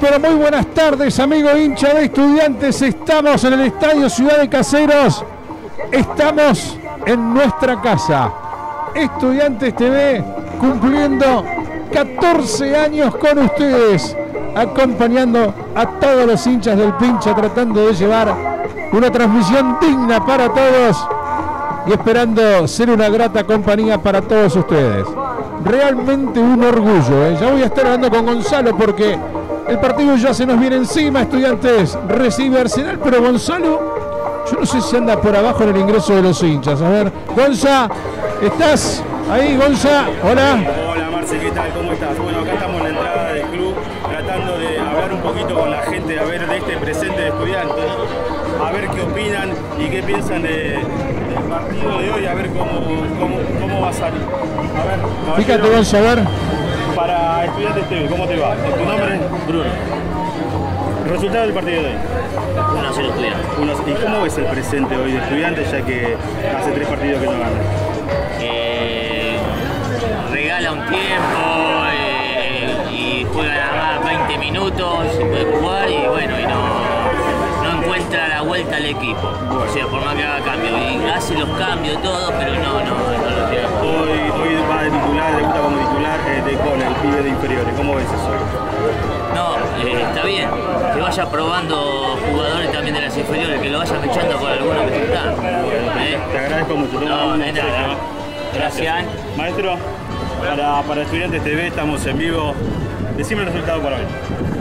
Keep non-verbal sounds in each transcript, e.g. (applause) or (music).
Pero muy buenas tardes, amigo hincha de estudiantes. Estamos en el Estadio Ciudad de Caseros. Estamos en nuestra casa. Estudiantes TV cumpliendo 14 años con ustedes, acompañando a todos los hinchas del pincha, tratando de llevar una transmisión digna para todos y esperando ser una grata compañía para todos ustedes. Realmente un orgullo. ¿eh? Ya voy a estar hablando con Gonzalo porque el partido ya se nos viene encima. Estudiantes recibe Arsenal, pero Gonzalo, yo no sé si anda por abajo en el ingreso de los hinchas. A ver, Gonza, ¿estás ahí, Gonza? Hola. Hola Marce, ¿qué tal? ¿Cómo estás? Bueno, acá estamos en la entrada del club tratando de hablar un poquito con la gente, a ver de este presente de estudiantes, a ver qué opinan y qué piensan de, del partido de hoy, a ver cómo, cómo, cómo va a salir. A ver, Fíjate, Gonza, a ver. Para Estudiantes TV, ¿cómo te va? ¿Tu nombre? Bruno. Resultado del partido de hoy. 1-0 estudiantes. ¿Y cómo ves el presente hoy de estudiantes ya que hace tres partidos que no ganan? Eh, regala un tiempo eh, y juega nada más 20 minutos, se puede jugar y bueno, y no, no encuentra la vuelta al equipo. O sea, por más que haga cambio. Y hace los cambios todo, pero no, no, no lo tiene. Hoy, hoy va de titular, debuta como titular eh, de con el pibe de inferiores. ¿Cómo ves eso? No, eh, está bien. Que vaya probando jugadores también de las inferiores, que lo vayan echando con algunos que están. ¿eh? Te agradezco mucho. No, no nada. Gracias. Maestro, para, para Estudiantes TV estamos en vivo. Decime el resultado para hoy.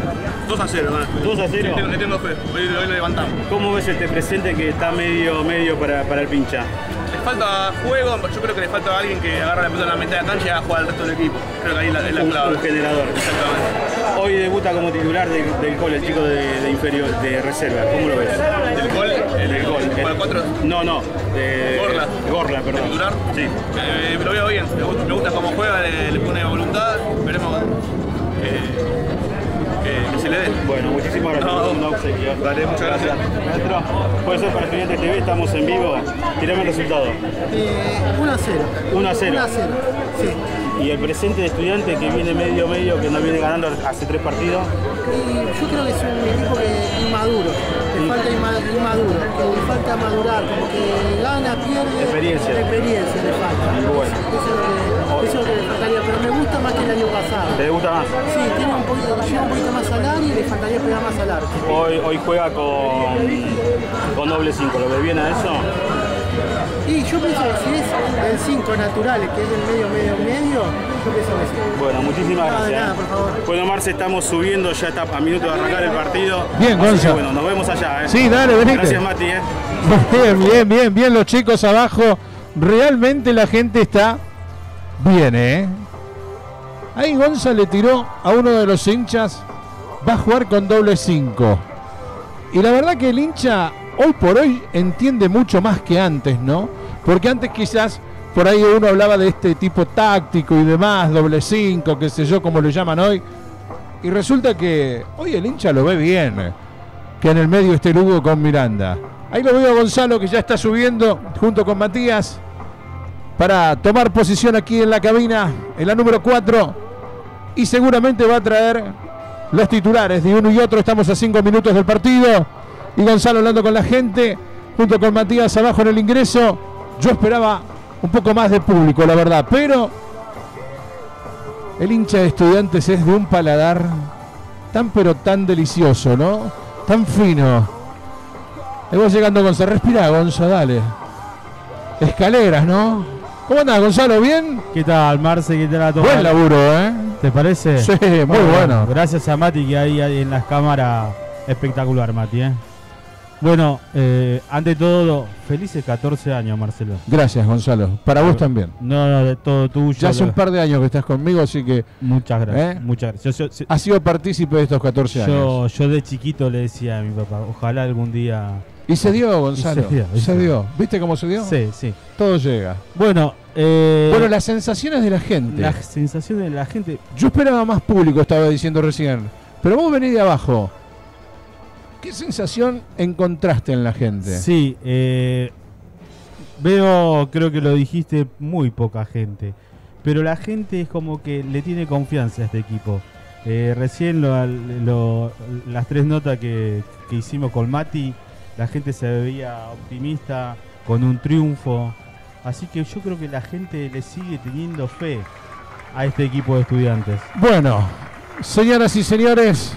2 a 0, 2 a 0. Le tengo, fe, hoy, hoy lo levantamos. ¿Cómo ves este presente que está medio medio para, para el pincha? Le falta juego, yo creo que le falta a alguien que agarre la pelota en la mitad de la cancha y haga jugar al resto del equipo. Creo que ahí la- es la clave. un generador. Exactamente. Hoy debuta como titular del, del gol el chico de, de inferior, de reserva. ¿Cómo lo ves? El gol, el, El gol. ¿Para El- 4? No, no. De, Gorla. Gorla, perdón. ¿Titular? Sí. Eh, lo veo bien, me gusta, me gusta cómo juega, le, le pone voluntad, que- que se le dé. Bueno, muchísimas gracias. No. Un obsequio. Dale, muchas gracias. Maestro, puede ser para Estudiantes TV, estamos en vivo. Tirame el resultado. Eh, 1 a 0. 1 a 0. 1 a 0. Sí. Y el presente de Estudiantes que viene medio medio, que no viene ganando hace tres partidos. Y yo creo que es inmaduro, que le falta madurar, como que gana, pierde. Experiencia. Experiencia le falta. Bueno. Eso, es lo que, eso es lo que le faltaría, pero me gusta más que el año pasado. ¿Te gusta más? Sí, tiene un poquito, llega un poquito más al área y le faltaría pegar más al arco. Hoy, hoy juega con, con doble 5. ¿Lo ves bien a eso? Y yo pienso que si es el 5 natural, que es el medio, medio, medio, yo pienso que sí. Bueno, muchísimas No, de gracias. nada, por favor. Bueno, Marce, estamos subiendo, ya está a minuto de arrancar el partido. Bien, Gonza. bueno, nos vemos allá. ¿eh? Sí, dale, venite. Gracias, Mati. ¿eh? (laughs) Bien, bien, bien, bien los chicos abajo. Realmente la gente está bien, ¿eh? Ahí Gonza le tiró a uno de los hinchas. Va a jugar con doble 5. Y la verdad que el hincha hoy por hoy entiende mucho más que antes, ¿no? Porque antes quizás por ahí uno hablaba de este tipo táctico y demás, doble 5, qué sé yo, como lo llaman hoy. Y resulta que hoy el hincha lo ve bien. Que en el medio esté Lugo con Miranda. Ahí lo veo a Gonzalo que ya está subiendo junto con Matías para tomar posición aquí en la cabina, en la número 4. Y seguramente va a traer los titulares de uno y otro. Estamos a 5 minutos del partido. Y Gonzalo hablando con la gente, junto con Matías abajo en el ingreso. Yo esperaba un poco más de público, la verdad. Pero el hincha de estudiantes es de un paladar tan pero tan delicioso, ¿no? Tan fino. Ahí va llegando Gonzalo. Respira, Gonzalo, dale. Escaleras, ¿no? ¿Cómo andás, Gonzalo? ¿Bien? ¿Qué tal, Marce? ¿Qué tal a todos? Buen laburo, ¿eh? ¿Te parece? Sí, muy bueno. Gracias a Mati que hay ahí en las cámaras. Espectacular, Mati, ¿eh? Bueno, eh, ante todo, felices 14 años, Marcelo. Gracias, Gonzalo. Para vos también. No, no, de todo tuyo. Ya hace un par de años que estás conmigo, así que Muchas gracias. ¿Eh? Muchas gracias. Yo, yo- has sido partícipe de estos 14 años. yo, yo de chiquito le decía a mi papá, ojalá algún día... Y se dio, Gonzalo. se dio, se, y se dio. ¿Viste cómo se dio? Sí, sí. Todo llega. Bueno, eh, Bueno, las sensaciones de la gente. la sensación de la gente... Yo esperaba más público, estaba diciendo recién. Pero vos venís de abajo. ¿Qué sensación encontraste en la gente? Sí, eh, veo, creo que lo dijiste, muy poca gente. Pero la gente es como que le tiene confianza a este equipo. Eh, recién lo- lo- las tres notas que, que hicimos con Mati, la gente se veía optimista, con un triunfo. Así que yo creo que la gente le sigue teniendo fe a este equipo de estudiantes. Bueno, señoras y señores,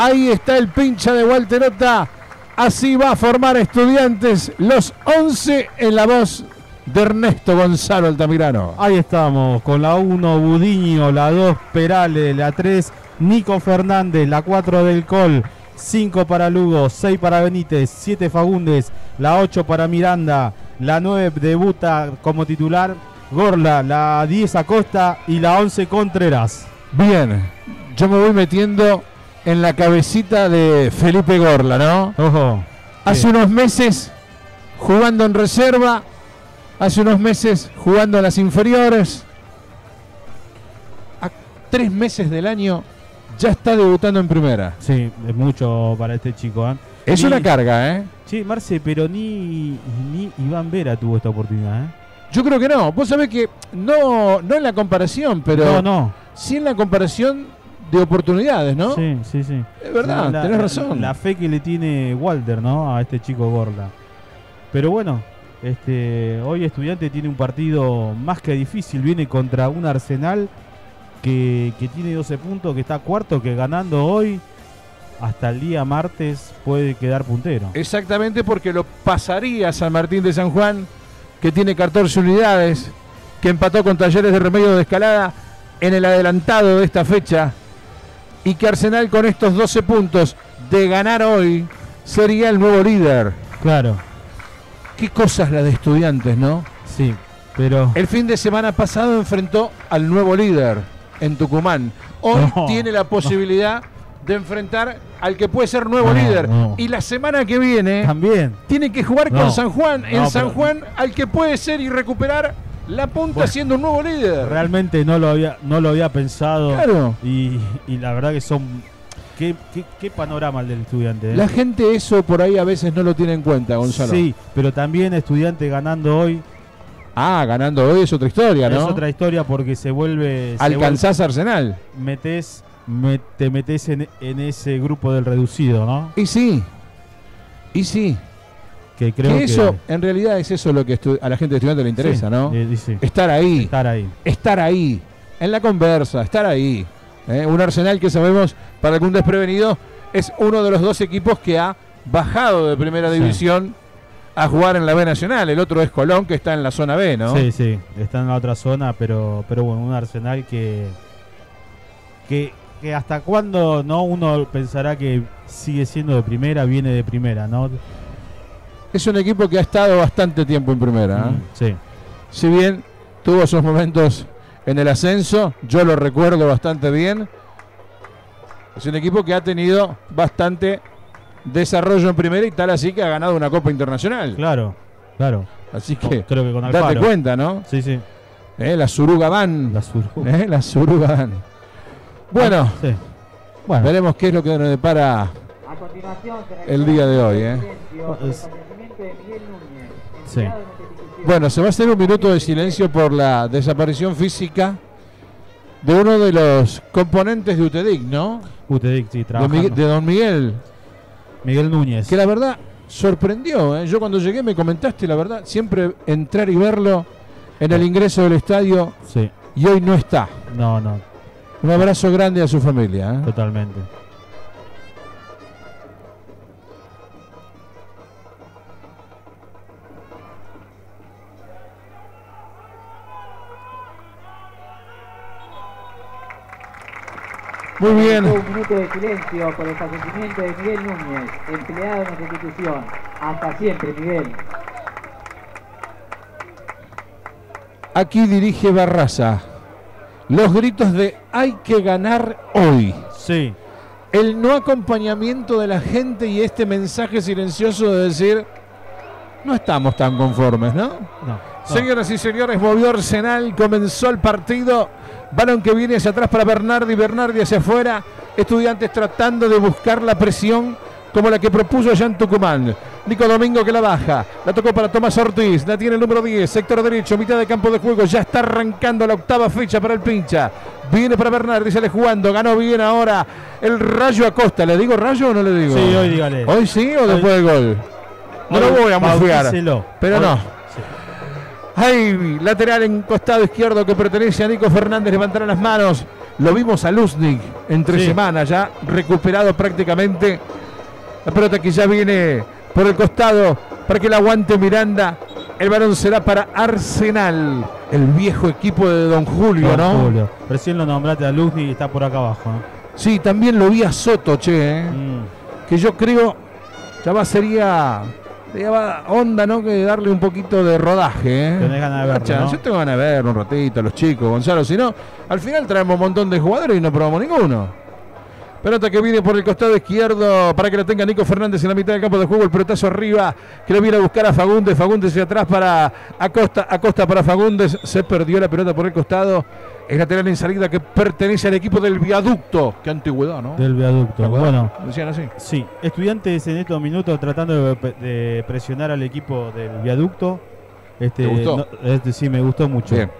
ahí está el pincha de Walterota. Así va a formar estudiantes los 11 en la voz de Ernesto Gonzalo Altamirano. Ahí estamos, con la 1 Budiño, la 2 Perales, la 3 Nico Fernández, la 4 Del Col, 5 para Lugo, 6 para Benítez, 7 Fagundes, la 8 para Miranda, la 9 debuta como titular Gorla, la 10 Acosta y la 11 Contreras. Bien, yo me voy metiendo en la cabecita de Felipe Gorla, ¿no? Ojo. Hace unos meses jugando en reserva, hace unos meses jugando en las inferiores. A tres meses del año ya está debutando en primera. Sí, es mucho para este chico. ¿eh? Es una carga, ¿eh? Sí, Marce, pero ni, ni Iván Vera tuvo esta oportunidad. ¿eh? Yo creo que no. Vos sabés que no, no en la comparación, pero no, no. sí en la comparación de oportunidades, ¿no? Sí, sí, sí. Es verdad, La- tenés la- razón. La fe que le tiene Walter, ¿no? A este chico Gorla. Pero bueno, este, hoy Estudiante tiene un partido más que difícil. Viene contra un Arsenal que, que tiene 12 puntos, que está cuarto, que ganando hoy hasta el día martes puede quedar puntero. Exactamente porque lo pasaría San Martín de San Juan, que tiene 14 unidades, que empató con Talleres de Remedio de Escalada en el adelantado de esta fecha, y que Arsenal con estos 12 puntos de ganar hoy sería el nuevo líder. Claro, Qué cosas la de estudiantes, ¿no? sí, pero El fin de semana pasado enfrentó al nuevo líder en Tucumán. Hoy No, tiene la posibilidad de enfrentar al que puede ser nuevo No, líder. Y la semana que viene también. tiene que jugar con San Juan. en San pero- Juan, al que puede ser y recuperar la punta Bueno, siendo un nuevo líder. Realmente no lo había, no lo había pensado. Claro. Y, y la verdad que son. Qué, qué- qué panorama el del estudiante. ¿eh? La gente eso por ahí a veces no lo tiene en cuenta, Gonzalo. Sí, pero también estudiante ganando hoy Ah, ganando hoy es otra historia, ¿no? es otra historia porque se vuelve. se Alcanzás Arsenal. metés, me- te metes en, en ese grupo del reducido, ¿no? Y sí. Y sí. Que creo que que. eso, en realidad es eso lo que a la gente de estudiante le interesa, Sí, ¿no? eh, sí, Estar ahí. estar ahí. estar ahí, en la conversa, estar ahí. ¿eh? Un Arsenal que sabemos, para algún desprevenido, es uno de los dos equipos que ha bajado de primera Sí. división a jugar en la B Nacional. El otro es Colón, que está en la zona B, ¿no? Sí, sí, está en la otra zona, pero, pero bueno, un Arsenal que, que, que hasta cuándo no uno pensará que sigue siendo de primera, viene de primera, ¿no? Es un equipo que ha estado bastante tiempo en primera. ¿eh? Mm, Sí, Si bien tuvo esos momentos en el ascenso, yo lo recuerdo bastante bien. Es un equipo que ha tenido bastante desarrollo en primera y tal así que ha ganado una Copa Internacional. claro, claro. Así que Creo que con date cuenta, ¿no? Sí, sí. Eh, la Suruga van. La sur. Eh, la Suruga van. Bueno, Sí. Bueno, veremos qué es lo que nos depara el día de hoy. eh. De Miguel Núñez, Sí. Bueno, se va a hacer un minuto de silencio por la desaparición física de uno de los componentes de UTEDIC, ¿no? Utedic, sí, De, trabajando. Miguel, de Don Miguel, Miguel Núñez. que la verdad sorprendió. ¿eh? Yo cuando llegué me comentaste, la verdad, siempre entrar y verlo en el ingreso del estadio Sí, y hoy no está. no, no, Un abrazo grande a su familia. ¿eh? totalmente. Muy bien. Un minuto de silencio por el fallecimiento de Miguel Núñez, empleado de nuestra institución. Hasta siempre, Miguel. Aquí dirige Barraza. Los gritos de hay que ganar hoy. Sí, El no acompañamiento de la gente y este mensaje silencioso de decir no estamos tan conformes, ¿no? no. no. Señoras y señores, movió Arsenal, comenzó el partido. Balón que viene hacia atrás para Bernardi, Bernardi hacia afuera. Estudiantes tratando de buscar la presión como la que propuso allá en Tucumán. Nico Domingo que la baja, la tocó para Tomás Ortiz, la tiene el número 10, sector derecho, mitad de campo de juego, ya está arrancando la octava fecha para el pincha. Viene para Bernardi, sale jugando, ganó bien ahora el Rayo Acosta. ¿Le digo Rayo o no le digo? Sí, hoy dígale. ¿Hoy sí o después del gol? No Hoy lo voy a bautícelo. pero Hoy- no. Hay lateral en costado izquierdo que pertenece a Nico Fernández. Levantaron las manos. Lo vimos a Luznik entre Sí. semanas ya recuperado prácticamente. La pelota que ya viene por el costado para que la aguante Miranda. El balón será para Arsenal, el viejo equipo de Don Julio, Don ¿no? Julio. Recién lo nombraste a Luznik y está por acá abajo. ¿no? Sí, también lo vi a Soto, che, ¿eh? Mm. que yo creo ya va sería ya va onda, ¿no? Que darle un poquito de rodaje, ¿eh? Tenés ganas de verlo. Yo tengo ganas de ver un ratito a los chicos, Gonzalo. Si no, al final traemos un montón de jugadores y no probamos ninguno. Pelota que viene por el costado izquierdo para que la tenga Nico Fernández en la mitad del campo de juego. El pelotazo arriba que lo viene a buscar a Fagundes. Fagundes hacia atrás para Acosta. Acosta para Fagundes. Se perdió la pelota por el costado. Es lateral en salida que pertenece al equipo del viaducto. Qué antigüedad, ¿no? Del ¿Te viaducto. Bueno, Decían así. sí. Estudiantes en estos minutos tratando de, presionar al equipo del viaducto. Este, ¿Te gustó? no- este sí, me gustó mucho. Bien.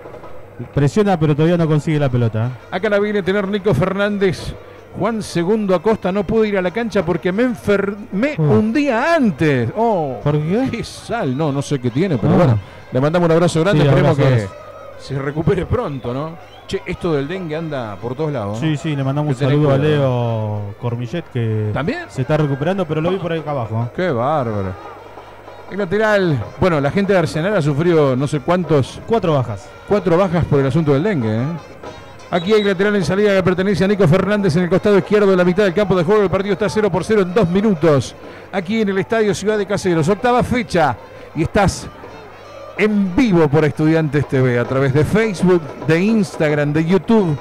Presiona, pero todavía no consigue la pelota. ¿eh? Acá la viene a tener Nico Fernández. Juan Segundo Acosta no pudo ir a la cancha porque me enfermé Oh. un día antes. Oh, ¿Por qué? qué sal. No, no sé qué tiene, pero Ah. bueno. Le mandamos un abrazo grande. Sí, Esperemos abrazo, que se recupere pronto, ¿no? Che, esto del dengue anda por todos lados. Sí, sí, le mandamos un saludo a. Leo Cormillet que ¿También? se está recuperando, pero lo vi por ahí acá abajo. ¿eh? Qué bárbaro. El lateral. Bueno, la gente de Arsenal ha sufrido no sé cuántos Cuatro bajas. Cuatro bajas por el asunto del dengue. ¿eh? Aquí hay lateral en salida que pertenece a Nico Fernández en el costado izquierdo de la mitad del campo de juego. El partido está 0 por 0 en dos minutos. Aquí en el Estadio Ciudad de Caseros. Octava fecha. Y estás en vivo por Estudiantes TV a través de Facebook, de Instagram, de YouTube.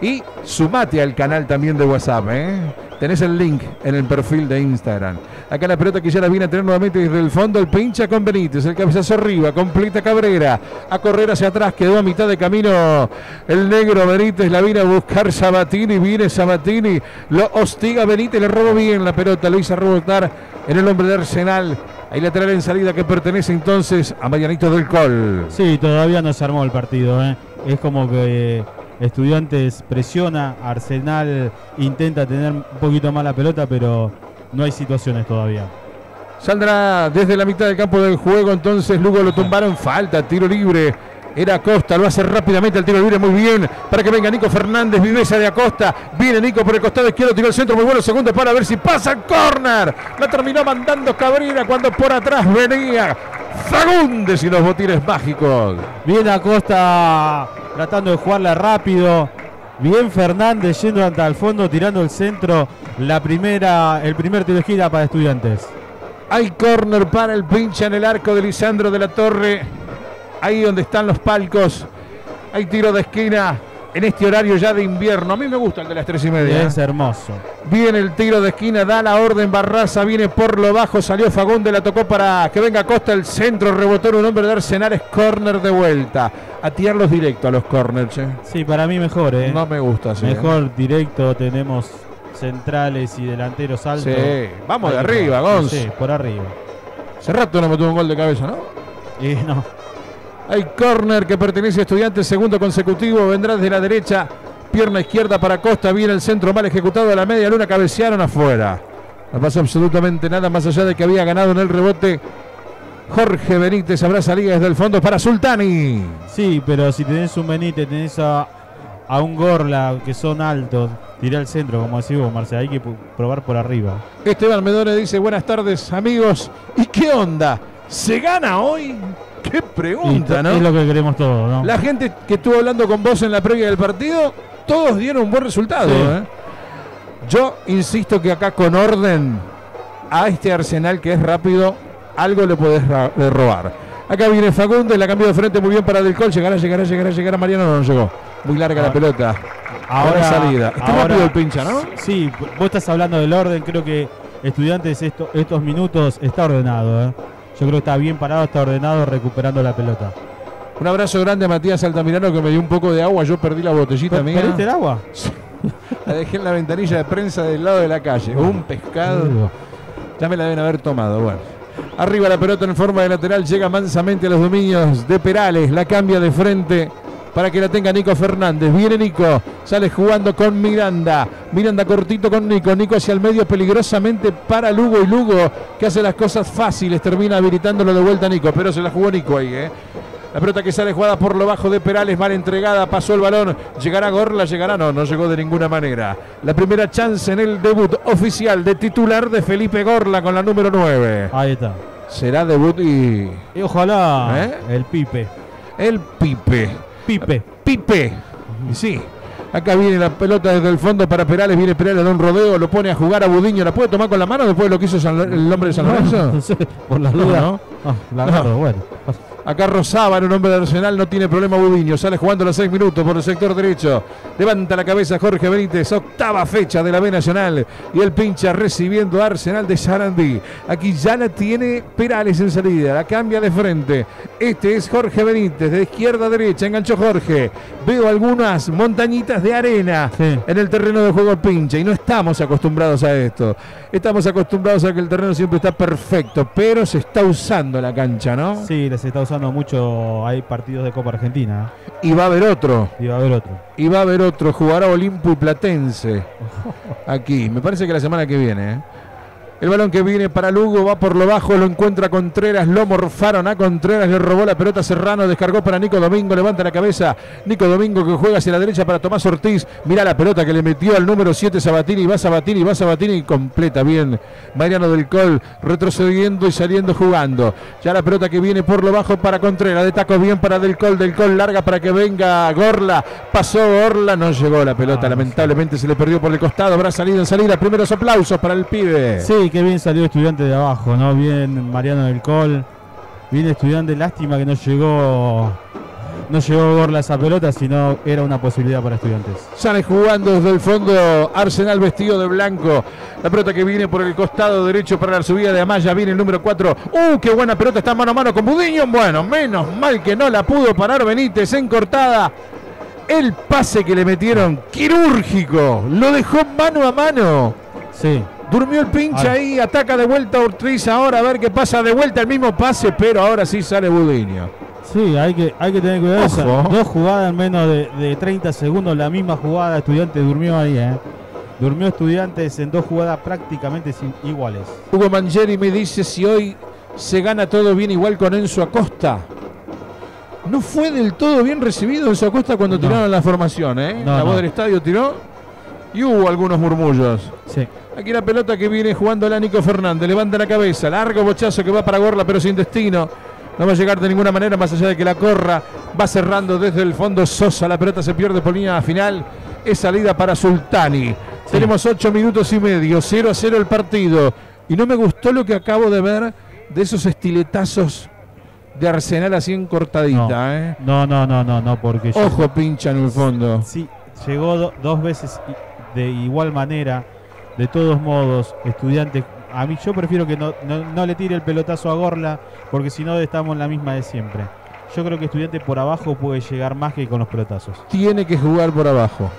Y sumate al canal también de WhatsApp. ¿eh? Tenés el link en el perfil de Instagram. Acá la pelota que ya la viene a tener nuevamente desde el fondo. El pincha con Benítez. El cabezazo arriba. Completa Cabrera. A correr hacia atrás. Quedó a mitad de camino el negro Benítez. La viene a buscar Sabatini. Viene Sabatini. Lo hostiga Benítez. Le robó bien la pelota. Lo hizo rebotar en el hombre de Arsenal. Hay lateral en salida que pertenece entonces a Marianito del Col. Sí, todavía no se armó el partido. ¿eh? Es como que eh, Estudiantes presiona, Arsenal intenta tener un poquito más la pelota, pero no hay situaciones todavía. Saldrá desde la mitad del campo del juego. Entonces Lugo lo tumbaron. Falta, tiro libre. Era Acosta, lo hace rápidamente el tiro libre muy bien para que venga Nico Fernández, viveza de Acosta, viene Nico por el costado izquierdo, tiró el centro muy bueno, segundo para ver si pasa el córner, la terminó mandando Cabrera cuando por atrás venía Fagundes y los botines mágicos. Bien Acosta tratando de jugarla rápido. Bien Fernández yendo hasta el fondo, tirando el centro. La primera, el primer tiro de gira para estudiantes. Hay córner para el pincha en el arco de Lisandro de la Torre. Ahí donde están los palcos. Hay tiro de esquina en este horario ya de invierno. A mí me gusta el de las tres y media. ¿eh? Es hermoso. Viene el tiro de esquina, da la orden Barraza, viene por lo bajo, salió Fagunde, la tocó para que venga Costa el centro, rebotó un hombre de Arsenal, es córner de vuelta. A tirarlos directo a los córners, che. Sí, para mí mejor, ¿eh? No me gusta así. ¿eh? Mejor directo, tenemos centrales y delanteros altos. Sí, vamos de arriba. Gonz. Sí, por arriba. Hace rato no me tuvo un gol de cabeza, ¿no? Y no, Hay córner que pertenece a Estudiantes, segundo consecutivo, vendrá desde la derecha, pierna izquierda para Costa, viene el centro mal ejecutado de la media luna, cabecearon afuera. No pasa absolutamente nada más allá de que había ganado en el rebote. Jorge Benítez habrá salido desde el fondo para Sultani. Sí, pero si tenés un Benítez, tenés a, a un Gorla que son altos, tirá al centro, como decís vos, Marcelo. Hay que probar por arriba. Esteban Medone dice, buenas tardes amigos. ¿Y qué onda? ¿Se gana hoy? Qué pregunta, ¿no? Es lo que queremos todos, ¿no? La gente que estuvo hablando con vos en la previa del partido, todos dieron un buen resultado. Sí. ¿eh? Yo insisto que acá con orden a este Arsenal que es rápido, algo le podés de robar. Acá viene Fagundes, la cambió de frente muy bien para Del Col. Llegará, llegará, llegará, llegará. Mariano no, no llegó. Muy larga la Ah. pelota. Ahora salida. Está ahora- rápido el pincha, ¿no? Sí, vos estás hablando del orden. Creo que Estudiantes esto- estos minutos está ordenado. ¿eh? Yo creo que está bien parado, está ordenado, recuperando la pelota. Un abrazo grande a Matías Altamirano que me dio un poco de agua. Yo perdí la botellita mía. ¿Perdiste el agua? (laughs) La dejé en la ventanilla de prensa del lado de la calle. Un pescado. Ya me la deben haber tomado. Bueno. Arriba la pelota en forma de lateral. Llega mansamente a los dominios de Perales. La cambia de frente para que la tenga Nico Fernández. Viene Nico, sale jugando con Miranda. Miranda cortito con Nico. Nico hacia el medio peligrosamente para Lugo y Lugo que hace las cosas fáciles. Termina habilitándolo de vuelta a Nico, pero se la jugó Nico ahí, ¿eh? La pelota que sale jugada por lo bajo de Perales, mal entregada, pasó el balón. ¿Llegará Gorla? ¿Llegará? No, no llegó de ninguna manera. La primera chance en el debut oficial de titular de Felipe Gorla con la número 9. Ahí está. Será debut y Y ojalá ¿Eh? el Pipe. el Pipe. Pipe. Pipe. Sí. Acá viene la pelota desde el fondo para Perales. Viene Perales de un rodeo. Lo pone a jugar a Budiño. ¿La puede tomar con la mano después de lo que hizo San- el hombre de San Lorenzo? No sé, por las No, dudas. no. Ah, la agarro, bueno. Acá Rosaba, un hombre de Arsenal, no tiene problema Budiño. Sale jugando los seis minutos por el sector derecho. Levanta la cabeza Jorge Benítez, octava fecha de la B Nacional. Y el pincha recibiendo a Arsenal de Sarandí. Aquí ya la tiene Perales en salida. La cambia de frente. Este es Jorge Benítez, de izquierda a derecha. Enganchó Jorge. Veo algunas montañitas de arena Sí. en el terreno de juego pincha. Y no estamos acostumbrados a esto. Estamos acostumbrados a que el terreno siempre está perfecto. Pero se está usando la cancha, ¿no? Sí, les está usando mucho. Hay partidos de Copa Argentina. Y va a haber otro. Y va a haber otro. Y va a haber otro. Jugará Olimpo y Platense. Aquí. Me parece que la semana que viene. ¿eh? El balón que viene para Lugo va por lo bajo, lo encuentra Contreras, lo morfaron a Contreras, le robó la pelota Serrano, descargó para Nico Domingo, levanta la cabeza, Nico Domingo que juega hacia la derecha para Tomás Ortiz, mira la pelota que le metió al número 7 Sabatini, va Sabatini, va Sabatini y completa bien Mariano del Col, retrocediendo y saliendo jugando. Ya la pelota que viene por lo bajo para Contreras, de taco bien para Del Col, Del Col larga para que venga Gorla, pasó Gorla, no llegó la pelota, Ah, lamentablemente se le perdió por el costado, habrá salido en salida, primeros aplausos para el pibe. Sí, qué bien salió estudiante de abajo, ¿no? Bien Mariano del Col. Bien estudiante, lástima que no llegó. No llegó Gorla a esa pelota, sino era una posibilidad para estudiantes. Sale jugando desde el fondo Arsenal vestido de blanco. La pelota que viene por el costado derecho para la subida de Amaya. Viene el número 4. ¡Uh, qué buena pelota! Está mano a mano con Budiño. Bueno, menos mal que no la pudo parar Benítez en cortada. El pase que le metieron, quirúrgico. Lo dejó mano a mano. Sí, Durmió el pinche Ah. ahí, ataca de vuelta Ortiz ahora a ver qué pasa de vuelta el mismo pase, pero ahora sí sale Budiño. sí, hay que, hay que tener cuidado. Esa-. Dos jugadas en menos de, de 30 segundos, la misma jugada. Estudiante durmió ahí, ¿eh? Durmió estudiantes en dos jugadas prácticamente iguales. Hugo Mangieri me dice si hoy se gana todo bien igual con Enzo Acosta. No fue del todo bien recibido Enzo Acosta cuando No. tiraron la formación, ¿eh? No, la voz no. del estadio tiró y hubo algunos murmullos. Sí. Aquí la pelota que viene jugando la Nico Fernández. Levanta la cabeza. Largo bochazo que va para Gorla, pero sin destino. No va a llegar de ninguna manera, más allá de que la corra. Va cerrando desde el fondo Sosa. La pelota se pierde por línea final. Es salida para Sultani. Tenemos ocho minutos y medio. 0 a 0 el partido. Y no me gustó lo que acabo de ver de esos estiletazos de Arsenal así en cortadita. No. ¿eh? No, no, no, no, no, porque yo- Ojo pincha en el fondo. Sí, llegó do- dos veces de igual manera. De todos modos, estudiantes. A mí yo prefiero que no, no, no le tire el pelotazo a Gorla, porque si no estamos en la misma de siempre. Yo creo que estudiante por abajo puede llegar más que con los pelotazos. tiene que jugar por abajo.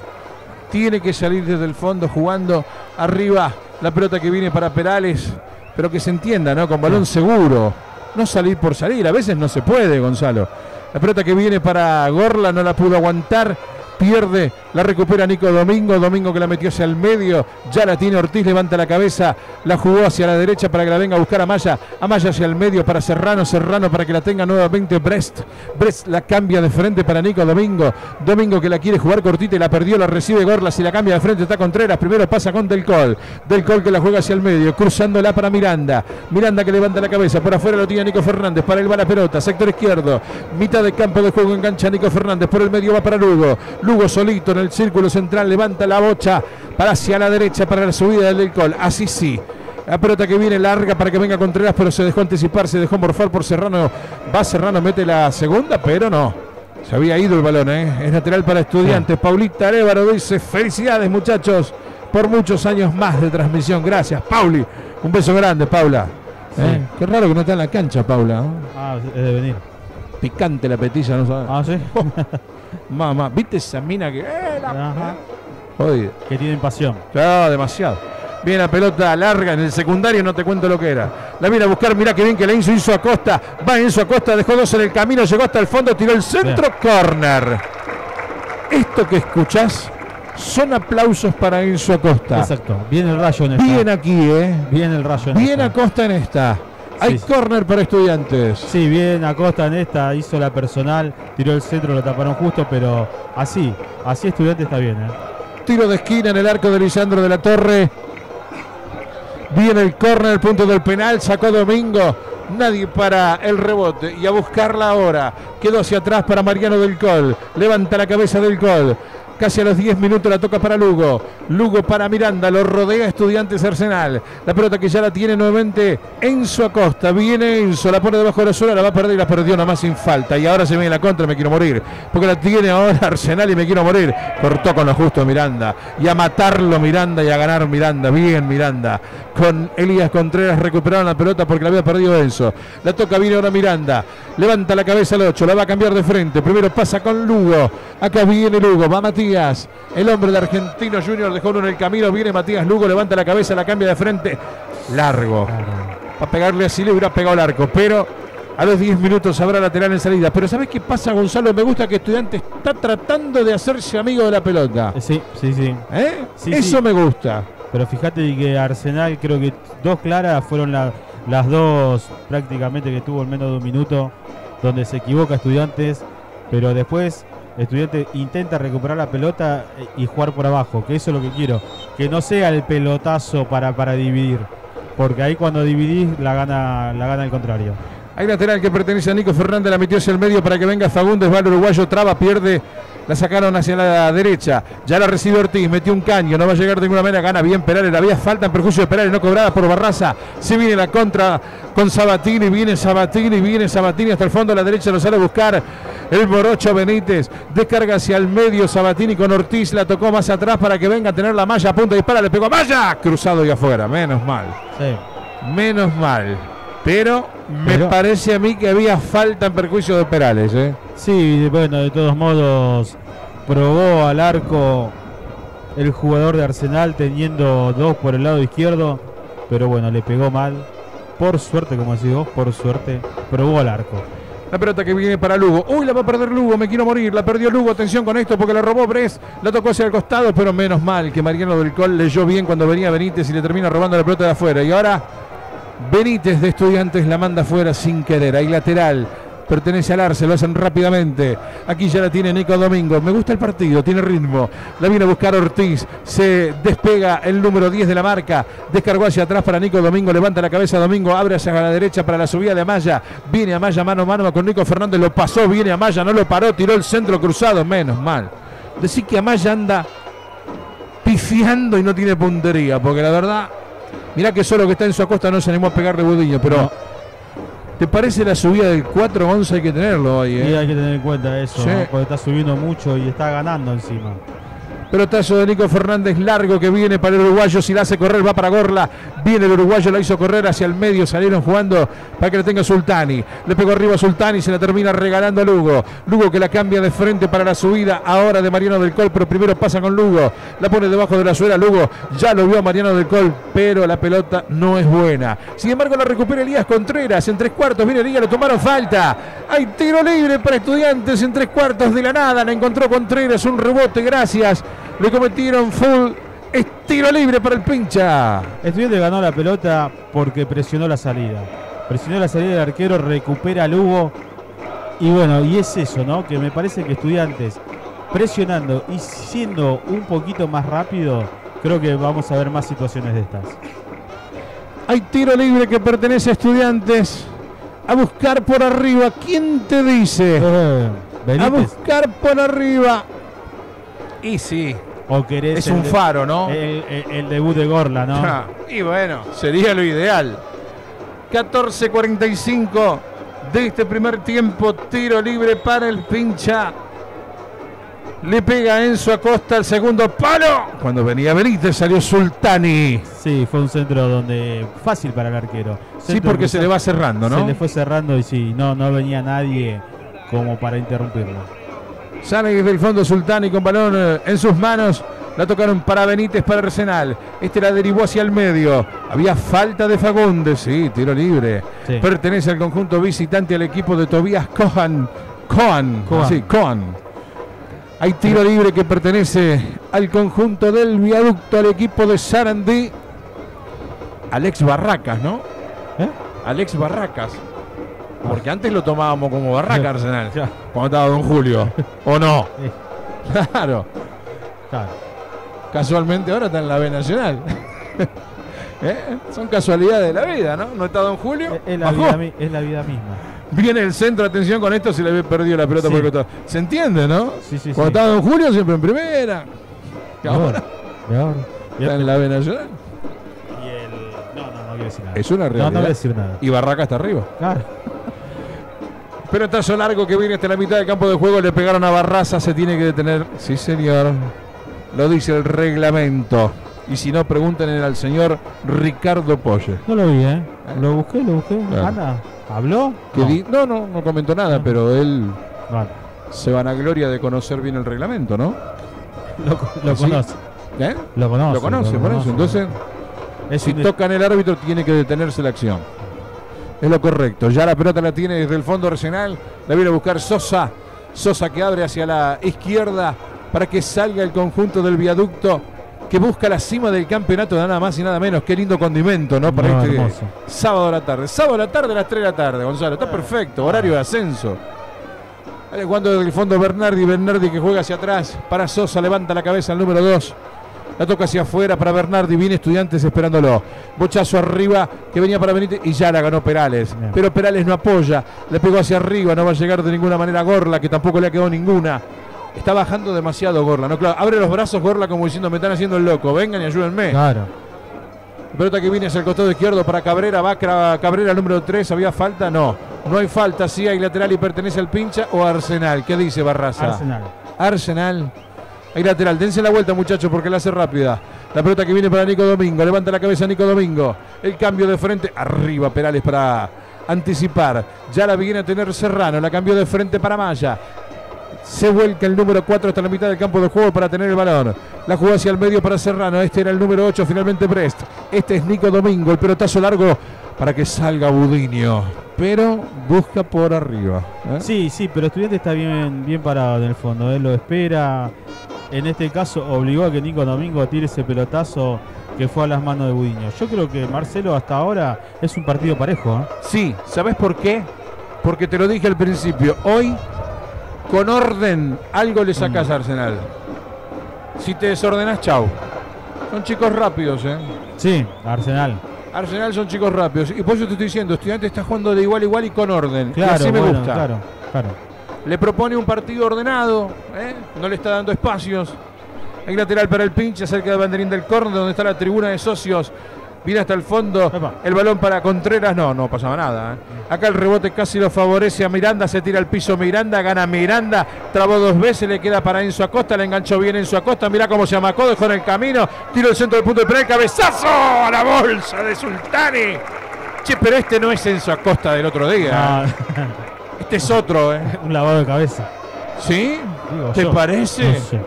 Tiene que salir desde el fondo jugando arriba la pelota que viene para Perales, pero que se entienda, ¿no? Con balón seguro. No salir por salir, a veces no se puede, Gonzalo. La pelota que viene para Gorla no la pudo aguantar. Pierde, la recupera Nico Domingo. Domingo que la metió hacia el medio. Ya la tiene Ortiz, levanta la cabeza. La jugó hacia la derecha para que la venga a buscar a Maya. Amaya hacia el medio para Serrano. Serrano para que la tenga nuevamente Brest. Brest la cambia de frente para Nico Domingo. Domingo que la quiere jugar cortita y la perdió. La recibe Gorla. Si la cambia de frente está Contreras. Primero pasa con Del Col. Del Col que la juega hacia el medio. Cruzándola para Miranda. Miranda que levanta la cabeza. Por afuera lo tiene Nico Fernández. Para él va la pelota. Sector izquierdo. Mitad de campo de juego. Engancha Nico Fernández. Por el medio va para Lugo. Lugo solito en el círculo central. Levanta la bocha. Para hacia la derecha. Para la subida del Del Col. Así sí. La pelota que viene larga para que venga Contreras, pero se dejó anticipar, se dejó morfar por Serrano. Va Serrano, mete la segunda, pero no. Se había ido el balón, ¿eh? Es lateral para estudiantes. Paulita Arevaro dice: Felicidades, muchachos, por muchos años más de transmisión. Gracias, Pauli. Un beso grande, Paula. ¿Eh? Qué raro que no está en la cancha, Paula. ¿no? Ah, es de venir. Picante la petilla, no sabes. Ah, sí. (laughs) Mamá, ¿viste esa mina que.? ¡Eh, la- Ajá. Jodida. Que tienen pasión. Claro, demasiado. Viene la pelota larga en el secundario, no te cuento lo que era. La viene a buscar, mira que bien que la hizo, hizo Acosta. Va Enzo Acosta, dejó dos en el camino, llegó hasta el fondo, tiró el centro, corner. Esto que escuchás son aplausos para Enzo Acosta. Exacto. Viene el rayo en esta. Bien aquí, ¿eh? Bien el rayo en Bien esta. Acosta en esta. Hay Sí. corner para estudiantes. Sí, bien Acosta en esta, hizo la personal, tiró el centro, lo taparon justo, pero así, así estudiante está bien, ¿eh? Tiro de esquina en el arco de Lisandro de la Torre. Viene el córner, el punto del penal. Sacó Domingo. Nadie para el rebote. Y a buscarla ahora. Quedó hacia atrás para Mariano del Col. Levanta la cabeza del Col. Casi a los 10 minutos la toca para Lugo. Lugo para Miranda. Lo rodea Estudiantes Arsenal. La pelota que ya la tiene nuevamente Enzo Acosta. Viene Enzo. La pone debajo de la suela. La va a perder y la perdió nomás sin falta. Y ahora se viene la contra. Me quiero morir. Porque la tiene ahora (laughs) Arsenal y me quiero morir. Cortó con lo justo Miranda. Y a matarlo Miranda y a ganar Miranda. Bien Miranda. Con Elías Contreras recuperaron la pelota porque la había perdido Enzo. La toca, viene ahora Miranda. Levanta la cabeza al 8. La va a cambiar de frente. Primero pasa con Lugo. Acá viene Lugo. Va Matías. El hombre de Argentino Junior dejó uno en el camino. Viene Matías Lugo. Levanta la cabeza. La cambia de frente. Largo. Para pegarle así le hubiera pegado el arco. Pero a los 10 minutos habrá lateral en salida. Pero ¿sabes qué pasa, Gonzalo? Me gusta que Estudiante está tratando de hacerse amigo de la pelota. Eh, Sí, sí, sí. ¿Eh? Sí, Eso sí. me gusta. Pero fíjate que Arsenal creo que dos claras fueron la- las dos prácticamente que tuvo en menos de un minuto, donde se equivoca estudiantes, pero después estudiante intenta recuperar la pelota eh, y jugar por abajo, que eso es lo que quiero, que no sea el pelotazo para, para dividir, porque ahí cuando dividís la gana, la gana el contrario. Hay lateral que pertenece a Nico Fernández, la metió hacia el medio para que venga Fagundes, va uruguayo, traba, pierde, la sacaron hacia la derecha, ya la recibe Ortiz, metió un caño, no va a llegar de ninguna manera, gana bien Perales, la había falta en perjuicio de Perales, no cobrada por Barraza, se viene la contra con Sabatini, viene Sabatini, viene Sabatini hasta el fondo a la derecha, lo sale a buscar el Morocho Benítez, descarga hacia el medio Sabatini con Ortiz, la tocó más atrás para que venga a tener la malla, punta, dispara, le pegó a malla, cruzado y afuera, menos mal. Sí. Menos mal. Pero, me Pero- parece a mí que había falta en perjuicio de Perales. ¿eh? Sí, bueno, de todos modos probó al arco el jugador de Arsenal teniendo dos por el lado izquierdo, pero bueno, le pegó mal. Por suerte, como decís vos, por suerte, probó al arco. La pelota que viene para Lugo. Uy, la va a perder Lugo, me quiero morir. La perdió Lugo, atención con esto porque la robó Bres. La tocó hacia el costado, pero menos mal que Mariano del Col leyó bien cuando venía Benítez y le termina robando la pelota de afuera. Y ahora Benítez de Estudiantes la manda afuera sin querer. Hay lateral. Pertenece al Arce, lo hacen rápidamente. Aquí ya la tiene Nico Domingo. Me gusta el partido, tiene ritmo. La viene a buscar Ortiz. Se despega el número 10 de la marca. Descargó hacia atrás para Nico Domingo. Levanta la cabeza Domingo. Abre hacia la derecha para la subida de Amaya. Viene Amaya mano a mano con Nico Fernández. Lo pasó. Viene Amaya, no lo paró. Tiró el centro cruzado. Menos mal. Decir que Amaya anda pifiando y no tiene puntería. Porque la verdad, mirá que solo que está en su acosta no se animó a pegarle Budiño. Pero. No. ¿Te parece la subida del 4-11? Hay que tenerlo. Y ¿eh? hay que tener en cuenta eso, Sí. ¿no? porque está subiendo mucho y está ganando encima. Pelotazo de Nico Fernández largo que viene para el uruguayo. Si la hace correr, va para Gorla. Viene el uruguayo, la hizo correr hacia el medio. Salieron jugando para que la tenga Sultani. Le pegó arriba a Sultani, se la termina regalando a Lugo. Lugo que la cambia de frente para la subida ahora de Mariano del Col, pero primero pasa con Lugo. La pone debajo de la suela. Lugo ya lo vio a Mariano del Col, pero la pelota no es buena. Sin embargo, la recupera Elías Contreras. En tres cuartos viene Elías, lo tomaron falta. Hay tiro libre para estudiantes en tres cuartos de la nada. La encontró Contreras, un rebote, gracias. Le cometieron full. Es tiro libre para el pincha. Estudiante ganó la pelota porque presionó la salida. Presionó la salida del arquero, recupera a Lugo. Y bueno, y es eso, ¿no? Que me parece que estudiantes presionando y siendo un poquito más rápido, creo que vamos a ver más situaciones de estas. Hay tiro libre que pertenece a estudiantes. A buscar por arriba. ¿Quién te dice? Eh, A buscar por arriba. Y sí, o querés es un de- faro, ¿no? El, el- el debut de Gorla, ¿no? Ah, Y bueno, sería lo ideal. 14.45 de este primer tiempo. Tiro libre para el pincha. Le pega Enzo Acosta el segundo palo. Cuando venía Benítez salió Sultani. Sí, fue un centro donde fácil para el arquero. Sí, porque se le va cerrando, Se ¿no? le fue cerrando y sí, no, no venía nadie como para interrumpirlo. Sale desde el fondo Sultani con balón eh, en sus manos. La tocaron para Benítez, para Arsenal. Este la derivó hacia el medio. Había falta de Fagundes. Sí, tiro libre. Sí. Pertenece al conjunto visitante al equipo de Tobías Cohan. Cohan. Cohan. Sí, Cohan. Hay tiro libre que pertenece al conjunto del viaducto, al equipo de Sarandí. Alex Barracas, ¿no? ¿Eh? Alex Barracas. Porque antes lo tomábamos como Barraca (laughs) Arsenal. Cuando estaba Don Julio. ¿O no? Sí, Claro. claro. Casualmente ahora está en la B Nacional. (laughs) ¿Eh? Son casualidades de la vida, ¿no? No está Don Julio. Es, es la vida, mi- es la vida misma. Viene el centro, atención con esto, se le había perdido la pelota Sí. por el costado. ¿Se entiende, no? Sí, sí, Cuando estaba Don Julio siempre en primera. Y ahora Peor. está en la B Nacional. Y el... No, no, no quiero decir nada. Es una No, realidad. no voy a decir nada. Y Barraca está arriba. Claro. Pelotazo largo que viene hasta la mitad del campo de juego. Le pegaron a Barraza. Se tiene que detener. Sí, señor. Lo dice el reglamento. Y si no, pregúntenle al señor Ricardo Polle. No lo vi, ¿eh? Lo busqué, lo busqué. Claro. Ana, ¿habló? No. no, no, no comentó nada, pero él Vale. se vanagloria de conocer bien el reglamento, ¿no? Lo, lo ¿Sí? conoce. ¿Eh? Lo conoce. Lo conoce, por eso. Entonces, es si tocan el árbitro, tiene que detenerse la acción. Es lo correcto. Ya la pelota la tiene desde el fondo Arsenal. La viene a buscar Sosa. Sosa que abre hacia la izquierda para que salga el conjunto del viaducto que busca la cima del campeonato nada más y nada menos. Qué lindo condimento, ¿no? Para No, este hermoso. sábado a la tarde. Sábado a la tarde a las 3 de la tarde, Gonzalo. Está perfecto. Horario de ascenso. Ahí Jugando desde el fondo Bernardi. Bernardi que juega hacia atrás. Para Sosa. Levanta la cabeza el número 2. La toca hacia afuera para Bernardi. Viene Estudiantes esperándolo. Bochazo arriba que venía para Benítez y ya la ganó Perales. Bien. Pero Perales no apoya. Le pegó hacia arriba. No va a llegar de ninguna manera Gorla, que tampoco le ha quedado ninguna. Está bajando demasiado Gorla. No, claro, abre los brazos Gorla como diciendo me están haciendo el loco. Vengan y ayúdenme. Claro. Pelota que viene hacia el costado izquierdo para Cabrera. Va Cabrera número 3. ¿Había falta? No. No hay falta. Sí hay lateral y pertenece al pincha o a Arsenal. ¿Qué dice Barraza? Arsenal. Arsenal. Hay lateral. Dense la vuelta, muchachos, porque la hace rápida. La pelota que viene para Nico Domingo. Levanta la cabeza Nico Domingo. El cambio de frente. Arriba Perales para anticipar. Ya la viene a tener Serrano. La cambió de frente para Maya. Se vuelca el número 4 hasta la mitad del campo de juego para tener el balón. La jugó hacia el medio para Serrano. Este era el número 8, finalmente Brest. Este es Nico Domingo. El pelotazo largo para que salga Budiño. Pero busca por arriba. ¿eh? Sí, sí, pero estudiante está bien, bien parado en el fondo. Él lo espera. En este caso obligó a que Nico Domingo tire ese pelotazo que fue a las manos de Budiño. Yo creo que Marcelo hasta ahora es un partido parejo. ¿eh? Sí, ¿sabes por qué? Porque te lo dije al principio. Hoy, con orden, algo le sacas a Arsenal. Si te desordenas, chau. Son chicos rápidos, ¿eh? Sí, Arsenal. Arsenal son chicos rápidos. Y por eso te estoy diciendo, estudiante está jugando de igual a igual y con orden. Y Claro, así me bueno, gusta. claro, claro. Le propone un partido ordenado, ¿eh? no le está dando espacios. Hay lateral para el pinche cerca del banderín del córner donde está la tribuna de socios. Viene hasta el fondo. El balón para Contreras. No, no pasaba nada. ¿eh? Acá el rebote casi lo favorece a Miranda. Se tira al piso Miranda. Gana Miranda. Trabó dos veces. Le queda para Enzo Acosta. Le enganchó bien Enzo Acosta. Mirá cómo se amacó. Dejó en el camino. Tiro el centro del punto de penal. Cabezazo a la bolsa de Sultani. Che, pero este no es Enzo Acosta del otro día. ¿eh? No, Este es otro, ¿eh? (laughs) un lavado de cabeza. ¿Sí? digo ¿Te yo. parece? No sé.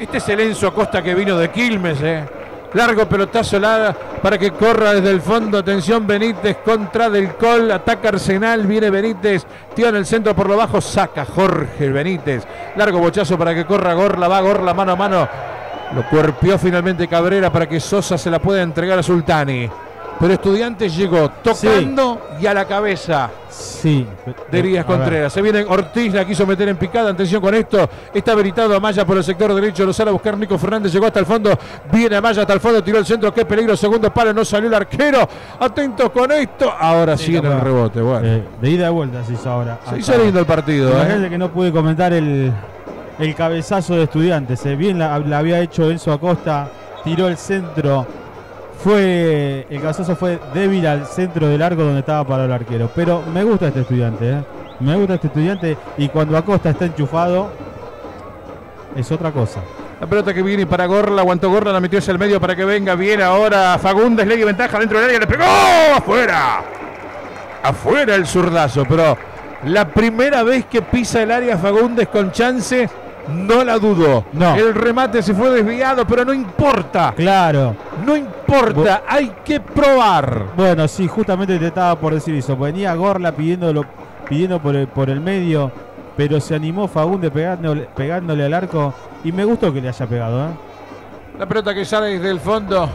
Este es el Enzo Acosta que vino de Quilmes, ¿eh? Largo pelotazo larga para que corra desde el fondo. Atención, Benítez contra del Col. Ataca Arsenal. Viene Benítez. Tira en el centro por lo bajo. Saca Jorge Benítez. Largo bochazo para que corra Gorla. Va Gorla mano a mano. Lo cuerpió finalmente Cabrera para que Sosa se la pueda entregar a Sultani. Pero Estudiantes llegó tocando y a la cabeza Sí. de Elías. Contreras. Se viene Ortiz, la quiso meter en picada. Atención con esto. Está habilitado Amaya por el sector derecho. Lo sale a buscar Nico Fernández. Llegó hasta el fondo. Viene Amaya hasta el fondo. Tiró el centro. Qué peligro. Segundo palo. No salió el arquero. Atentos con esto. Ahora sí, en el rebote. Bueno. Eh, de ida y vuelta se hizo ahora. se hizo lindo el partido. ¿eh? que no pude comentar el, el cabezazo de estudiantes. eh. Bien la, la había hecho Enzo Acosta, tiró el centro. Fue el cabezazo fue débil al centro del arco donde estaba parado el arquero. Pero me gusta este estudiante, eh. me gusta este estudiante y cuando Acosta está enchufado es otra cosa. La pelota que viene para Gorla. Aguantó Gorla. La metió hacia el medio para que venga. Viene ahora Fagundes. Le dio ventaja dentro del área. Le pegó. Afuera. Afuera el zurdazo. Pero la primera vez que pisa el área Fagundes con chance No la dudó. No. El remate se fue desviado, pero no importa. Claro. No importa. Hay que probar. Bueno, sí, justamente te estaba por decir eso. Venía Gorla pidiéndolo, pidiendo por el, por el medio, pero se animó Fagunde pegándole, pegándole al arco y me gustó que le haya pegado. ¿eh? La pelota que sale desde el fondo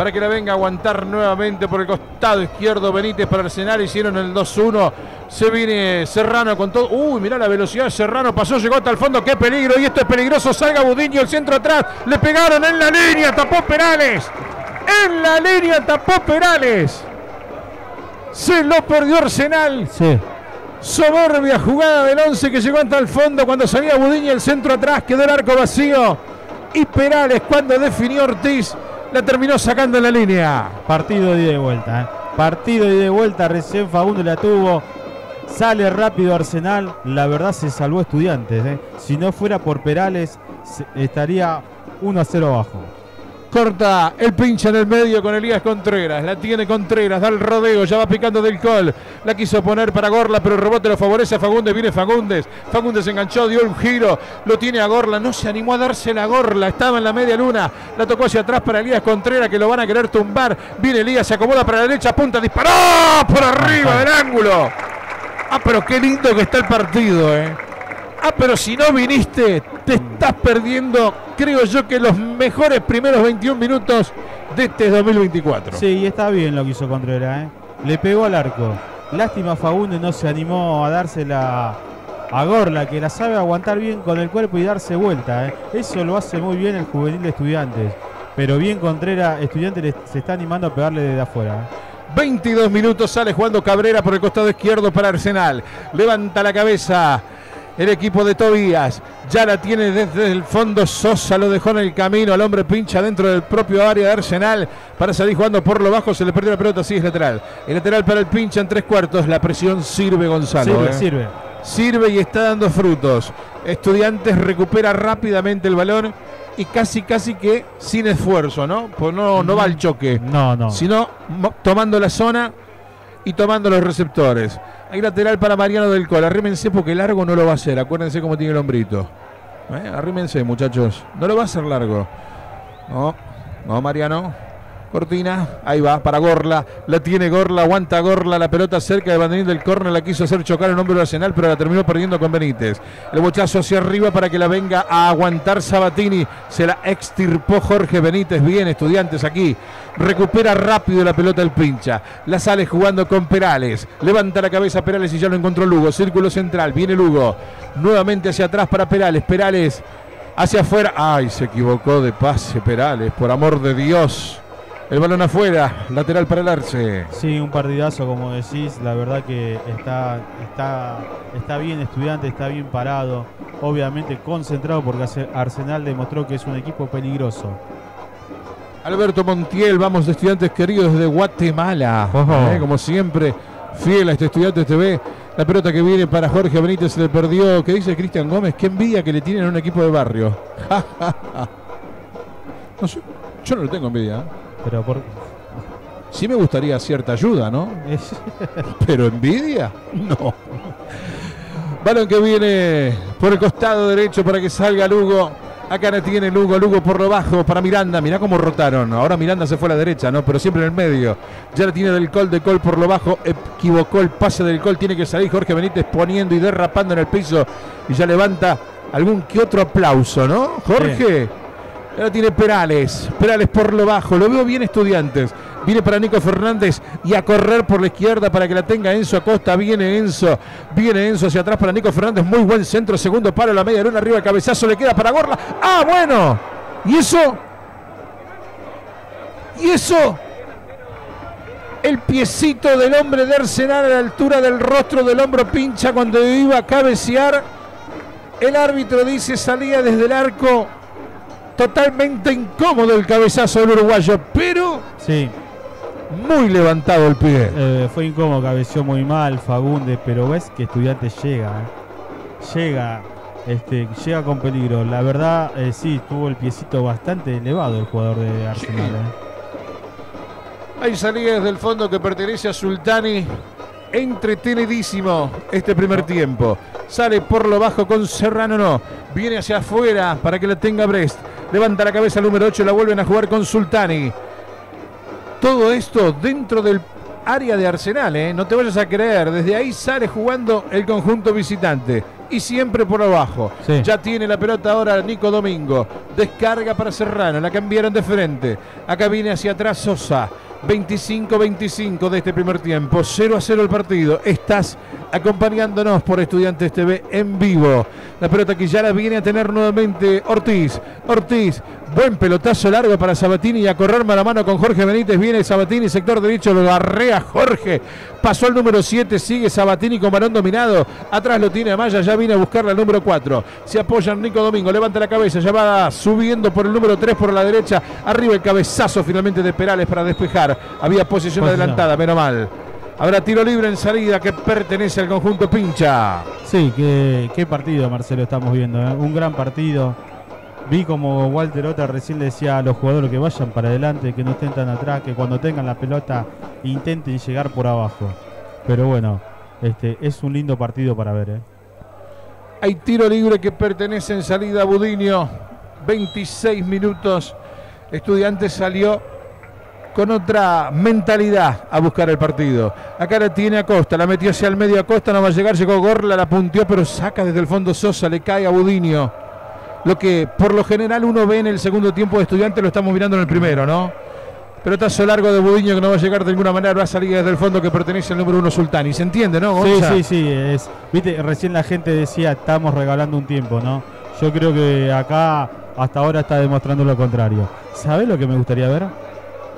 para que la venga a aguantar nuevamente por el costado izquierdo Benítez para Arsenal. Hicieron el 2-1. Se viene Serrano con todo. Uy, mirá la velocidad de Serrano. Pasó, llegó hasta el fondo. ¡Qué peligro! Y esto es peligroso. Salga Budiño, el centro atrás. Le pegaron en la línea. Tapó Perales. En la línea tapó Perales. Se lo perdió Arsenal. Sí. Soberbia jugada del 11 que llegó hasta el fondo cuando salía Budiño el centro atrás, quedó el arco vacío. Y Perales cuando definió Ortiz la terminó sacando en la línea. Partido de ida y vuelta. ¿eh? Partido de ida y vuelta. Recién Fagunde la tuvo. Sale rápido Arsenal. La verdad se salvó Estudiantes. ¿eh? Si no fuera por Perales, estaría 1 a 0 abajo. Corta el pincha en el medio con Elías Contreras. La tiene Contreras, da el rodeo, ya va picando del col. La quiso poner para Gorla, pero el rebote lo favorece a Fagundes. Viene Fagundes. Fagundes se enganchó, dio un giro. Lo tiene a Gorla. No se animó a dársela a Gorla. Estaba en la media luna. La tocó hacia atrás para Elías Contreras, que lo van a querer tumbar. Viene Elías, se acomoda para la derecha, punta, disparó por arriba del ángulo. Ah, pero qué lindo que está el partido, ¿eh? Ah, pero si no viniste, te estás perdiendo, creo yo, que los mejores primeros 21 minutos de este 2024. Sí, y está bien lo que hizo Contreras. ¿eh? Le pegó al arco. Lástima Fagunde no se animó a dársela a Gorla, que la sabe aguantar bien con el cuerpo y darse vuelta. ¿eh? Eso lo hace muy bien el juvenil de estudiantes. Pero bien Contreras, estudiantes le- se está animando a pegarle desde afuera. ¿eh? 22 minutos sale jugando Cabrera por el costado izquierdo para Arsenal. Levanta la cabeza el equipo de Tobías. Ya la tiene desde el fondo. Sosa lo dejó en el camino. El hombre pincha dentro del propio área de Arsenal para salir jugando por lo bajo. Se le perdió la pelota. Sí, es lateral. El lateral para el pincha en tres cuartos. La presión sirve, Gonzalo. Sirve, ¿eh? sirve. Sirve y está dando frutos. Estudiantes recupera rápidamente el balón y casi, casi que sin esfuerzo, ¿no? Pues no, no va al choque No, no. sino tomando la zona y tomando los receptores. Hay lateral para Mariano del Col. Arrímense porque largo no lo va a hacer. Acuérdense cómo tiene el hombrito. ¿Eh? Arrímense, muchachos. No lo va a hacer largo. No, no, Mariano. Cortina, ahí va, para Gorla, la tiene Gorla, aguanta Gorla, la pelota cerca de banderín del córner, la quiso hacer chocar en hombre de Arsenal, pero la terminó perdiendo con Benítez. El bochazo hacia arriba para que la venga a aguantar Sabatini, se la extirpó Jorge Benítez, bien estudiantes aquí, recupera rápido la pelota el pincha, la sale jugando con Perales, levanta la cabeza Perales y ya lo encontró Lugo, círculo central, viene Lugo, nuevamente hacia atrás para Perales, Perales hacia afuera, ay, se equivocó de pase Perales, por amor de Dios. El balón afuera, lateral para el Arce. Sí, un partidazo, como decís. La verdad que está, está, está bien estudiante, está bien parado. Obviamente concentrado porque Arse- Arsenal demostró que es un equipo peligroso. Alberto Montiel, vamos de estudiantes queridos de Guatemala. Eh, como siempre, fiel a este Estudiantes TV. La pelota que viene para Jorge Benítez se le perdió. ¿Qué dice Cristian Gómez? Qué envidia que le tienen a un equipo de barrio. (laughs) No sé, yo no le tengo envidia. ¿eh? Pero por, Sí me gustaría cierta ayuda, ¿no? es- (laughs) Pero envidia, no. Balón que viene por el costado derecho para que salga Lugo. Acá la tiene Lugo, Lugo por lo bajo para Miranda. Mirá cómo rotaron. Ahora Miranda se fue a la derecha, ¿no? Pero siempre en el medio. Ya la tiene del Col, de Col por lo bajo. Equivocó el pase del Col. Tiene que salir Jorge Benítez poniendo y derrapando en el piso. Y ya levanta algún que otro aplauso, ¿no? Jorge. Ahora tiene Perales. Perales por lo bajo. Lo veo bien estudiantes. Viene para Nico Fernández y a correr por la izquierda para que la tenga Enzo Acosta. Viene Enzo. Viene Enzo hacia atrás para Nico Fernández. Muy buen centro. Segundo palo. La media luna arriba. El cabezazo le queda para Gorla. Ah, bueno. ¿Y eso? ¿Y eso? El piecito del hombre de Arsenal a la altura del rostro del hombro pincha cuando iba a cabecear. El árbitro dice salía desde el arco totalmente incómodo el cabezazo del uruguayo, pero sí, muy levantado el pie. eh, fue incómodo, cabeció muy mal Fagunde, pero ves que estudiante llega. ¿eh? Llega, este, llega con peligro. La verdad, eh, sí, tuvo el piecito bastante elevado el jugador de Arsenal. ¿eh? Hay salida desde el fondo que pertenece a Sultani. Entretenidísimo este primer tiempo. Sale por lo bajo con Serrano, no. Viene hacia afuera para que la tenga Brest. Levanta la cabeza el número 8, la vuelven a jugar con Sultani. Todo esto dentro del área de Arsenal, ¿eh? no te vayas a creer. Desde ahí sale jugando el conjunto visitante. Y siempre por abajo. Sí. Ya tiene la pelota ahora Nico Domingo. Descarga para Serrano. La cambiaron de frente. Acá viene hacia atrás Sosa. 25-25 de este primer tiempo. 0 a 0 el partido. Estás acompañándonos por Estudiantes TV en vivo. La pelota que ya la viene a tener nuevamente Ortiz. Ortiz, buen pelotazo largo para Sabatini y a correr mano a mano con Jorge Benítez. Viene Sabatini, sector derecho, lo arrea Jorge. Pasó el número 7, sigue Sabatini con balón dominado. Atrás lo tiene Amaya, ya viene a buscarla el número 4. Se apoya Nico Domingo, levanta la cabeza, ya va subiendo por el número 3 por la derecha. Arriba el cabezazo finalmente de Perales para despejar. Había posición Posición. adelantada, menos mal. Habrá tiro libre en salida que pertenece al conjunto Pincha. Sí, qué, qué partido, Marcelo, estamos viendo. ¿eh? Un gran partido. Vi como Walter Ota recién le decía a los jugadores que vayan para adelante, que no estén tan atrás, que cuando tengan la pelota intenten llegar por abajo. Pero bueno, este es un lindo partido para ver. ¿eh? Hay tiro libre que pertenece en salida a Budiño. 26 minutos. Estudiantes salió con otra mentalidad a buscar el partido. Acá la tiene Acosta, la metió hacia el medio Acosta, no va a llegar, llegó Gorla, la punteó, pero saca desde el fondo Sosa, le cae a Budiño. Lo que por lo general uno ve en el segundo tiempo de Estudiantes lo estamos mirando en el primero, ¿no? Pelotazo largo de Budiño que no va a llegar de ninguna manera, va a salir desde el fondo que pertenece al número uno Sultani. ¿Se entiende, no? Sí, Gonza? sí, sí. Es, Viste, recién la gente decía, estamos regalando un tiempo, ¿no? Yo creo que acá hasta ahora está demostrando lo contrario. ¿Sabés lo que me gustaría ver?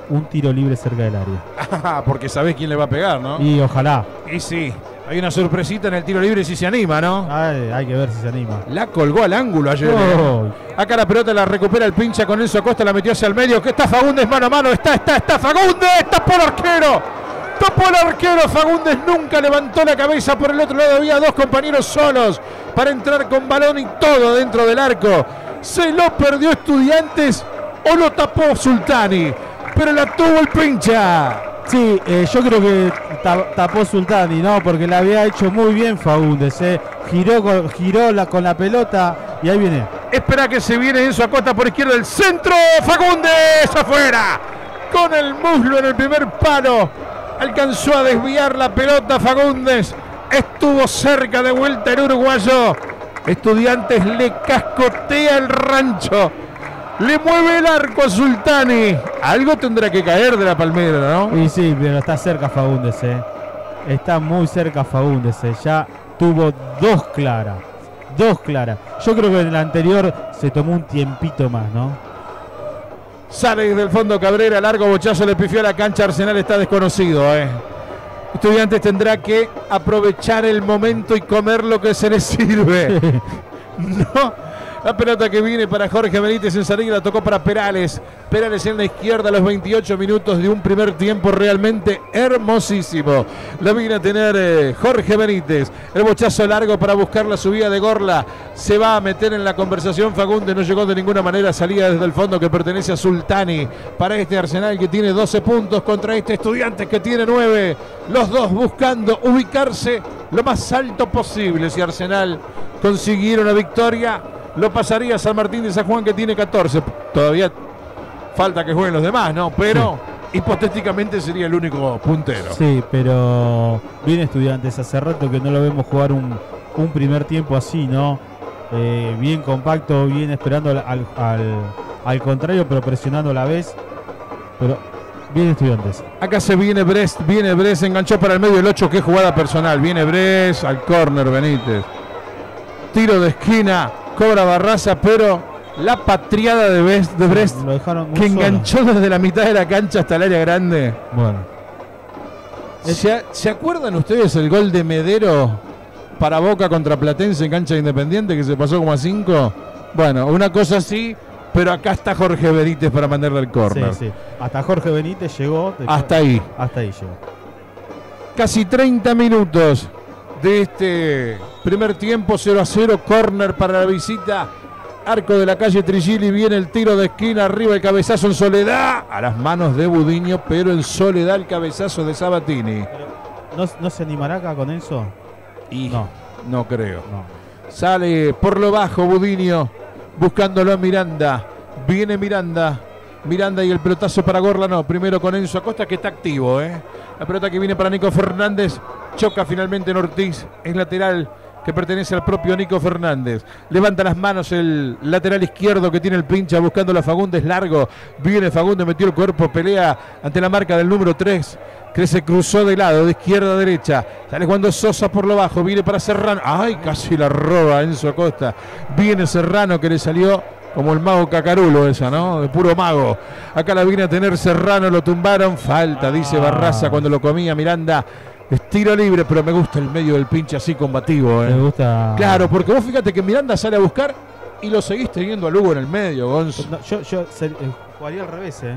Un tiro libre cerca del área. (laughs) Porque sabés quién le va a pegar, ¿no? Y ojalá. Y sí, hay una sorpresita en el tiro libre si se anima, ¿no? Ay, hay que ver si se anima. La colgó al ángulo ayer. ¿eh? Oh, Acá la pelota la recupera el pincha con Enzo Acosta, la metió hacia el medio. Que está Fagundes mano a mano. Está, está, está Fagundes. Tapó el arquero. Tapó el arquero. Fagundes nunca levantó la cabeza. Por el otro lado había dos compañeros solos para entrar con balón y todo dentro del arco. Se lo perdió Estudiantes o lo tapó Sultani. Pero la tuvo el pincha. Sí, eh, yo creo que ta- tapó Sultani, ¿no? Porque la había hecho muy bien Faúndes, ¿eh? Giró, con, giró la, con la pelota y ahí viene. Espera que se viene Enzo Acosta por izquierda del centro. Fagundes afuera. Con el muslo en el primer palo. Alcanzó a desviar la pelota Fagundes. Estuvo cerca de vuelta el uruguayo. Estudiantes le cascotea el rancho. Le mueve el arco a Sultani. Algo tendrá que caer de la palmera, ¿no? Y sí, pero está cerca Faúndes, ¿eh? Está muy cerca Faúndes, ¿eh? Ya tuvo dos claras. Dos claras. Yo creo que en el anterior se tomó un tiempito más, ¿no? Sale desde el fondo Cabrera, largo bochazo, le pifió a la cancha, Arsenal está desconocido. Eh. Estudiantes tendrá que aprovechar el momento y comer lo que se le sirve. (laughs) no. La pelota que viene para Jorge Benítez en salida la tocó para Perales. Perales en la izquierda a los 28 minutos de un primer tiempo realmente hermosísimo. La viene a tener eh, Jorge Benítez. El bochazo largo para buscar la subida de Gorla. Se va a meter en la conversación. Fagunde no llegó de ninguna manera. Salía desde el fondo que pertenece a Sultani. Para este Arsenal que tiene 12 puntos contra este Estudiantes que tiene 9. Los dos buscando ubicarse lo más alto posible. Si Arsenal consiguiera una victoria, lo pasaría San Martín de San Juan que tiene 14. Todavía falta que jueguen los demás, ¿no? Pero hipotéticamente sería el único puntero. Sí, pero bien estudiantes, hace rato que no lo vemos jugar un, un primer tiempo así, ¿no? Eh, bien compacto, bien esperando al, al, al- al contrario, pero presionando a la vez. Pero bien estudiantes. Acá se viene Brest, viene Brest, enganchó para el medio el 8, qué jugada personal. Viene Brest al córner Benítez. Tiro de esquina, cobra Barraza, pero la patriada de Brest, de Brest Lo dejaron que solo. enganchó desde la mitad de la cancha hasta el área grande. Bueno, ¿Se, se acuerdan ustedes el gol de Medero para Boca contra Platense en cancha de Independiente que se pasó como a 5? Bueno, una cosa así, pero acá está Jorge Benítez para mandarle al sí, córner. sí. Hasta Jorge Benítez llegó. Hasta ahí. Hasta ahí llegó. Casi 30 minutos de este primer tiempo, 0 a 0, córner para la visita. Arco de la calle Trigili, viene el tiro de esquina, arriba el cabezazo en soledad, a las manos de Budiño, pero en soledad el cabezazo de Sabatini. ¿No, no se animará acá con eso? Y No. No creo. No. Sale por lo bajo Budinio, buscándolo a Miranda. Viene Miranda. Miranda y el pelotazo para Gorla, no. Primero con Enzo Acosta que está activo, ¿eh? La pelota que viene para Nico Fernández. Choca finalmente en Ortiz. Es lateral que pertenece al propio Nico Fernández. Levanta las manos el lateral izquierdo que tiene el pincha buscando a Fagundes largo. Viene Fagundes, metió el cuerpo, pelea ante la marca del número 3 que se cruzó de lado, de izquierda a derecha. Sale cuando Sosa por lo bajo, viene para Serrano. ¡Ay! Casi la roba Enzo Acosta. Viene Serrano que le salió como el mago Cacarulo esa, ¿no? De puro mago. Acá la viene a tener Serrano, lo tumbaron. Falta, dice. Barraza cuando lo comía Miranda. Es tiro libre, pero me gusta el medio del pinche así combativo, ¿eh? Me gusta. Claro, porque vos fíjate que Miranda sale a buscar y lo seguís teniendo a Lugo en el medio, Gonz. No, yo yo se- eh, jugaría al revés, ¿eh?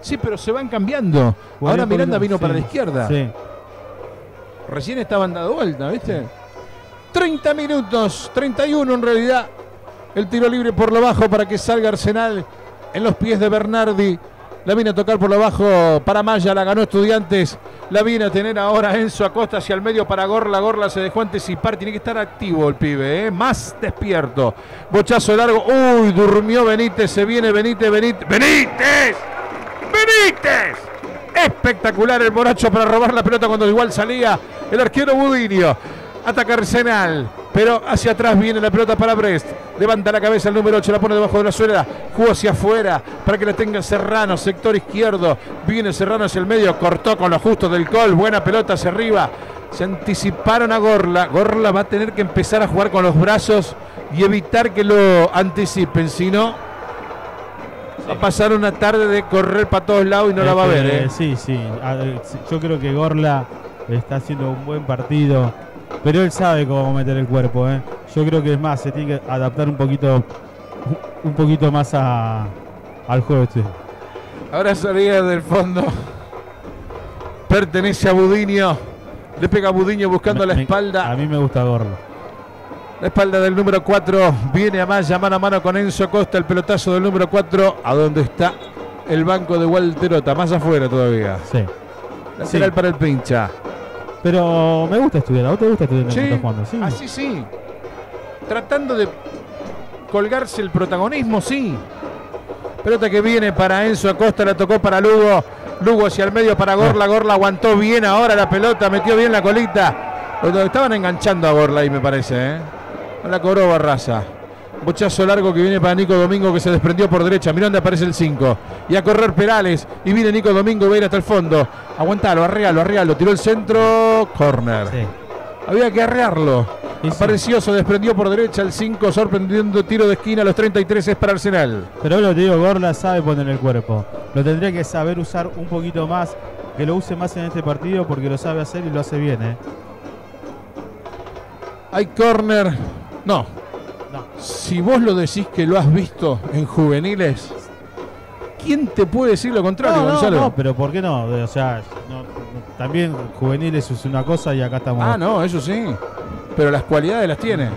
Sí, pero se van cambiando. Jugaría Ahora Miranda vino para sí, la izquierda. Sí. Recién estaban dando vuelta, ¿viste? 30 minutos, 31 en realidad. El tiro libre por lo bajo para que salga Arsenal en los pies de Bernardi. La viene a tocar por lo bajo para Maya, la ganó Estudiantes. La viene a tener ahora Enzo Acosta hacia el medio para Gorla. Gorla se dejó anticipar. Tiene que estar activo el pibe, ¿eh? más despierto. Bochazo largo. Uy, durmió Benítez. Se viene Benítez, Benítez. ¡Benítez! ¡Benítez! Espectacular el Moracho para robar la pelota cuando igual salía el arquero Budinio. Ataca Arsenal, pero hacia atrás viene la pelota para Brest. Levanta la cabeza el número 8, la pone debajo de la suela. Jugó hacia afuera para que la tenga Serrano, sector izquierdo. Viene Serrano hacia el medio, cortó con lo justo del gol. Buena pelota hacia arriba. Se anticiparon a Gorla. Gorla va a tener que empezar a jugar con los brazos y evitar que lo anticipen. Si no, va a pasar una tarde de correr para todos lados y no la va a ver. Este, ¿eh? Sí, eh, sí, Yo creo que Gorla está haciendo un buen partido. Pero él sabe cómo meter el cuerpo, ¿eh? Yo creo que es más, se tiene que adaptar un poquito un poquito más a, al juego este. Ahora salía del fondo. Pertenece a Budinio. Le pega a Budinio buscando Me- la me- espalda. A mí me gusta Gorla. La espalda del número 4. Viene a Maya mano a mano con Enzo Costa. El pelotazo del número 4. A donde está el banco de Walterota. Más afuera todavía. Sí. Lateral Sí. para el pincha. Pero me gusta estudiar. ¿A vos te gusta estudiar Sí, en el jugando? Sí. así sí. Tratando de colgarse el protagonismo, sí. Pelota que viene para Enzo Acosta, la tocó para Lugo. Lugo hacia el medio para Gorla. Gorla aguantó bien ahora la pelota, metió bien la colita. Estaban enganchando a Gorla ahí, me parece. ¿eh? La cobró Barraza. Bochazo largo que viene para Nico Domingo que se desprendió por derecha. Mirá dónde aparece el 5. Y a correr Perales. Y viene Nico Domingo, va a ir hasta el fondo. Aguantalo, arrealo, arrealo. Tiró el centro. Corner. Sí. Había que arrearlo. Sí. Apareció, se desprendió por derecha el 5, sorprendiendo tiro de esquina a los 33 es para Arsenal. Pero lo que te digo, Gorla sabe poner el cuerpo. Lo tendría que saber usar un poquito más, que lo use más en este partido porque lo sabe hacer y lo hace bien, ¿eh? Hay corner. No. No. Si vos lo decís que lo has visto en juveniles, ¿quién te puede decir lo contrario, No, no, Gonzalo? no, pero ¿por qué no? O sea, no- no- también juveniles es una cosa y acá estamos. Ah, no, eso sí. Pero las cualidades las tiene.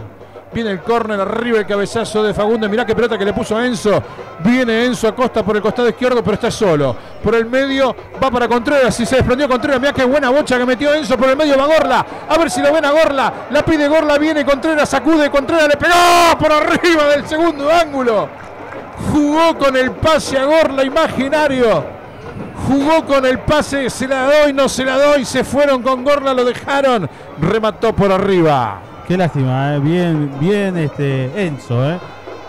Viene el córner arriba, el cabezazo de Fagundes. Mirá qué pelota que le puso a Enzo. Viene Enzo Acosta por el costado izquierdo, pero está solo. Por el medio va para Contreras y se desprendió Contreras. Mirá qué buena bocha que metió Enzo por el medio. Va Gorla. A ver si lo ven a Gorla. La pide Gorla. Viene Contreras, sacude Contreras. Le pegó por arriba del segundo ángulo. Jugó con el pase a Gorla imaginario. Jugó con el pase, se la doy, no se la doy, se fueron con Gorla, lo dejaron, remató por arriba. Qué lástima, ¿eh? Bien, bien este Enzo, ¿eh?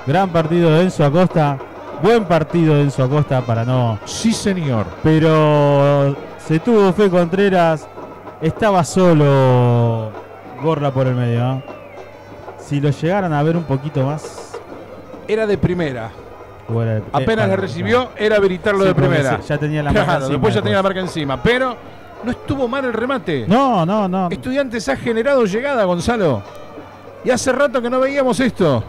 Gran partido de Enzo Acosta. Buen partido de Enzo Acosta para no. Sí, señor. Pero se tuvo fe Contreras. Estaba solo Gorla por el medio. ¿no? Si lo llegaran a ver un poquito más. Era de primera. bueno, eh, Apenas para- la recibió, era habilitarlo Sí, de primera. ya tenía la marca Claro, encima después ya tenía la después. marca encima. Pero no estuvo mal el remate. No, no, no. Estudiantes ha generado llegada, Gonzalo. Y hace rato que no veíamos esto.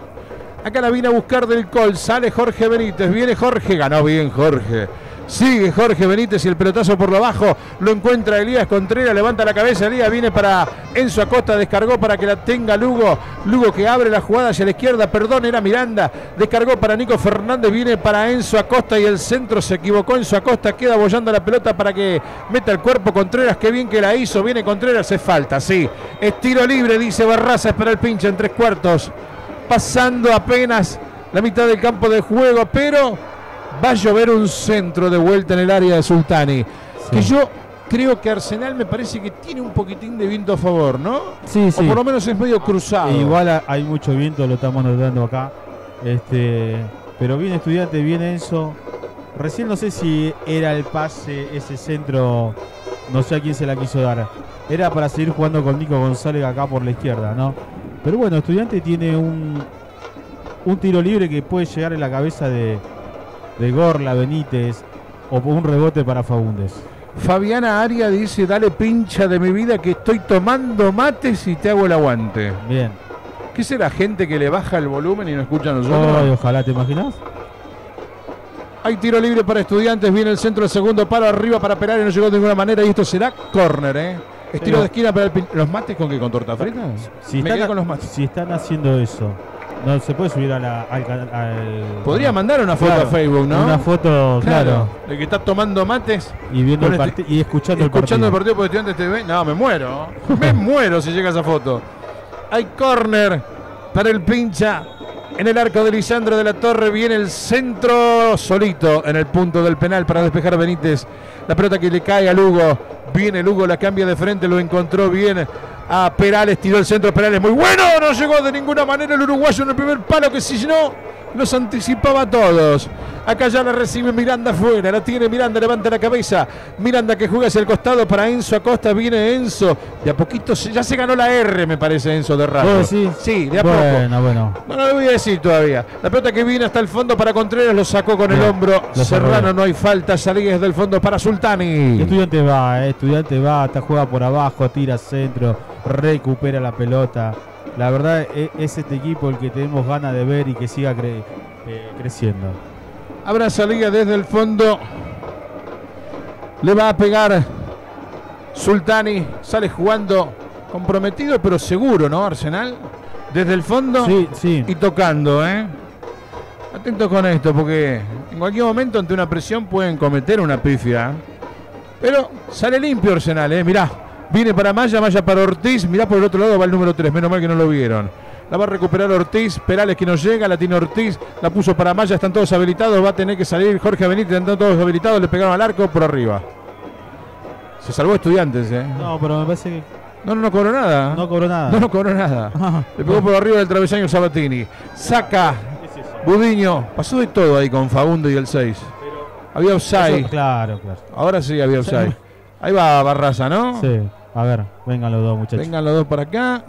Acá la vine a buscar del Col. Sale Jorge Benítez. Viene Jorge. Ganó bien Jorge. Sigue Jorge Benítez y el pelotazo por lo bajo. Lo encuentra Elías Contreras, levanta la cabeza. Elías viene para Enzo Acosta, descargó para que la tenga Lugo. Lugo que abre la jugada hacia la izquierda, perdón, era Miranda. Descargó para Nico Fernández, viene para Enzo Acosta y el centro se equivocó. Enzo Acosta queda bollando la pelota para que meta el cuerpo Contreras. Qué bien que la hizo. Viene Contreras, hace falta, sí. Es tiro libre, dice Barraza, espera el pinche en tres cuartos. Pasando apenas la mitad del campo de juego, pero va a llover un centro de vuelta en el área de Sultani. Que yo creo que Arsenal me parece que tiene un poquitín de viento a favor, ¿no? Sí, O sí. por lo menos es medio cruzado. E igual ha- hay mucho viento, lo estamos notando acá. Este, pero bien estudiante, bien Enzo. Recién no sé si era el pase, ese centro, no sé a quién se la quiso dar. Era para seguir jugando con Nico González acá por la izquierda, ¿no? Pero bueno, estudiante tiene un, un tiro libre que puede llegar en la cabeza de, de Gorla, Benítez, o un rebote para Faúndez. Fabiana Aria dice, dale pincha de mi vida que estoy tomando mates y te hago el aguante. Bien. ¿Qué será gente que le baja el volumen y no escucha a nosotros? Ay, ojalá, ¿te imaginas? Hay tiro libre para estudiantes, viene el centro del segundo palo arriba para Peral y no llegó de ninguna manera y esto será córner, ¿eh? Es tiro de esquina para el ¿Los mates con qué? ¿Con torta frita? Si Me están, quedé con los mates. si están haciendo eso, no se puede subir a la- al, Podría mandar una foto Claro, a Facebook, ¿no? Una foto, claro. De que está tomando mates Y viendo el este- partido y escuchando, escuchando el el partido por Estudiantes TV. No, me muero. Me (laughs) muero si llega esa foto. Hay córner para el pincha. En el arco de Lisandro de la Torre viene el centro solito en el punto del penal para despejar a Benítez. La pelota que le cae a Lugo. Viene Lugo, la cambia de frente, lo encontró bien a Perales, tiró el centro, Perales muy bueno, no llegó de ninguna manera el uruguayo en el primer palo que si no los anticipaba a todos. Acá ya la recibe Miranda afuera, la tiene Miranda, levanta la cabeza. Miranda que juega hacia el costado para Enzo Acosta, viene Enzo. De a poquito ya se ganó la R, me parece Enzo de rato. ¿Vos decís? Sí, de a poco. Bueno, bueno. No, no lo voy a decir todavía. La pelota que viene hasta el fondo para Contreras lo sacó con el hombro. Serrano no hay falta, salida desde el fondo para Sultani. Estudiante va, eh, estudiante va, hasta juega por abajo, tira centro, recupera la pelota. La verdad e- es este equipo el que tenemos ganas de ver y que siga cre- eh, creciendo. Habrá salida desde el fondo. Le va a pegar Sultani. Sale jugando comprometido, pero seguro, ¿no? Arsenal. Desde el fondo Sí, sí. y tocando, ¿eh? Atento con esto, porque en cualquier momento ante una presión pueden cometer una pifia. Pero sale limpio Arsenal, ¿eh? Mirá, viene para Maya, Maya para Ortiz. Mirá por el otro lado va el número 3, menos mal que no lo vieron. La va a recuperar Ortiz, Perales que no llega, la tiene Ortiz, la puso para Maya, están todos habilitados, va a tener que salir Jorge Benítez, están todos habilitados, le pegaron al arco por arriba. Se salvó estudiantes, ¿eh? No, pero me parece que No, no, no cobró nada. no cobró nada. No, no cobró nada. (laughs) Le pegó por arriba del travesaño Sabatini. Saca Budiño. Pasó de todo ahí con Fagundo y el 6. Había offside. Eso- claro, claro. Ahora sí había offside. Ahí va Barraza, ¿no? Sí, a ver, vengan los dos muchachos. Vengan los dos para acá.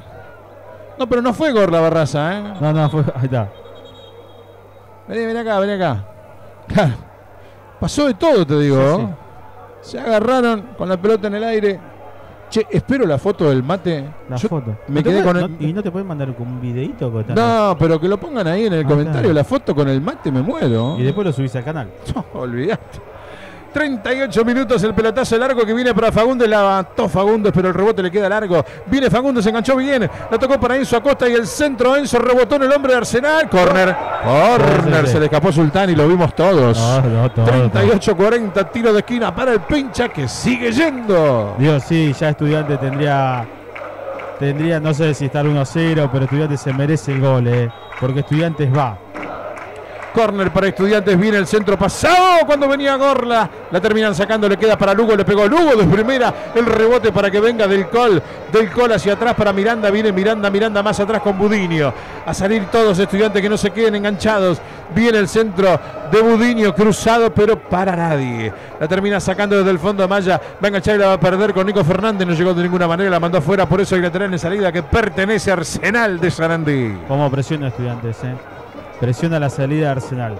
No, pero no fue Gorla Barraza, ¿eh? No, no, fue, ahí está. Vení, vení acá, vení acá. Claro. Pasó de todo, te digo. Sí, Se agarraron con la pelota en el aire. Che, espero la foto del mate. La Yo foto. Me ¿No te quedé con el... ¿Y no te pueden mandar un videito? están- No, pero que lo pongan ahí en el Ah, comentario. claro. La foto con el mate, me muero. Y después lo subís al canal. (laughs) No, olvidate. 38 minutos el pelotazo largo que viene para Fagundes. La mató Fagundes, pero el rebote le queda largo. Viene Fagundes, se enganchó bien. La tocó para Enzo Acosta y el centro. Enzo rebotó en el hombre de Arsenal. Corner. Corner. Se le escapó Sultán y lo vimos todos. No, no, todo, 38-40, tiro de esquina para el pincha que sigue yendo. Dios, sí, ya estudiante tendría. Tendría, no sé si estar 1-0, pero estudiante se merece el gol, eh. Porque estudiantes va. Corner para estudiantes, viene el centro pasado cuando venía Gorla. La terminan sacando, le queda para Lugo, le pegó Lugo de primera. El rebote para que venga del Col. Del Col hacia atrás para Miranda. Viene Miranda, Miranda más atrás con Budiño. A salir todos estudiantes que no se queden enganchados. Viene el centro de Budiño cruzado, pero para nadie. La termina sacando desde el fondo a Maya. Va a enganchar y la va a perder con Nico Fernández. No llegó de ninguna manera, la mandó afuera. Por eso hay lateral en salida que pertenece a Arsenal de Sarandí. Como presiona estudiantes, eh. Presiona la salida de Arsenal.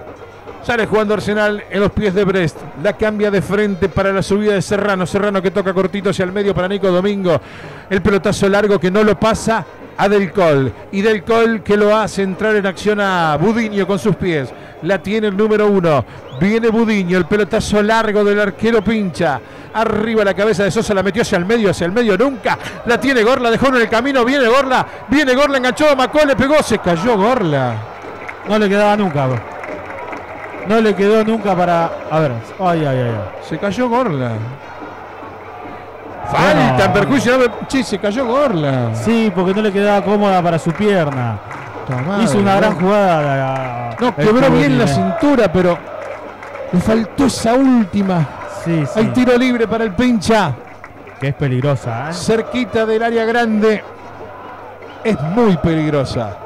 Sale jugando Arsenal en los pies de Brest. La cambia de frente para la subida de Serrano. Serrano que toca cortito hacia el medio para Nico Domingo. El pelotazo largo que no lo pasa. a Del Col. Y Del Col que lo hace entrar en acción a Budiño con sus pies. La tiene el número uno. Viene Budiño, el pelotazo largo del arquero pincha. Arriba la cabeza de Sosa, la metió hacia el medio, hacia el medio nunca. La tiene Gorla, dejó en el camino. Viene Gorla, viene Gorla, enganchó a Macó, le pegó, se cayó Gorla. No le quedaba nunca. bro. No le quedó nunca para. A ver. Ay, ay, ay. Se cayó Gorla. Falta, Bueno. en perjuicio. Che, se cayó Gorla. Sí, porque no le quedaba cómoda para su pierna. Madre, Hizo una ¿no? gran jugada. No, quebró bien la cintura, pero le faltó esa última. Sí, sí. Hay tiro libre para el pincha. Que es peligrosa, ¿eh? cerquita del área grande. Es muy peligrosa.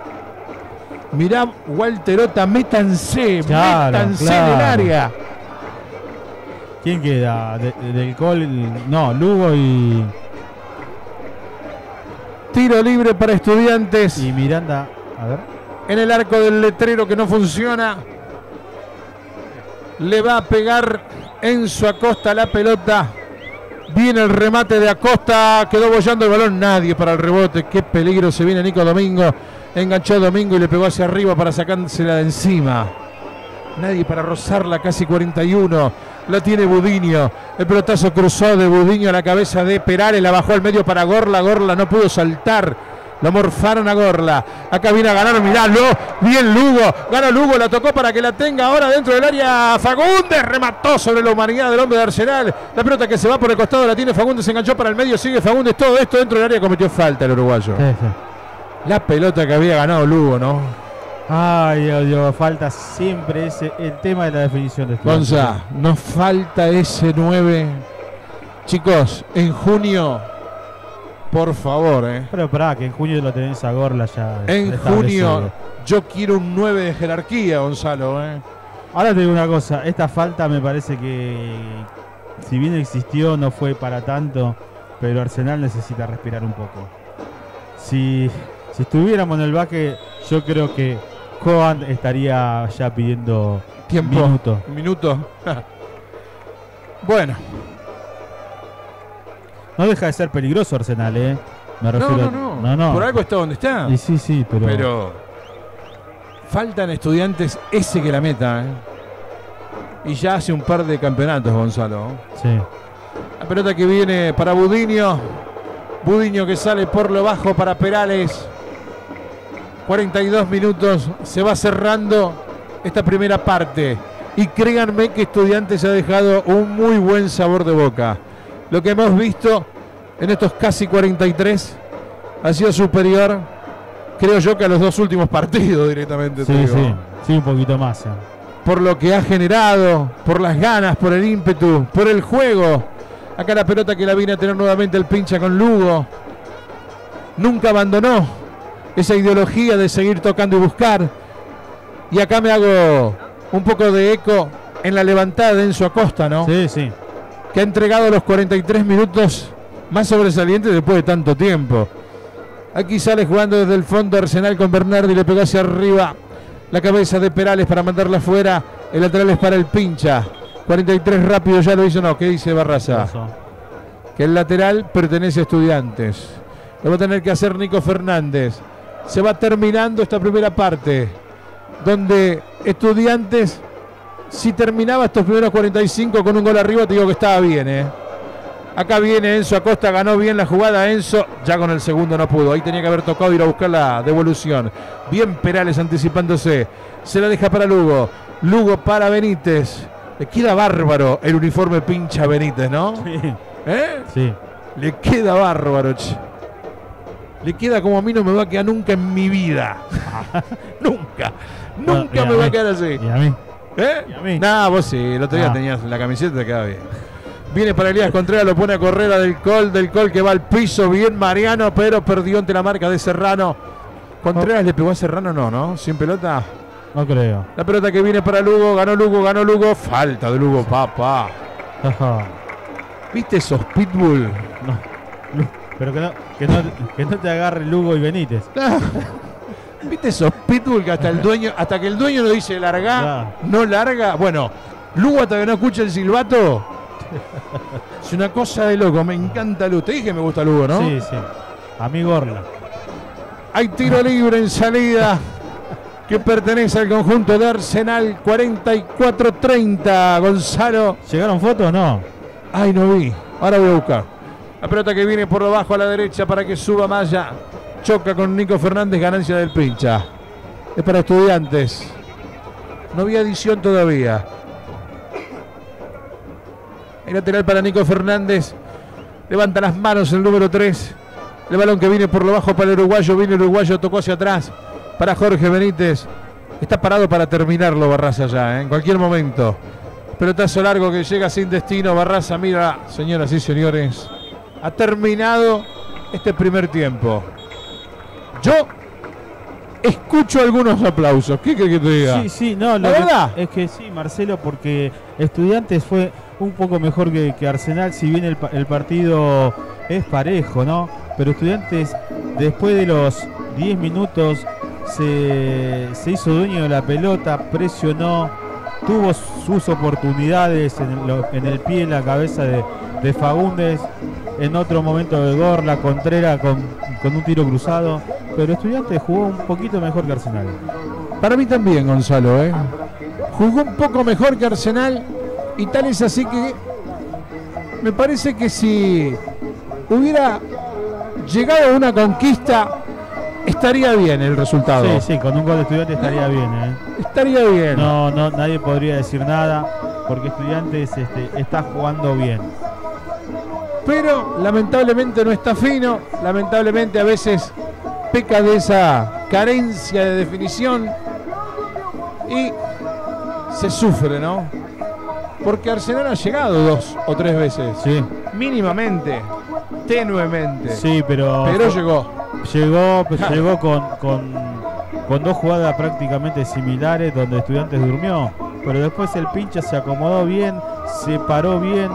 Mirá, Walterota, métanse, Claro, métanse en el área. ¿Quién queda? De- del Col. No, Lugo y, Tiro libre para estudiantes y Miranda. A ver. en el arco del letrero que no funciona. Le va a pegar Enzo Acosta la pelota. Viene el remate de Acosta. Quedó bollando el balón. Nadie para el rebote. Qué peligro se viene Nico Domingo. Enganchó Domingo y le pegó hacia arriba para sacársela de encima. Nadie para rozarla, casi 41. La tiene Budiño. El pelotazo cruzó de Budiño a la cabeza de Perales. La bajó al medio para Gorla. Gorla no pudo saltar. Lo morfaron a Gorla. Acá viene a ganar, miralo. Bien Lugo. Gana Lugo, la tocó para que la tenga ahora dentro del área. Fagundes remató sobre la humanidad del hombre de Arsenal. La pelota que se va por el costado la tiene Fagundes. Se enganchó para el medio. Sigue Fagundes. Todo esto dentro del área cometió falta el uruguayo. La pelota que había ganado Lugo, ¿no? Ay, Dios, falta siempre ese el tema de la definición de Estudiantes. Gonza, nos falta ese 9. Chicos, en junio, por favor, ¿eh? Pero pará, que en junio lo tenés a Gorla ya. En junio, yo quiero un 9 de jerarquía, Gonzalo, ¿eh? Ahora te digo una cosa, esta falta me parece que si bien existió no fue para tanto, pero Arsenal necesita respirar un poco. Si, si estuviéramos en el baque, yo creo que Coan estaría ya pidiendo Tiempo. minutos. Minuto. (laughs) bueno, No deja de ser peligroso Arsenal, ¿eh? Me no, no, no, no, no. Por algo está donde está. Y sí, sí, pero, Pero faltan estudiantes ese que la meta, ¿eh? Y ya hace un par de campeonatos, Gonzalo. sí. La pelota que viene para Budiño. Budiño que sale por lo bajo para Perales. 42 minutos. Se va cerrando esta primera parte. Y créanme que Estudiantes ha dejado un muy buen sabor de boca. Lo que hemos visto en estos casi 43 ha sido superior, creo yo, que a los dos últimos partidos directamente. te Sí, digo. sí, sí, un poquito más. eh. por lo que ha generado, por las ganas, por el ímpetu, por el juego. Acá la pelota que la viene a tener nuevamente el pincha con Lugo. Nunca abandonó esa ideología de seguir tocando y buscar. Y acá me hago un poco de eco en la levantada de Enzo Acosta, ¿no? Sí, sí. Que ha entregado los 43 minutos más sobresalientes después de tanto tiempo. Aquí sale jugando desde el fondo Arsenal con Bernardi, le pegó hacia arriba la cabeza de Perales para mandarla afuera. El lateral es para el pincha. 43 rápido, ya lo hizo, no. ¿Qué dice Barraza? Que el lateral pertenece a estudiantes. Lo va a tener que hacer Nico Fernández. Se va terminando esta primera parte. Donde estudiantes, si terminaba estos primeros 45 con un gol arriba, te digo que estaba bien, ¿eh? Acá viene Enzo Acosta, ganó bien la jugada Enzo, ya con el segundo no pudo, ahí tenía que haber tocado ir a buscar la devolución. Bien Perales anticipándose, se la deja para Lugo, Lugo para Benítez. Le queda bárbaro el uniforme pincha Benítez, ¿no? Sí, ¿Eh? sí. Le queda bárbaro, che. Le queda como a mí no me va a quedar nunca en mi vida. (laughs) nunca. Bueno, Nunca me va a quedar así. Y a mí. ¿Eh? ¿Y a mí? Nah, vos sí, el otro día Ah. tenías la camiseta, te queda bien. Viene para Elías Contreras, lo pone a correr a del Col, del Col que va al piso, bien Mariano, pero perdió ante la marca de Serrano. Contreras le pegó a Serrano, no, ¿no? Sin pelota. No creo. La pelota que viene para Lugo, ganó Lugo, ganó Lugo. Falta de Lugo, papá. ¿Viste esos pitbull? No. Pero que no, que no, que no te agarre Lugo y Benítez. ¿Viste esos pitbull que hasta el dueño, hasta que el dueño lo dice larga, Claro. no larga? Bueno, Lugo hasta que no escucha el silbato. Es una cosa de loco, me encanta Lugo. Te dije que me gusta Lugo, ¿no? Sí, sí. A mí Gorla. Hay tiro libre en salida que pertenece al conjunto de Arsenal 44-30. Gonzalo. ¿Llegaron fotos o no? Ay, no vi. Ahora voy a buscar. La pelota que viene por debajo a la derecha para que suba Maya. Choca con Nico Fernández, ganancia del pincha. Es para estudiantes. No vi adición todavía. El lateral para Nico Fernández. Levanta las manos el número 3. El balón que viene por lo bajo para el uruguayo. Viene el uruguayo, tocó hacia atrás para Jorge Benítez. Está parado para terminarlo Barraza ya, ¿eh? en cualquier momento. Pelotazo largo que llega sin destino. Barraza, mira, señoras y señores. Ha terminado este primer tiempo. Yo escucho algunos aplausos. ¿Qué crees que te diga? Sí, sí, no, ¿La verdad? es que sí, Marcelo, porque Estudiantes fue un poco mejor que, que Arsenal, si bien el, pa- el partido es parejo, ¿no? Pero Estudiantes, después de los 10 minutos, se, se hizo dueño de la pelota, presionó, tuvo sus oportunidades en el, en el pie, en la cabeza de, de Fagundes, en otro momento de Gorla, Contrera con, con un tiro cruzado, pero Estudiantes jugó un poquito mejor que Arsenal. Para mí también, Gonzalo. ¿eh? Jugó un poco mejor que Arsenal y tal es así que me parece que si hubiera llegado a una conquista, estaría bien el resultado. Sí, sí, con un gol de estudiante estaría bien, ¿eh? Estaría bien. No, no, nadie podría decir nada porque estudiantes este, está jugando bien. Pero lamentablemente no está fino, lamentablemente a veces peca de esa carencia de definición y se sufre, ¿no? Porque Arsenal ha llegado dos o tres veces, Sí, mínimamente, tenuemente, sí, pero, pero llegó. llegó, pues, llegó con, con, con dos jugadas prácticamente similares donde estudiantes durmió. Pero después el pincha se acomodó bien, se paró bien,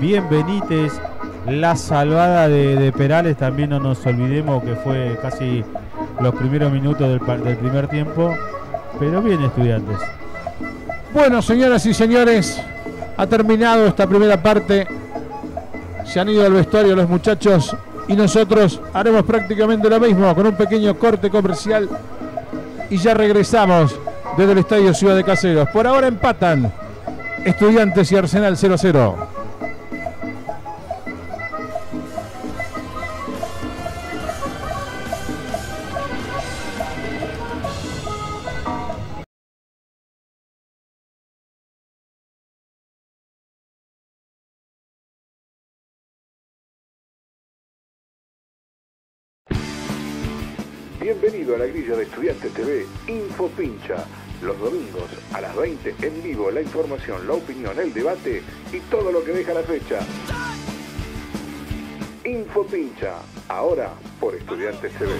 bien Benítez. La salvada de, Perales también no nos olvidemos que fue casi los primeros minutos del, del primer tiempo. Pero bien estudiantes. Bueno, señoras y señores, ha terminado esta primera parte. Se han ido al vestuario los muchachos y nosotros haremos prácticamente lo mismo con un pequeño corte comercial y ya regresamos desde el Estadio Ciudad de Caseros. Por ahora empatan Estudiantes y Arsenal 0-0. la grilla de Estudiantes TV, Info Pincha. Los domingos a las 20 en vivo la información, la opinión, el debate y todo lo que deja la fecha. Info Pincha, ahora por Estudiantes TV.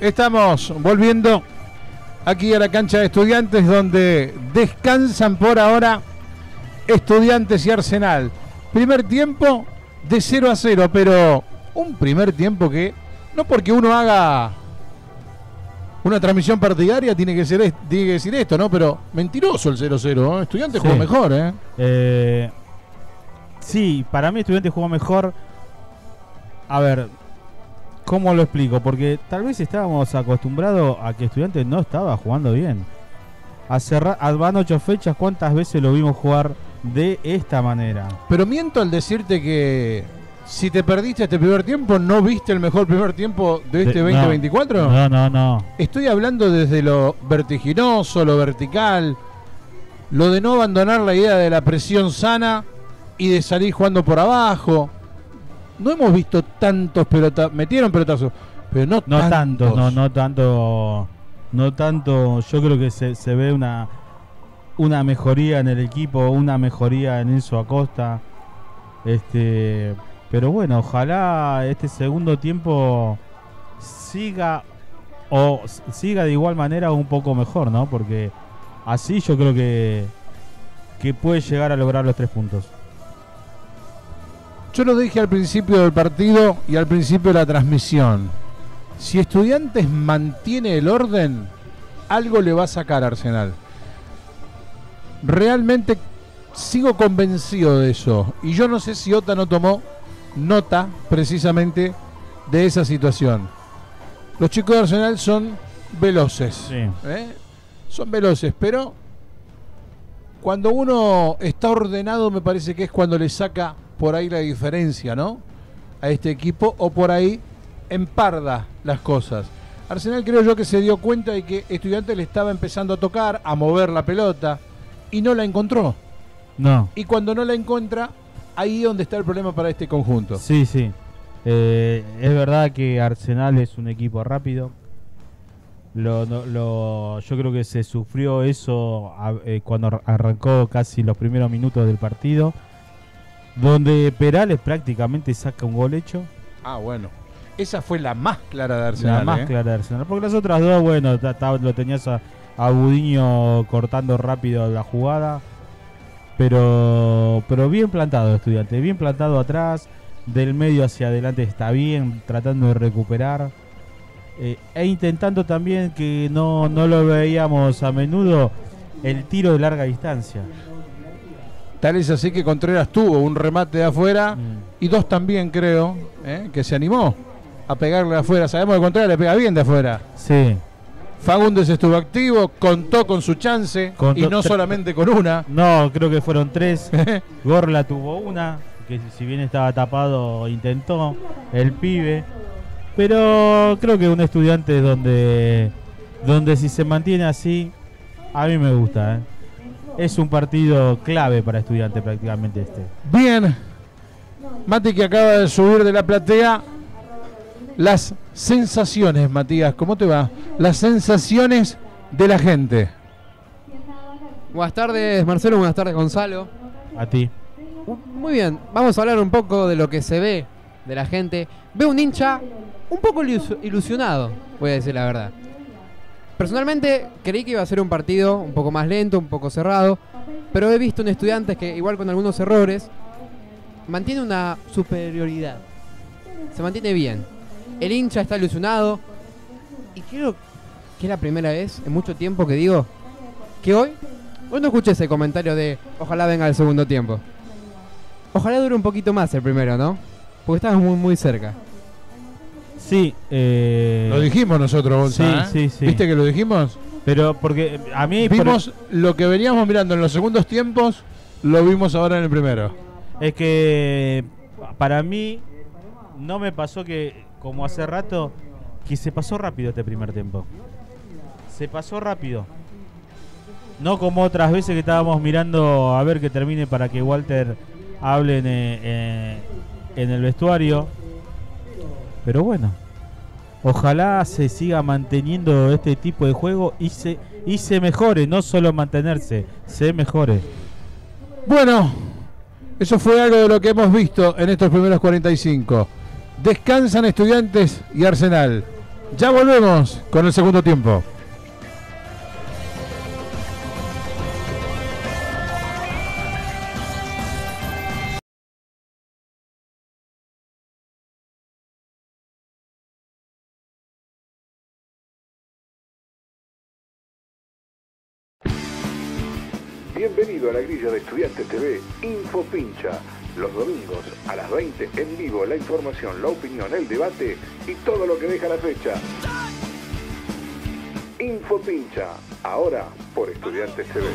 Estamos volviendo aquí a la cancha de estudiantes donde descansan por ahora estudiantes y Arsenal. Primer tiempo de 0 a 0, pero un primer tiempo que no porque uno haga una transmisión partidaria tiene que, ser, tiene que decir esto, ¿no? Pero mentiroso el 0-0, ¿eh? Estudiantes Sí. jugó mejor, ¿eh? Eh, sí, para mí Estudiantes jugó mejor. A ver, ¿cómo lo explico? Porque tal vez estábamos acostumbrados a que Estudiantes no estaba jugando bien. Hace ra- a- van ocho fechas, ¿cuántas veces lo vimos jugar de esta manera? Pero miento al decirte que si te perdiste este primer tiempo, ¿no viste el mejor primer tiempo de este De- no. 2024? No, no, no. Estoy hablando desde lo vertiginoso, lo vertical, lo de no abandonar la idea de la presión sana y de salir jugando por abajo. No hemos visto tantos pelotazos, metieron pelotazos, pero no, No tantos. tanto, no, no tanto, no tanto. Yo creo que se, se ve una una mejoría en el equipo, una mejoría en Enzo Acosta. Este, pero bueno, ojalá este segundo tiempo siga o siga de igual manera un poco mejor, ¿no? Porque así yo creo que que puede llegar a lograr los tres puntos. Yo lo dije al principio del partido y al principio de la transmisión. Si Estudiantes mantiene el orden, algo le va a sacar a Arsenal. Realmente sigo convencido de eso. Y yo no sé si Ota no tomó nota precisamente de esa situación. Los chicos de Arsenal son veloces. Sí. ¿eh? Son veloces, pero cuando uno está ordenado me parece que es cuando le saca por ahí la diferencia, ¿no? A este equipo o por ahí emparda las cosas. Arsenal creo yo que se dio cuenta de que Estudiantes le estaba empezando a tocar, a mover la pelota y no la encontró. No. Y cuando no la encuentra, ahí es donde está el problema para este conjunto. Sí, sí. Eh, es verdad que Arsenal es un equipo rápido. Lo, no- lo- yo creo que se sufrió eso a- eh, cuando ar- arrancó casi los primeros minutos del partido, donde Perales prácticamente saca un gol hecho, Ah, bueno. Esa fue la más clara de Arsenal. la más ¿eh? clara de Arsenal. Porque las otras dos, bueno, ta- ta- lo tenías a, a Budiño cortando rápido la jugada, pero, pero bien plantado estudiante, bien plantado atrás, del medio hacia adelante está bien, tratando de recuperar. eh, e intentando también que no, no lo veíamos a menudo el tiro de larga distancia. Tal es así que Contreras tuvo un remate de afuera Mm. y dos también creo, ¿eh? que se animó a pegarle de afuera. Sabemos que Contreras le pega bien de afuera. Sí, Fagundes estuvo activo, contó con su chance Contó y no solamente con una. no, creo que fueron tres. (laughs) Gorla tuvo una, que si bien estaba tapado intentó, el pibe. Pero creo que un estudiante donde, donde si se mantiene así, a mí me gusta. ¿eh? Es un partido clave para estudiante prácticamente este. Bien, Mati que acaba de subir de la platea. Las sensaciones, Matías, ¿cómo te va? Las sensaciones de la gente. Buenas tardes, Marcelo. Buenas tardes, Gonzalo. A ti. Uh, Muy bien, vamos a hablar un poco de lo que se ve de la gente. Veo un hincha un poco ilus- ilusionado, voy a decir la verdad. Personalmente creí que iba a ser un partido un poco más lento, un poco cerrado, pero he visto un estudiante que, igual con algunos errores, mantiene una superioridad. Se mantiene bien. El hincha está ilusionado y creo que es la primera vez en mucho tiempo que digo que hoy, hoy no escuché ese comentario de ojalá venga el segundo tiempo. Ojalá dure un poquito más el primero, ¿no? Porque estamos muy, muy cerca. Sí, eh, Lo dijimos nosotros, Gonzalo. Sí, sí, sí. ¿Viste que lo dijimos? Pero porque eh, a mí... por- Vimos lo que veníamos mirando en los segundos tiempos, lo vimos ahora en el primero. Es que para mí no me pasó que, como hace rato, que se pasó rápido este primer tiempo. Se pasó rápido. No como otras veces que estábamos mirando a ver que termine para que Walter hable en, eh, en el vestuario. Pero bueno, ojalá se siga manteniendo este tipo de juego y se, y se mejore, no solo mantenerse, se mejore. Bueno, eso fue algo de lo que hemos visto en estos primeros 45. Descansan estudiantes y Arsenal. Ya volvemos con el segundo tiempo. Los domingos a las 20 en vivo la información, la opinión, el debate y todo lo que deja la fecha. Info Pincha, ahora por Estudiantes TV.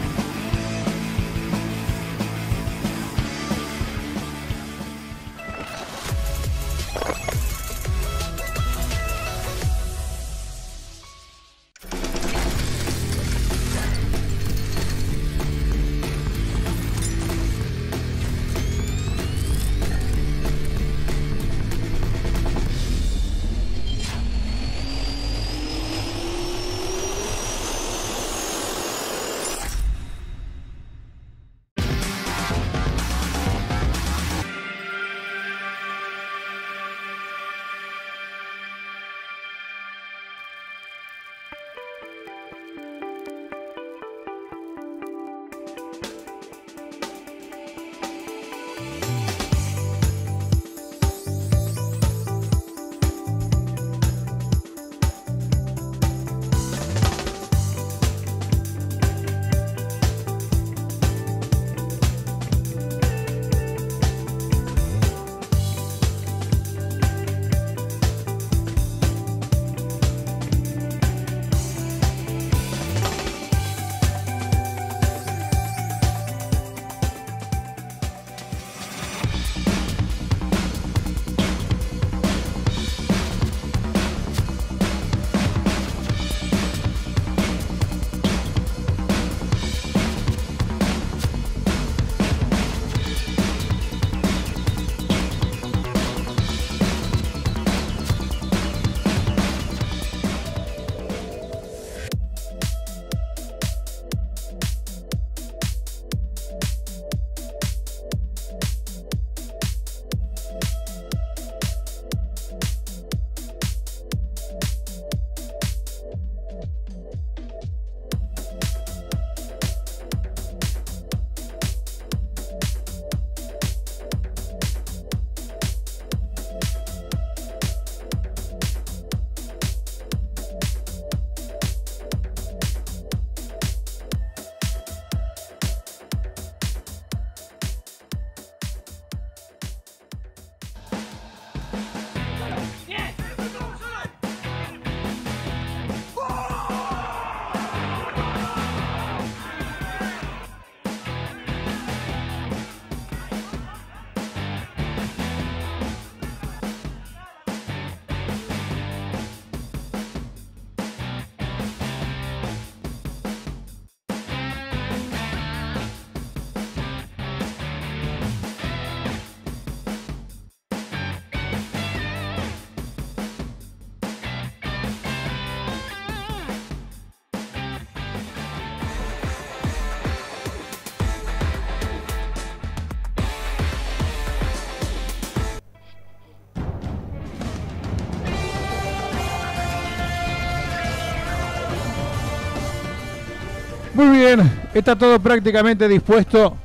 Muy bien, está todo prácticamente dispuesto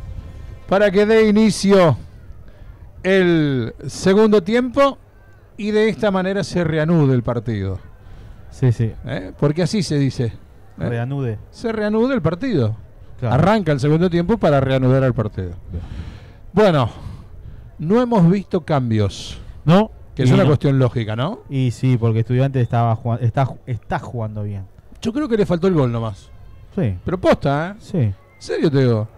para que dé inicio el segundo tiempo y de esta manera se reanude el partido. Sí, sí. ¿eh? Porque así se dice. ¿eh? Reanude. Se reanude el partido. Claro. Arranca el segundo tiempo para reanudar el partido. Bueno, no hemos visto cambios. No. Que es una no. cuestión lógica, ¿no? Y sí, porque estudiante estaba jugando, está, está jugando bien. Yo creo que le faltó el gol nomás. Sí. Pero posta, ¿eh? Sí. ¿En serio te digo?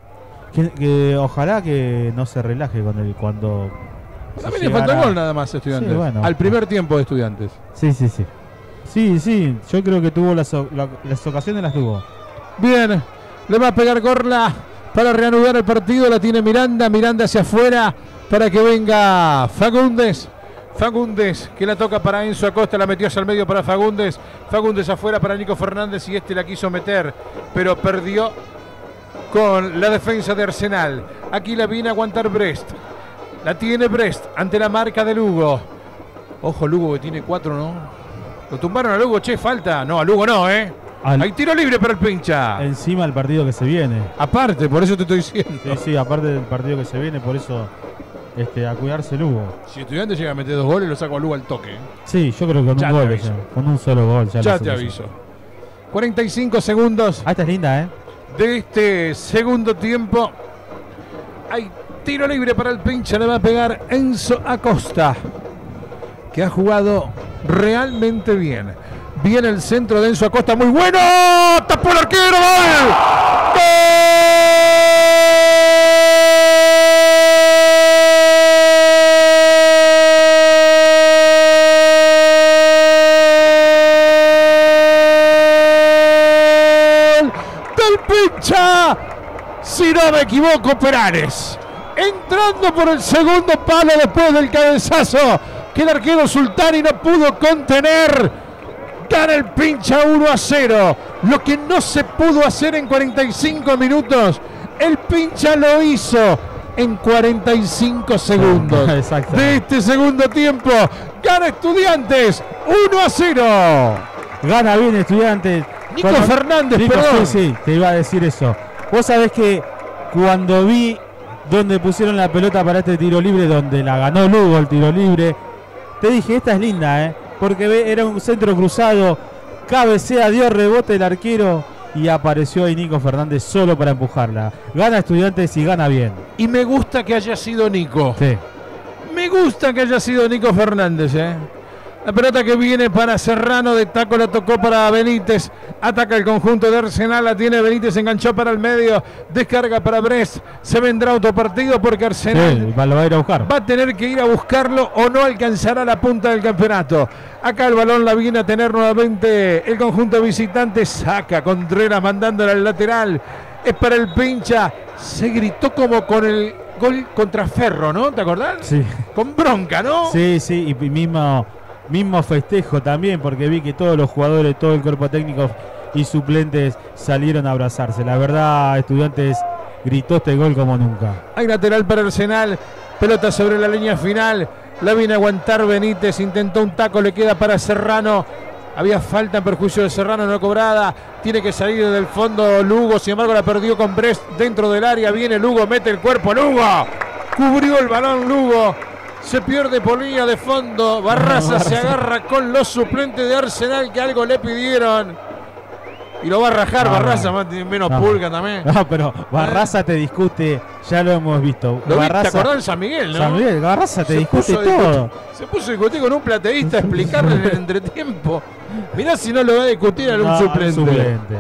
Que, que ojalá que no se relaje con el cuando. Mí le faltó gol nada más a estudiantes. Sí, bueno. Al primer tiempo de estudiantes. Sí, sí, sí. Sí, sí. Yo creo que tuvo las, la- las ocasiones las tuvo. Bien, le va a pegar Gorla para reanudar el partido. La tiene Miranda, Miranda hacia afuera para que venga Fagundes. Fagundes que la toca para Enzo Acosta, la metió hacia el medio para Fagundes. Fagundes afuera para Nico Fernández y este la quiso meter, pero perdió con la defensa de Arsenal. Aquí la viene a aguantar Brest. La tiene Brest ante la marca de Lugo. Ojo, Lugo que tiene cuatro, ¿no? Lo tumbaron a Lugo, che, falta. No, a Lugo no, ¿eh? Al- Hay tiro libre para el pincha. Encima el partido que se viene. Aparte, por eso te estoy diciendo. Sí, sí, aparte del partido que se viene, por eso este, a cuidarse Lugo. Si estudiante llega a meter dos goles, lo saco a Lugo al toque. Sí, yo creo que con Ya un gol, ya, con un solo gol. Ya, Ya te aviso. 45 segundos Ah, esta es linda, ¿eh? de este segundo tiempo. Hay tiro libre para el pincha. Le va a pegar Enzo Acosta, que ha jugado realmente bien. Viene el centro de Enzo Acosta, muy bueno. Tapó el arquero. ¡Gol! ¡Gol! Pincha. Si no me equivoco, Perares. Entrando por el segundo palo después del cabezazo que el arquero Sultani no pudo contener. Gana el pincha 1 a 0. Lo que no se pudo hacer en 45 minutos, el pincha lo hizo en 45 segundos. (laughs) Exacto. De este segundo tiempo, gana Estudiantes 1 a 0. Gana bien estudiantes. Nico Fernández, Nico, perdón. Sí, sí, te iba a decir eso. Vos sabés que cuando vi donde pusieron la pelota para este tiro libre, donde la ganó Lugo el tiro libre, te dije, esta es linda, ¿eh? Porque era un centro cruzado, cabecea, dio rebote el arquero y apareció ahí Nico Fernández solo para empujarla. Gana estudiantes y gana bien. Y me gusta que haya sido Nico. Sí. Me gusta que haya sido Nico Fernández, ¿eh? La pelota que viene para Serrano de taco la tocó para Benítez. Ataca el conjunto de Arsenal, la tiene Benítez, enganchó para el medio. Descarga para Brest. Se vendrá otro partido porque Arsenal Sí, va a ir a buscar. va a tener que ir a buscarlo o no alcanzará la punta del campeonato. Acá el balón la viene a tener nuevamente el conjunto visitante. Saca Contreras mandándola al lateral. Es para el pincha. Se gritó como con el gol contra Ferro, ¿no? ¿Te acordás? Sí. Con bronca, ¿no? Sí, sí, y mismo, mismo festejo también, porque vi que todos los jugadores, todo el cuerpo técnico y suplentes salieron a abrazarse. La verdad, estudiantes gritó este gol como nunca. Hay lateral para Arsenal. Pelota sobre la línea final. La viene a aguantar Benítez. Intentó un taco. Le queda para Serrano. Había falta en perjuicio de Serrano no cobrada. Tiene que salir del fondo Lugo. Sin embargo, la perdió con Brest dentro del área. Viene Lugo. Mete el cuerpo. Lugo. Cubrió el balón Lugo. Se pierde por línea de fondo. Barraza se agarra con los suplentes de Arsenal que algo le pidieron. Y lo va a rajar No, Barraza. no. más menos No. pulga también. No, pero Barraza te discute, ya lo hemos visto. Lo vi- ¿Te Barraza, acordás de San Miguel, no? San Miguel, Barraza te Se discute a todo. Se puso a discutir con un plateísta a (laughs) explicarle en el entretiempo. Mirá si no lo va a discutir algún No, suplente. suplente.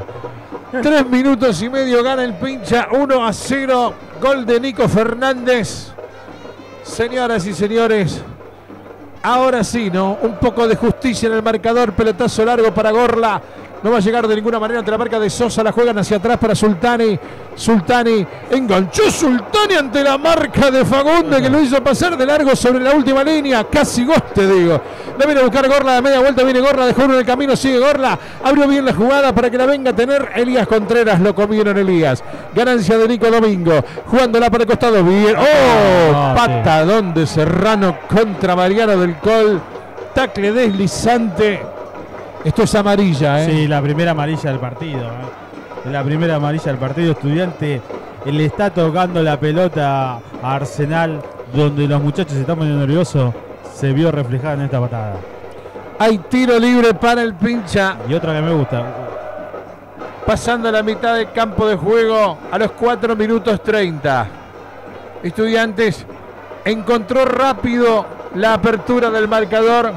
Tres minutos y medio gana el pincha 1 a 0. Gol de Nico Fernández. Señoras y señores, ahora sí, ¿no? Un poco de justicia en el marcador. Pelotazo largo para Gorla. No va a llegar de ninguna manera ante la marca de Sosa. La juegan hacia atrás para Sultani. Sultani enganchó Sultani ante la marca de Fagunde que lo hizo pasar de largo sobre la última línea. Casi gol, te digo. La viene a buscar Gorla. De media vuelta viene Gorla. Dejó uno en el camino. Sigue Gorla. Abrió bien la jugada para que la venga a tener Elías Contreras. Lo comieron Elías. Ganancia de Nico Domingo. Jugándola para el costado. Bien. ¡Oh! Ah, Patadón de Serrano contra Mariano del Col. Tacle deslizante. Esto es amarilla, ¿eh? Sí, la primera amarilla del partido. ¿eh? La primera amarilla del partido. Estudiante le está tocando la pelota a Arsenal, donde los muchachos se están poniendo nerviosos. Se vio reflejada en esta patada. Hay tiro libre para el pincha. Y otra que me gusta. Pasando la mitad del campo de juego a los 4 minutos 30. Estudiantes encontró rápido la apertura del marcador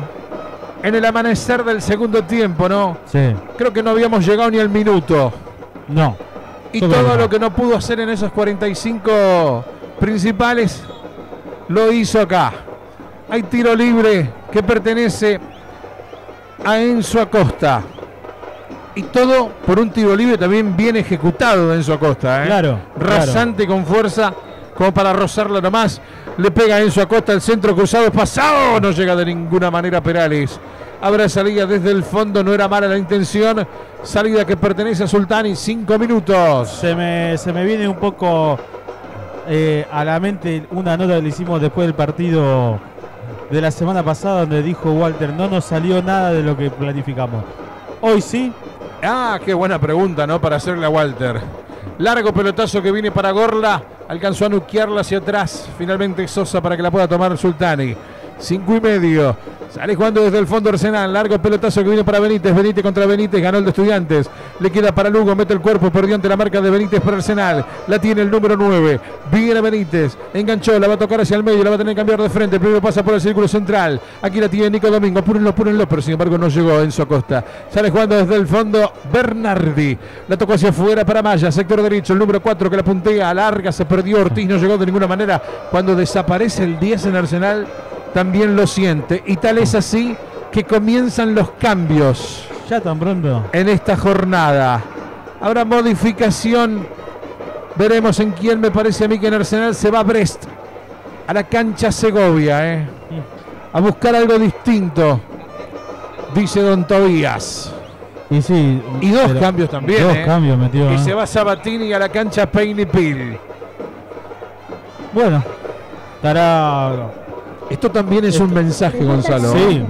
en el amanecer del segundo tiempo, ¿no? Sí. Creo que no habíamos llegado ni al minuto. No. Y todo lo que no pudo hacer en esos 45 principales lo hizo acá. Hay tiro libre que pertenece a Enzo Acosta. Y todo por un tiro libre también bien ejecutado de Enzo Acosta. ¿eh? Claro, Rasante con fuerza, como para rozarla nomás. Le pega Enzo Acosta el centro cruzado, es pasado. No llega de ninguna manera Perales. Habrá salida desde el fondo, no era mala la intención. Salida que pertenece a Sultani, cinco minutos. Se me, se me viene un poco eh, a la mente una nota que le hicimos después del partido de la semana pasada donde dijo Walter, no nos salió nada de lo que planificamos. Hoy sí. Ah, qué buena pregunta, ¿no? Para hacerle a Walter. Largo pelotazo que viene para Gorla. Alcanzó a nuquearla hacia atrás. Finalmente Sosa para que la pueda tomar Sultani. Cinco y medio. Sale jugando desde el fondo Arsenal. Largo pelotazo que viene para Benítez. Benítez contra Benítez. Ganó el de Estudiantes. Le queda para Lugo. Mete el cuerpo. Perdió ante la marca de Benítez para Arsenal. La tiene el número 9. Viene Benítez. Enganchó. La va a tocar hacia el medio. La va a tener que cambiar de frente. Primero pasa por el círculo central. Aquí la tiene Nico Domingo. Apúrenlo, apúrenlo. Pero sin embargo no llegó Enzo Acosta. Sale jugando desde el fondo Bernardi. La tocó hacia afuera para Maya. Sector derecho. El número 4 que la puntea. Larga. Se perdió Ortiz. No llegó de ninguna manera. Cuando desaparece el 10 en Arsenal también lo siente. Y tal es así que comienzan los cambios. Ya tan pronto. En esta jornada. Habrá modificación. Veremos en quién me parece a mí que en Arsenal se va Brest. A la cancha Segovia, ¿eh? A buscar algo distinto. Dice Don Tobías. Y sí. Y dos cambios también. Dos ¿eh? cambios metió. Y ¿eh? se va Sabatini a la cancha Payne Pil. Bueno, estará. Esto también es un mensaje, Gonzalo. Sí.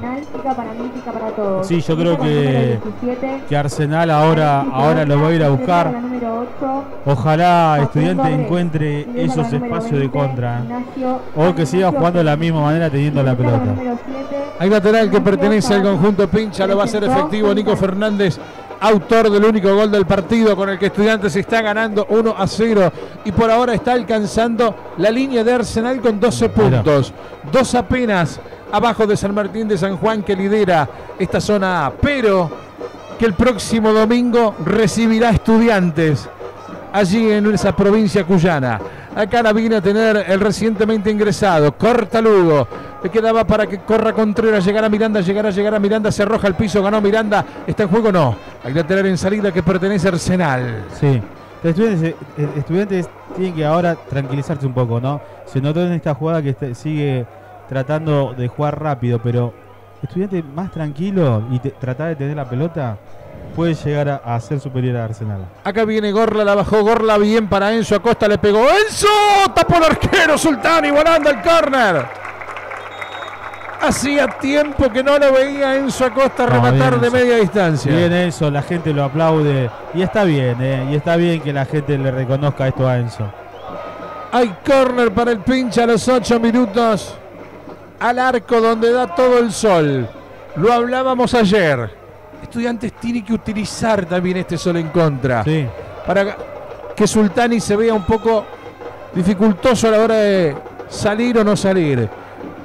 para mí, pica para todos. Sí, yo creo que, número 17, que Arsenal ahora, ahora lo va a ir a buscar. número 8, Ojalá Estudiante encuentre esos espacios de 20, contra. Ignacio O que siga jugando de la misma manera teniendo la pelota. número 7, Hay lateral que pertenece al conjunto Pincha, lo va a hacer efectivo Nico Fernández, autor del único gol del partido con el que Estudiantes está ganando 1 a 0 y por ahora está alcanzando la línea de Arsenal con 12 puntos. Dos apenas abajo de San Martín de San Juan que lidera esta zona A, pero que el próximo domingo recibirá Estudiantes allí en esa provincia cuyana. Acá la viene a tener el recientemente ingresado. Corta Lugo. Le quedaba para que corra Contreras. Llegará Miranda, llegará, llegará Miranda. Se arroja al piso. Ganó Miranda. ¿Está en juego? No. Hay lateral en salida que pertenece a Arsenal. Sí. Estudiantes, eh, estudiantes tienen que ahora tranquilizarse un poco, ¿no? Se notó en esta jugada que sigue tratando de jugar rápido, pero estudiante más tranquilo y te- tratar de tener la pelota puede llegar a, a ser superior a Arsenal. Acá viene Gorla, la bajó Gorla bien para Enzo Acosta, le pegó Enzo, tapó el arquero Sultani, volando el córner. Hacía tiempo que no lo veía Enzo Acosta No, rematar bien de Enzo. media distancia. Bien eso, la gente lo aplaude y está bien, ¿eh? Y está bien que la gente le reconozca esto a Enzo. Hay córner para el pincha a los 8 minutos. Al arco donde da todo el sol. Lo hablábamos ayer. Estudiantes tiene que utilizar también este sol en contra. Sí. Para que Sultani se vea un poco dificultoso a la hora de salir o no salir.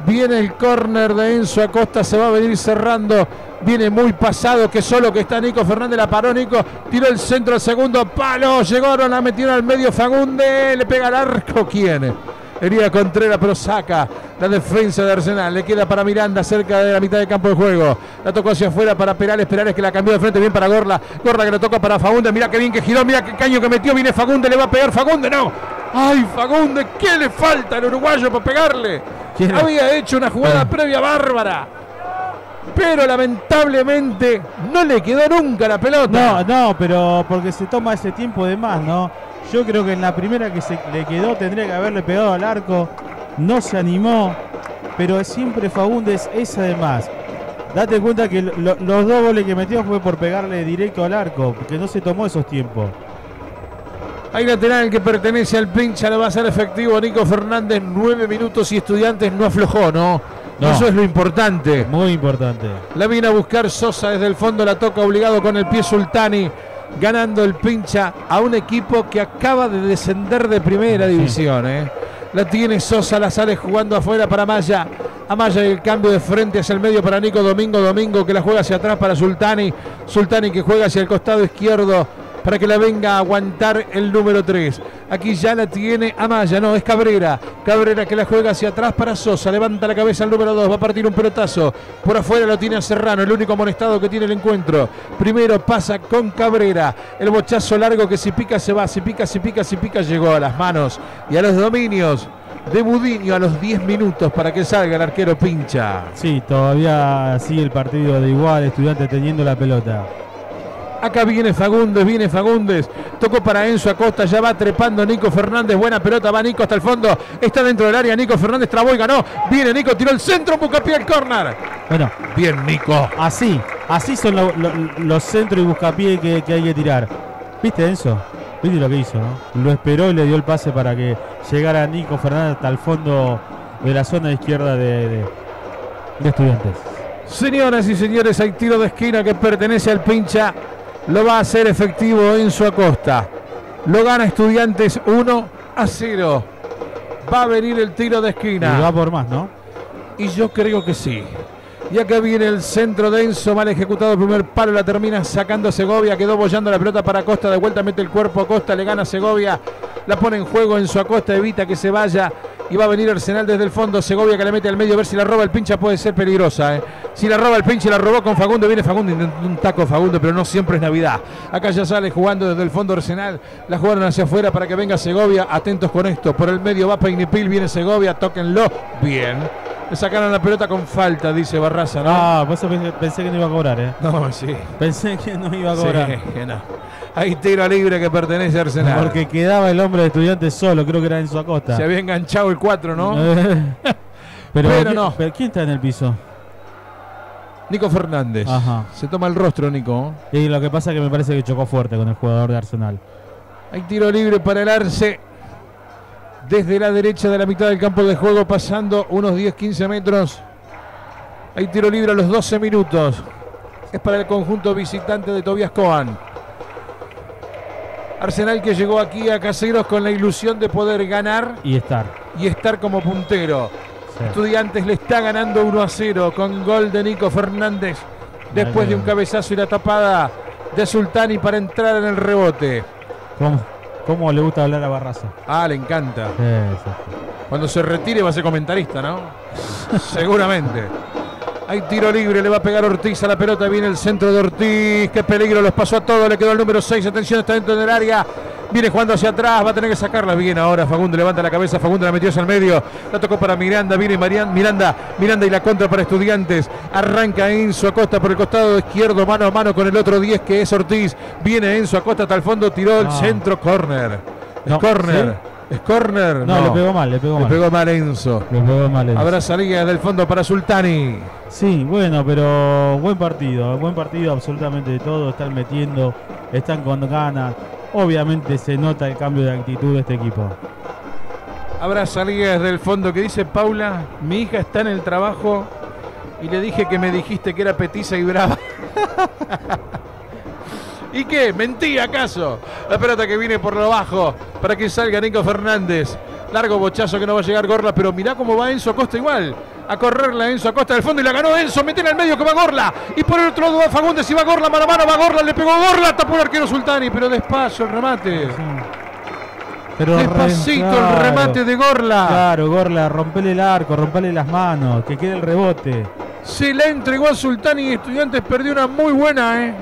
Viene el córner de Enzo Acosta, se va a venir cerrando. Viene muy pasado, que solo que está Nico Fernández, la paró Nico, tiró el centro al segundo palo, llegaron, la metieron al medio Fagunde, le pega al arco, ¿quién? Hería Contreras, pero saca la defensa de Arsenal. Le queda para Miranda cerca de la mitad de campo de juego. La tocó hacia afuera para Perales. Perales que la cambió de frente bien para Gorla. Gorla que lo toca para Fagunde. Mira qué bien que giró. Mira qué caño que metió. Viene Fagunde. Le va a pegar Fagunde. No. Ay, Fagunde. ¿Qué le falta al uruguayo para pegarle? Había hecho una jugada previa bárbara. Pero lamentablemente no le quedó nunca la pelota. No, no, pero porque se toma ese tiempo de más, ¿no? Yo creo que en la primera que se le quedó tendría que haberle pegado al arco. No se animó, pero siempre Fagundes es además. Date cuenta que lo- los dos goles que metió fue por pegarle directo al arco, porque no se tomó esos tiempos. Hay lateral que pertenece al pincha, lo va a hacer efectivo Nico Fernández, nueve minutos y estudiantes no aflojó, ¿no? No. Eso es lo importante. Muy importante. La viene a buscar Sosa desde el fondo, la toca obligado con el pie Sultani, ganando el pincha a un equipo que acaba de descender de primera división. ¿eh? La tiene Sosa, la sale jugando afuera para Maya. A Maya y el cambio de frente hacia el medio para Nico Domingo. Domingo que la juega hacia atrás para Sultani. Sultani que juega hacia el costado izquierdo para que la venga a aguantar el número 3. Aquí ya la tiene Amaya, no, es Cabrera. Cabrera que la juega hacia atrás para Sosa. Levanta la cabeza al número 2, va a partir un pelotazo. Por afuera lo tiene a Serrano, el único amonestado que tiene el encuentro. Primero pasa con Cabrera. El bochazo largo que si pica se va, si pica, si pica, si pica, llegó a las manos y a los dominios de Budiño a los 10 minutos para que salga el arquero pincha. Sí, todavía sigue el partido de igual, estudiante teniendo la pelota. Acá viene Fagundes, viene Fagundes. Tocó para Enzo Acosta, ya va trepando Nico Fernández. Buena pelota, va Nico hasta el fondo. Está dentro del área. Nico Fernández trabó y ganó. Viene Nico, tiró el centro, Bucapié al córner. Bueno, Bien, Nico. así, así son lo- lo- los centros y buscapié que, que hay que tirar. ¿Viste Enzo? ¿Viste lo que hizo? no? Lo esperó y le dio el pase para que llegara Nico Fernández hasta el fondo de la zona izquierda de, de- de estudiantes. Señoras y señores, hay tiro de esquina que pertenece al pincha. Lo va a hacer efectivo Enzo Acosta. Lo gana Estudiantes 1 a 0. Va a venir el tiro de Y esquina. va por más, ¿no? Y yo creo que sí. Y acá viene el centro de Enzo, mal ejecutado el primer palo, la termina sacando Segovia, quedó bollando la pelota para Costa, de vuelta mete el cuerpo a Costa, le gana Segovia, la pone en juego Enzo Acosta, evita que se vaya y va a venir Arsenal desde el fondo, Segovia que le mete al medio, a ver si la roba el pincha puede ser peligrosa. ¿eh? Si la roba el pinche, la robó con Fagundo, viene Fagundo, intentó un taco Fagundo, pero no siempre es Navidad. Acá ya sale jugando desde el fondo Arsenal, la jugaron hacia afuera para que venga Segovia, atentos con esto, por el medio va Peinipil, viene Segovia, tóquenlo, bien. Le sacaron la pelota con falta, dice Barraza, ¿no? Ah, por eso pensé, pensé que no iba a cobrar, ¿eh? No, sí. Pensé que no iba a cobrar. Sí, que no. Hay tiro libre que pertenece a Arsenal. Porque quedaba el hombre de estudiantes solo, creo que era Enzo Acosta. Se había enganchado el 4, ¿no? (laughs) pero, Pero ¿quién- no. pero ¿quién está en el piso? Nico Fernández. Ajá. Se toma el rostro, Nico. Y lo que pasa es que me parece que chocó fuerte con el jugador de Arsenal. Hay tiro libre para el Arce. Desde la derecha de la mitad del campo de juego, pasando unos 10-15 metros. Hay tiro libre a los 12 minutos. Es para el conjunto visitante de Tobias Coan. Arsenal que llegó aquí a Caseros con la ilusión de poder ganar Y estar. y estar como puntero. Sí. Estudiantes le está ganando 1 a 0 con gol de Nico Fernández después de un cabezazo y la tapada de Sultani para entrar en el rebote. ¿Cómo, cómo le gusta hablar a Barraza? Ah, le encanta. Sí, sí. Cuando se retire va a ser comentarista, ¿no? (laughs) Seguramente. Hay tiro libre, le va a pegar Ortiz a la pelota, viene el centro de Ortiz, qué peligro, los pasó a todos, le quedó el número 6, atención, está dentro del área, viene jugando hacia atrás, va a tener que sacarla bien ahora, Fagundo levanta la cabeza, Fagundo la metió hacia el medio, la tocó para Miranda, viene Marian- Miranda, Miranda y la contra para Estudiantes, arranca Enzo Acosta por el costado izquierdo, mano a mano con el otro 10 que es Ortiz, viene Enzo Acosta hasta el fondo, tiró el No. centro, corner, No, corner, es corner, No, le pegó mal, le pegó le mal. pegó mal Enzo. Le pegó mal. Enzo. Habrá salidas del fondo para Sultani. Sí, bueno, pero buen partido, buen partido absolutamente de todo, están metiendo, están con ganas. Obviamente se nota el cambio de actitud de este equipo. Habrá salidas del fondo que dice Paula, mi hija está en el trabajo y le dije que me dijiste que era petiza y brava. (laughs) ¿Y qué? ¿Mentí acaso? La pelota que viene por lo bajo para que salga Nico Fernández. Largo bochazo que no va a llegar Gorla, pero mirá cómo va Enzo Acosta igual. A correrla Enzo Acosta del fondo y la ganó Enzo. Metela al medio que va Gorla. Y por el otro lado va Fagundes y va Gorla mano a mano. Va Gorla, le pegó Gorla. Tapó el arquero Sultani, pero despacio el remate. Pero Despacito el remate de Gorla. Claro, Gorla, rompele el arco, rompele las manos, que quede el rebote. Se la entregó a Sultani y Estudiantes perdió una muy buena, ¿eh?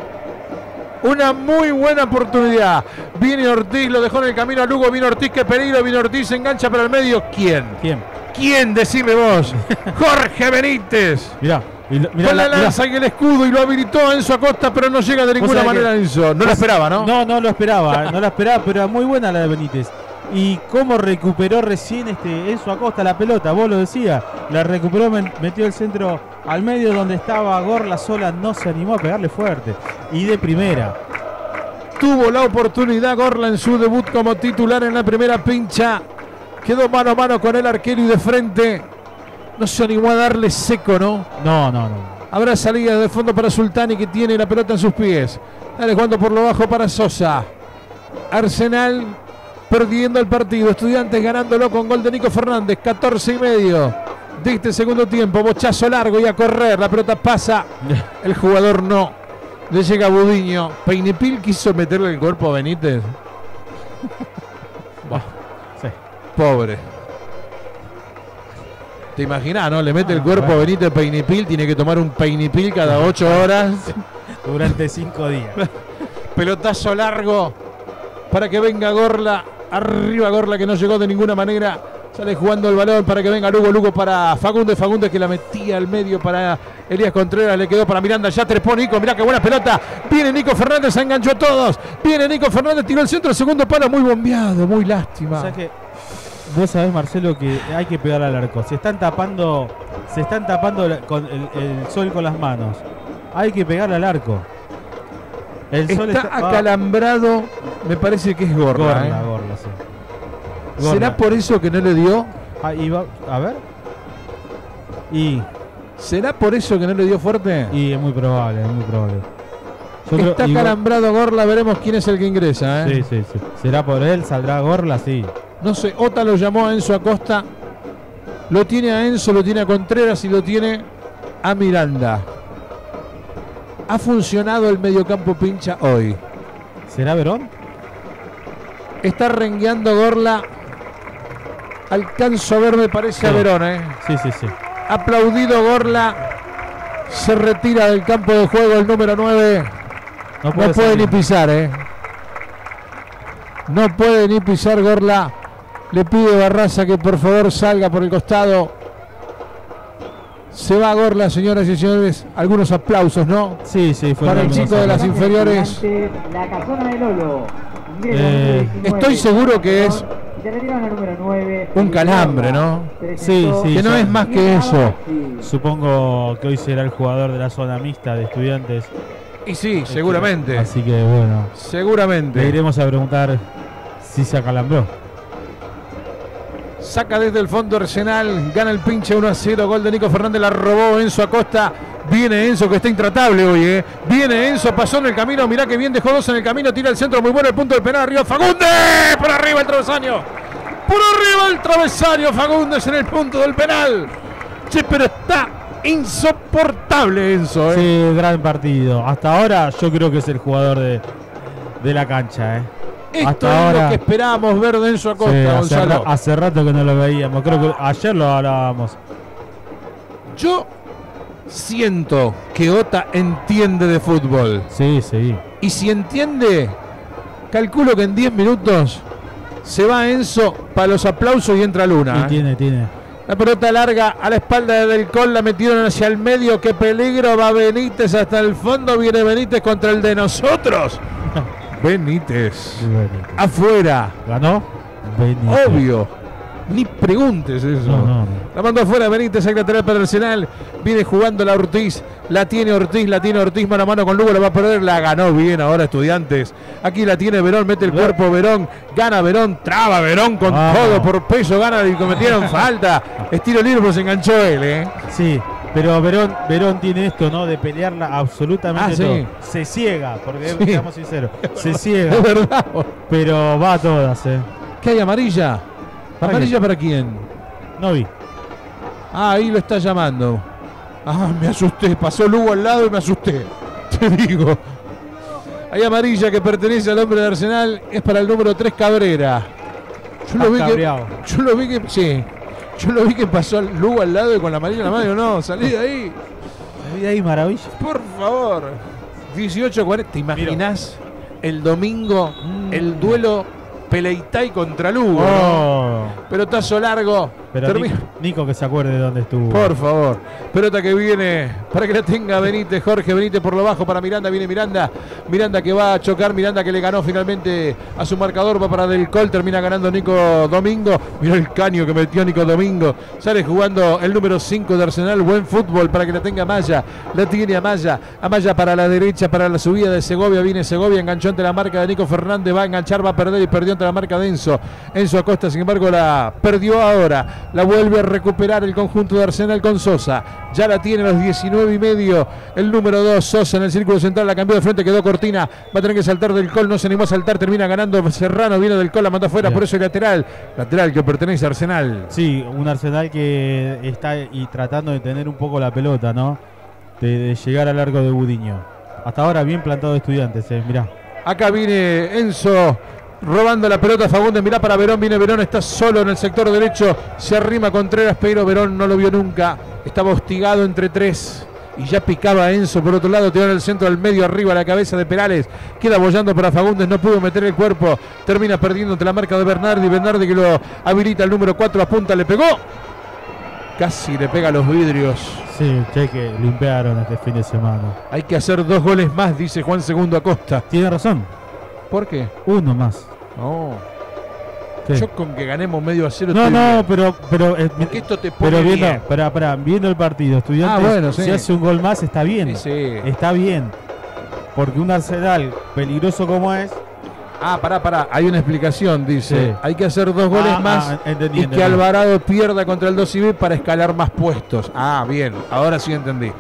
Una muy buena oportunidad. Viene Ortiz, lo dejó en el camino a Lugo. Viene Ortiz, qué peligro. Viene Ortiz, se engancha para el medio. ¿Quién? ¿Quién? ¿Quién? Decime vos. (laughs) Jorge Benítez. Mirá, lo- mirá Con la mirá. lanza y el escudo y lo habilitó a Enzo Acosta, pero no llega de ninguna manera que- Enzo. No lo esperaba, ¿no? No, no lo esperaba, no la esperaba, pero era muy buena la de Benítez. Y cómo recuperó recién este Enzo Acosta la pelota, vos lo decías, la recuperó, metió el centro al medio donde estaba Gorla sola, no se animó a pegarle fuerte. Y de primera. Tuvo la oportunidad Gorla en su debut como titular en la primera pincha. Quedó mano a mano con el arquero y de frente. No se animó a darle seco, ¿no? No, no, no. Habrá salida de fondo para Sultani que tiene la pelota en sus pies. Dale jugando por lo bajo para Sosa. Arsenal perdiendo el partido. Estudiantes ganándolo con gol de Nico Fernández. 14 y medio de este segundo tiempo. Bochazo largo y a correr. La pelota pasa. (laughs) El jugador no. Le llega Budiño. Peinipil quiso meterle el cuerpo a Benítez. (laughs) Bah, Sí. Pobre. ¿Te imaginas, no? Le mete el Ah, cuerpo a. Benítez Peinipil. Tiene que tomar un Peinipil cada (laughs) 8 horas. Durante cinco días. Pelotazo largo para que venga Gorla. Arriba Gorla que no llegó de ninguna manera. Sale jugando el balón para que venga Lugo, Lugo para Fagundes, Fagundes que la metía al medio para Elías Contreras, le quedó para Miranda, ya trepó Nico, mirá qué buena pelota, viene Nico Fernández, se enganchó a todos, viene Nico Fernández, tiró el centro, segundo palo, muy bombeado, muy lástima. O sea que vos sabés, Marcelo, que hay que pegar al arco. Se están tapando, se están tapando el, el sol con las manos. Hay que pegar al arco. El sol Está acalambrado, me parece que es Gorla. Gorla, ¿eh? Gorla, sí. ¿Será por eso que no le dio? Ah, va- a ver. Y, ¿Será por eso que no le dio fuerte? y es muy probable, es muy probable. Yo Está acalambrado Gorla, veremos quién es el que ingresa. ¿eh? Sí, sí, sí. ¿Será por él? ¿Saldrá Gorla? Sí. No sé, Ota lo llamó a Enzo Acosta. Lo tiene a Enzo, lo tiene a Contreras y lo tiene a Miranda. Ha funcionado el mediocampo pincha hoy. ¿Será Verón? Está rengueando Gorla. Alcanzo a ver, me parece, a. Verón. ¿eh? Sí, sí, sí. Aplaudido Gorla. Se retira del campo de juego el número 9. No No puede ni pisar, ¿eh? No puede ni pisar Gorla. Le pide Barraza que por favor salga por el costado. Se va Gorla, señoras y señores. Algunos aplausos, ¿no? Sí, sí, fue Para el chico de las inferiores. La casona de Lolo. Ingresa Eh, el número 19, Estoy seguro que es y se retira la número 9. un calambre, ¿no? Sí, sí. Que no es más que eso. Supongo que hoy será el jugador de la zona mixta de estudiantes. Y sí, seguramente. Así que bueno, le Seguramente. iremos a preguntar si se acalambró. Saca desde el fondo Arsenal, gana el pinche 1 a 0, gol de Nico Fernández, la robó Enzo Acosta. Viene Enzo que está intratable hoy, ¿eh? Viene Enzo, pasó en el camino, mirá que bien dejó dos en el camino, tira el centro, muy bueno el punto del penal arriba, Fagundes, por arriba el travesaño. Por arriba el travesaño, Fagundes en el punto del penal. Che, pero está insoportable Enzo, ¿eh? Sí, gran partido. Hasta ahora yo creo que es el jugador de, de la cancha, ¿eh? Esto Hasta es lo que esperábamos ver de Enzo Sí, Acosta, hace, Gonzalo. hace rato que no lo veíamos. Creo que ayer lo hablábamos. Yo siento que Ota entiende de fútbol. Sí, sí. Y si entiende, calculo que en 10 minutos se va Enzo para los aplausos y entra Y Luna. ¿eh? tiene, tiene. La pelota larga a la espalda de Del Col, la metieron hacia el medio. ¡Qué peligro! Va Benítez hasta el fondo. Viene Benítez contra el de nosotros. Benítez. Benítez. Afuera. ¿Ganó? Benítez. Obvio. Ni preguntes eso. No, no, no. La mandó afuera Benítez, el lateral para el Arsenal. Viene jugando la Ortiz. La tiene Ortiz, la tiene Ortiz mano a mano con Lugo. La va a perder. La ganó bien ahora Estudiantes. Aquí la tiene Verón. Mete el cuerpo Verón. Gana Verón. Traba Verón con todo por peso. Gana y cometieron (laughs) falta. Estilo libre, pero se enganchó él, ¿eh? Sí, pero Verón, Verón tiene esto, ¿no? De pelearla absolutamente Ah, sí. todo. Se ciega, porque Sí. seamos sinceros. (laughs) Se ciega. Es verdad. pero va a todas, ¿eh? ¿Qué hay amarilla? ¿Para ¿Amarilla para quién? No vi. Ah, ahí lo está llamando. Ah, me asusté. Pasó Lugo al lado y me asusté. (laughs) Te digo. Hay amarilla que pertenece al hombre de Arsenal. Es para el número 3 Cabrera. Yo lo vi que. Yo lo vi que. Sí. Yo lo vi que pasó al Lugo al lado y con la amarilla en la mano. No, salí de ahí. Vi ahí maravilla. Por favor. 18-40. ¿Te imaginas el domingo el duelo Peleitay contra Lugo? ¿no? Oh. Pelotazo largo. Pero Nico, Nico que se acuerde de dónde estuvo. Por favor. Pelota que viene para que la tenga Benítez. Jorge Benítez por lo bajo para Miranda. Viene Miranda. Miranda que va a chocar. Miranda que le ganó finalmente a su marcador. Va para Del Col. Termina ganando Nico Domingo. Mira el caño que metió Nico Domingo. Sale jugando el número 5 de Arsenal. Buen fútbol para que la tenga Maya. La tiene a Maya. A Maya para la derecha. Para la subida de Segovia. Viene Segovia. Enganchó ante la marca de Nico Fernández. Va a enganchar. Va a perder y perdió ante la marca de Enzo. Enzo Acosta, sin embargo, la perdió ahora. La vuelve a recuperar el conjunto de Arsenal con Sosa. Ya la tiene a los 19 y medio. El número 2, Sosa en el círculo central. La cambió de frente, quedó Cortina. Va a tener que saltar del col. No se animó a saltar. Termina ganando Serrano. Viene del col, la manda afuera. Por eso el lateral. Lateral que pertenece a Arsenal. Sí, un Arsenal que está y tratando de tener un poco la pelota, ¿no? De, de llegar al arco de Budiño. Hasta ahora bien plantado estudiantes, eh. Mirá. Acá viene Enzo robando la pelota. Fagundes, mirá para Verón. Viene Verón, está solo en el sector derecho. Se arrima Contreras, pero Verón no lo vio nunca. Estaba hostigado entre tres. Y ya picaba Enzo por otro lado, tiró en el centro del medio arriba la cabeza de Perales. Queda bollando para Fagundes, no pudo meter el cuerpo. Termina perdiendo ante la marca de Bernardi. Bernardi que lo habilita el número 4, apunta, le pegó. Casi le pega a los vidrios. Sí, che, que limpiaron este fin de semana. Hay que hacer dos goles más, dice Juan Segundo Acosta. Tiene razón. ¿Por qué? Uno más. No. Sí. Yo con que ganemos medio a cero No, no, bien. pero, pero, eh, Porque esto te pone pero viendo, bien. pará, pará, viendo el partido, estudiantes, Ah, bueno, sí. si hace un gol más está bien, Sí, está bien, porque un Arsenal peligroso como es, Ah, pará, pará. Hay una explicación, dice. Hay que hacer dos goles Ah, más ah, entendí, y entendí. que Alvarado pierda contra el 2 y B para escalar más puestos. Ah, bien. Ahora sí entendí.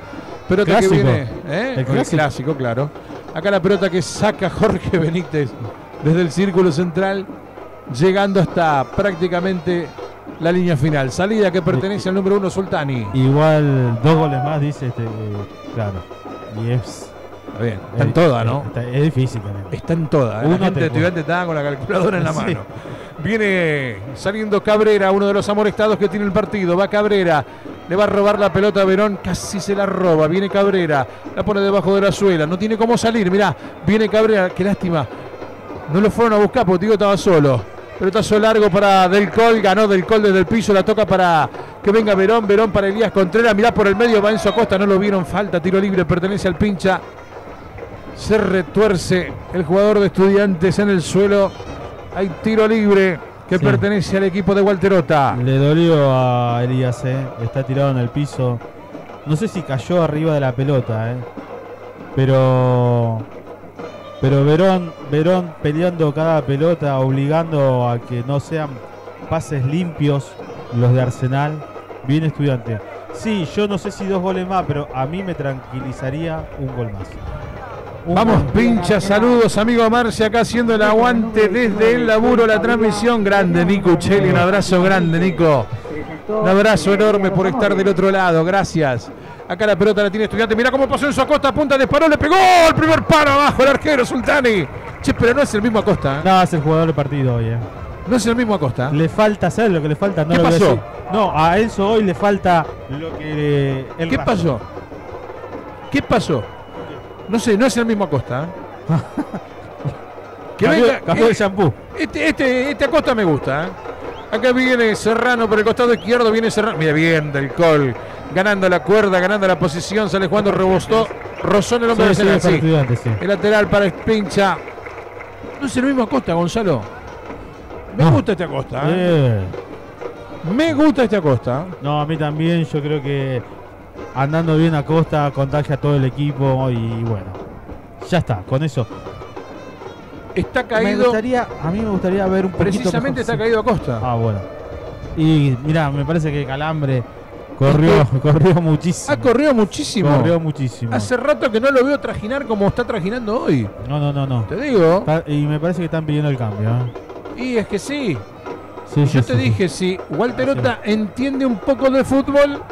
Pelota Clásico. que viene. ¿eh? El clásico. clásico, claro. Acá la pelota que saca Jorge Benítez desde el círculo central, llegando hasta prácticamente la línea final. Salida que pertenece al número uno, Sultani. igual dos goles más dice este, eh, claro, y es, Está bien. Está en toda, ¿no? está- es difícil también. Está en toda. ¿eh? Uno La gente te- de estudiante estaba con la calculadora en la (laughs) Sí. Viene saliendo Cabrera, uno de los amorestados que tiene el partido. Va Cabrera. Le va a robar la pelota a Verón. Casi se la roba. Viene Cabrera. La pone debajo de la suela. No tiene cómo salir. Mirá. Viene Cabrera. Qué lástima. No lo fueron a buscar porque Tigo estaba solo. Pelotazo largo para Del Col. Ganó Del Col desde el piso. La toca para que venga Verón. Verón para Elías Contreras. Mirá por el medio. Va Enzo Acosta. No lo vieron. Falta. Tiro libre. Pertenece al pincha. Se retuerce el jugador de estudiantes en el suelo. Hay tiro libre que Sí. pertenece al equipo de Walterota. Le dolió a Elías, eh, está tirado en el piso, no sé si cayó arriba de la pelota, eh, pero pero Verón, Verón peleando cada pelota, obligando a que no sean pases limpios los de Arsenal, bien estudiante. Sí, yo no sé si dos goles más, pero a mí me tranquilizaría un gol más. Vamos, pincha, saludos, amigo Marcia, acá haciendo el aguante desde el laburo, la transmisión. Grande, Nico Ucheli, un abrazo grande, Nico. Un abrazo enorme por estar del otro lado, gracias. Acá la pelota la tiene estudiante. Mira cómo pasó en su Acosta, punta, disparó, le pegó el primer palo abajo el arquero Sultani. Che, pero no es el mismo Acosta. ¿eh? No, es el jugador del partido hoy, eh. No es el mismo Acosta. Le falta, ¿sabes lo que le falta? No ¿Qué lo voy a pasó? decir. No, a Enzo hoy le falta lo que. el ¿Qué pasó? ¿Qué pasó? No sé, no es el mismo Acosta. ¿eh? (laughs) que Cambió- venga, cambió eh, el shampoo. Este, este, este Acosta me gusta. ¿eh? Acá viene Serrano por el costado izquierdo, viene Serrano. Mira bien del Col. Ganando la cuerda, ganando la posición, sale jugando, rebostó. Rozó en el hombre Sí, de sí, sí. El lateral para Espincha. No es el mismo Acosta, Gonzalo. Me No. gusta este Acosta. Eh, Me gusta este Acosta. No, a mí también. Yo creo que andando bien a Costa contagia a todo el equipo y bueno. Ya está, con eso. Está Me caído. gustaría, a mí me gustaría ver un Precisamente mejor, está caído Acosta. Ah, bueno. Y mira, me parece que Calambre corrió, (laughs) corrió muchísimo. Ha corrido muchísimo. Corrió muchísimo. Hace rato que no lo veo trajinar como está trajinando hoy. No, no, no, no. Te digo. Está- y me parece que están pidiendo el cambio. ¿eh? Y es que sí. Sí, Yo sí, te sí, dije, si Walter Ota entiende un poco de fútbol,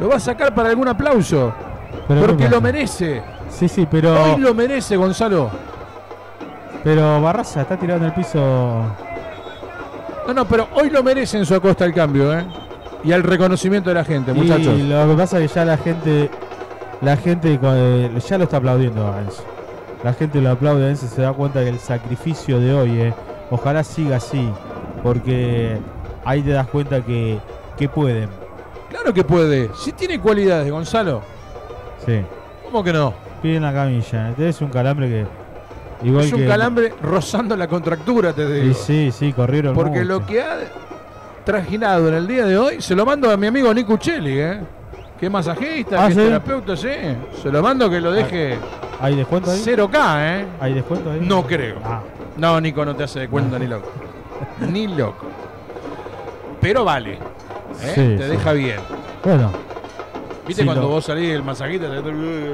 lo va a sacar para algún aplauso. Pero porque ¿qué lo merece. Sí, sí, pero. Hoy lo merece, Gonzalo. Pero Barraza está tirado en el piso. No, no, pero hoy lo merece en su acosta el cambio, ¿eh? Y al reconocimiento de la gente, muchachos. Y lo que pasa es que ya la gente. La gente eh, ya lo está aplaudiendo a Enzo. La gente lo aplaude a Enzo, se da cuenta que el sacrificio de hoy, eh, ojalá siga así. Porque ahí te das cuenta que, que pueden. Claro que puede. Si tiene cualidades, Gonzalo. Sí. ¿Cómo que no? Piden la camilla. Este es un calambre que. Igual es un calambre rozando la contractura, te Y digo. sí, sí, corrieron. Porque mucho. lo que ha trajinado en el día de hoy, se lo mando a mi amigo Nico Ucheli, ¿eh? Que es masajista, Ah, que ¿sí? es terapeuta, sí. Se lo mando que lo deje ¿Hay descuento ahí? 0K, ¿eh? ¿Hay descuento ahí? No creo. Ah. No, Nico, no te hace de cuenta ni loco. Ni loco. Pero vale. ¿Eh? Sí, te sí. deja bien. Bueno. ¿Viste Sí, cuando lo- vos salís del masajista? te-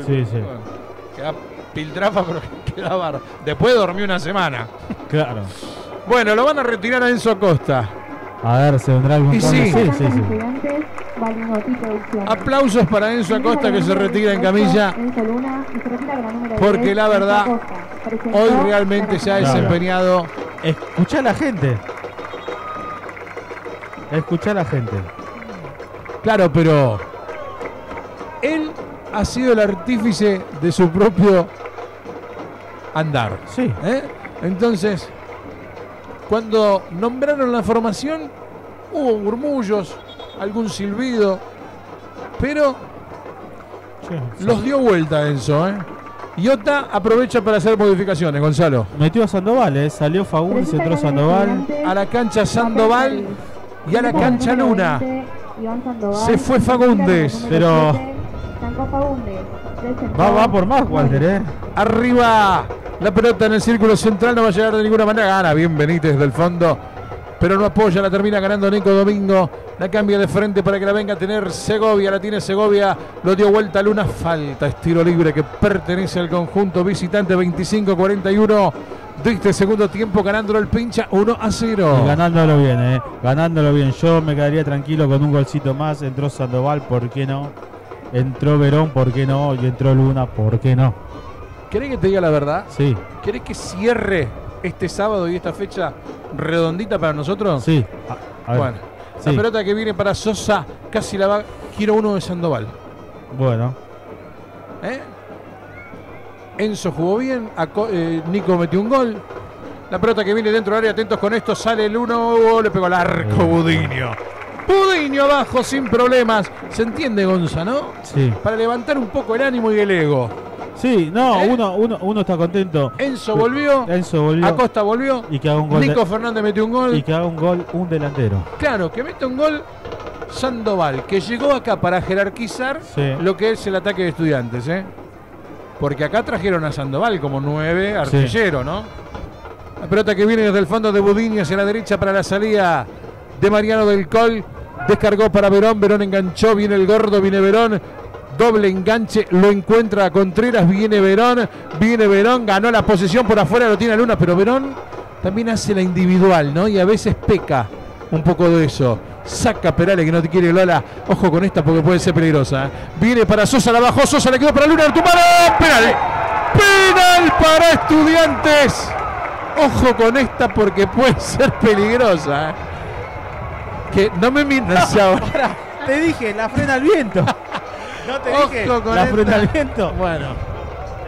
Sí, sí. Bueno, queda piltrafa, pero (laughs) queda barro. Después dormí una semana. Claro. Bueno, lo van a retirar a Enzo Costa. A ver, ¿se vendrá algún Y sí. sí, sí. Aplausos para Enzo Acosta que se retira en camilla. Porque 10, la verdad, Hoy realmente se ha desempeñado. Escuchá a la gente. Escuchá a la gente. Claro, pero él ha sido el artífice de su propio andar. Sí. ¿eh? Entonces, cuando nombraron la formación, hubo murmullos, algún silbido, pero los dio vuelta Enzo. ¿eh? Iota aprovecha para hacer modificaciones, Gonzalo. Metió a Sandoval, ¿eh? salió Fagundes, entró Sandoval. A la cancha Sandoval y a la cancha Luna. Se fue Fagundes, pero-. Va, va por más, Walter, ¿eh? Arriba la pelota en el círculo central, no va a llegar de ninguna manera. Gana bien Benítez del fondo, pero no apoya, la termina ganando Nico Domingo. La cambia de frente para que la venga a tener Segovia. La tiene Segovia, lo dio vuelta Luna. Falta, estilo libre que pertenece al conjunto visitante 25-41 de este segundo tiempo, ganándolo el pincha 1 a 0. Y ganándolo bien, ¿eh? Ganándolo bien. Yo me quedaría tranquilo con un golcito más. Entró Sandoval, ¿por qué no? Entró Verón, ¿por qué no? Y entró Luna, ¿por qué no? ¿Querés que te diga la verdad? Sí, ¿Querés que cierre este sábado y esta fecha redondita para nosotros? sí. A- a ver. Sí. la pelota que viene para Sosa casi la va. Giro uno de Sandoval. Bueno, ¿eh? Enzo jugó bien. Aco- eh, Nico metió un gol. La pelota que viene dentro del área, atentos con esto. Sale el uno. le pegó al arco Budiño. Budiño abajo sin problemas. Se entiende, Gonza, ¿no? sí. Para levantar un poco el ánimo y el ego. Sí, no, ¿Eh? uno, uno, uno está contento. Enzo volvió. Enzo volvió. Acosta volvió. Y que haga un gol. de- Nico Fernández metió un gol. y que haga un gol un delantero. Claro, que mete un gol Sandoval, que llegó acá para jerarquizar Sí. lo que es el ataque de estudiantes, ¿eh? Porque acá trajeron a Sandoval como nueve artillero, ¿no? La pelota que viene desde el fondo de Budiño hacia la derecha para la salida de Mariano del Col. Descargó para Verón, Verón enganchó, viene el gordo, viene Verón. Doble enganche, lo encuentra Contreras, viene Verón, viene Verón, ganó la posición por afuera, lo tiene a Luna, pero Verón también hace la individual, ¿no? Y a veces peca un poco de eso. Saca Perales que no te quiere Lola. Ojo con esta porque puede ser peligrosa. ¿eh? Viene para Sosa, la bajó Sosa, le quedó para Luna, Artumano. Penal. Penal para estudiantes. Ojo con esta porque puede ser peligrosa. ¿eh? Que no me mientas (laughs) ahora. Te dije, la frena al viento. No te dije, Ojo con la esta. al viento. Bueno.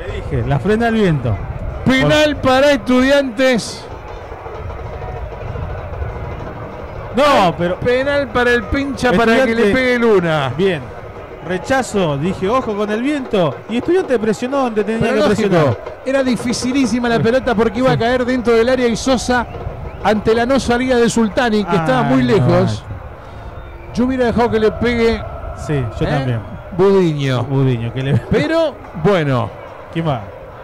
Te dije, la frena al viento. Penal para estudiantes. No, pero Penal para el pincha para que le pegue Luna. bien. Rechazo, dije, ojo con el viento. Y estudiante presionó donde tenía Pero que lógico, presionar. era dificilísima la pelota porque iba a caer dentro del área y Sosa ante la no salida de Sultani, que estaba muy no. lejos. Yo hubiera dejado que le pegue Sí, yo ¿eh? también. Budiño. Budiño, que le. Pero bueno, ¿Quién va?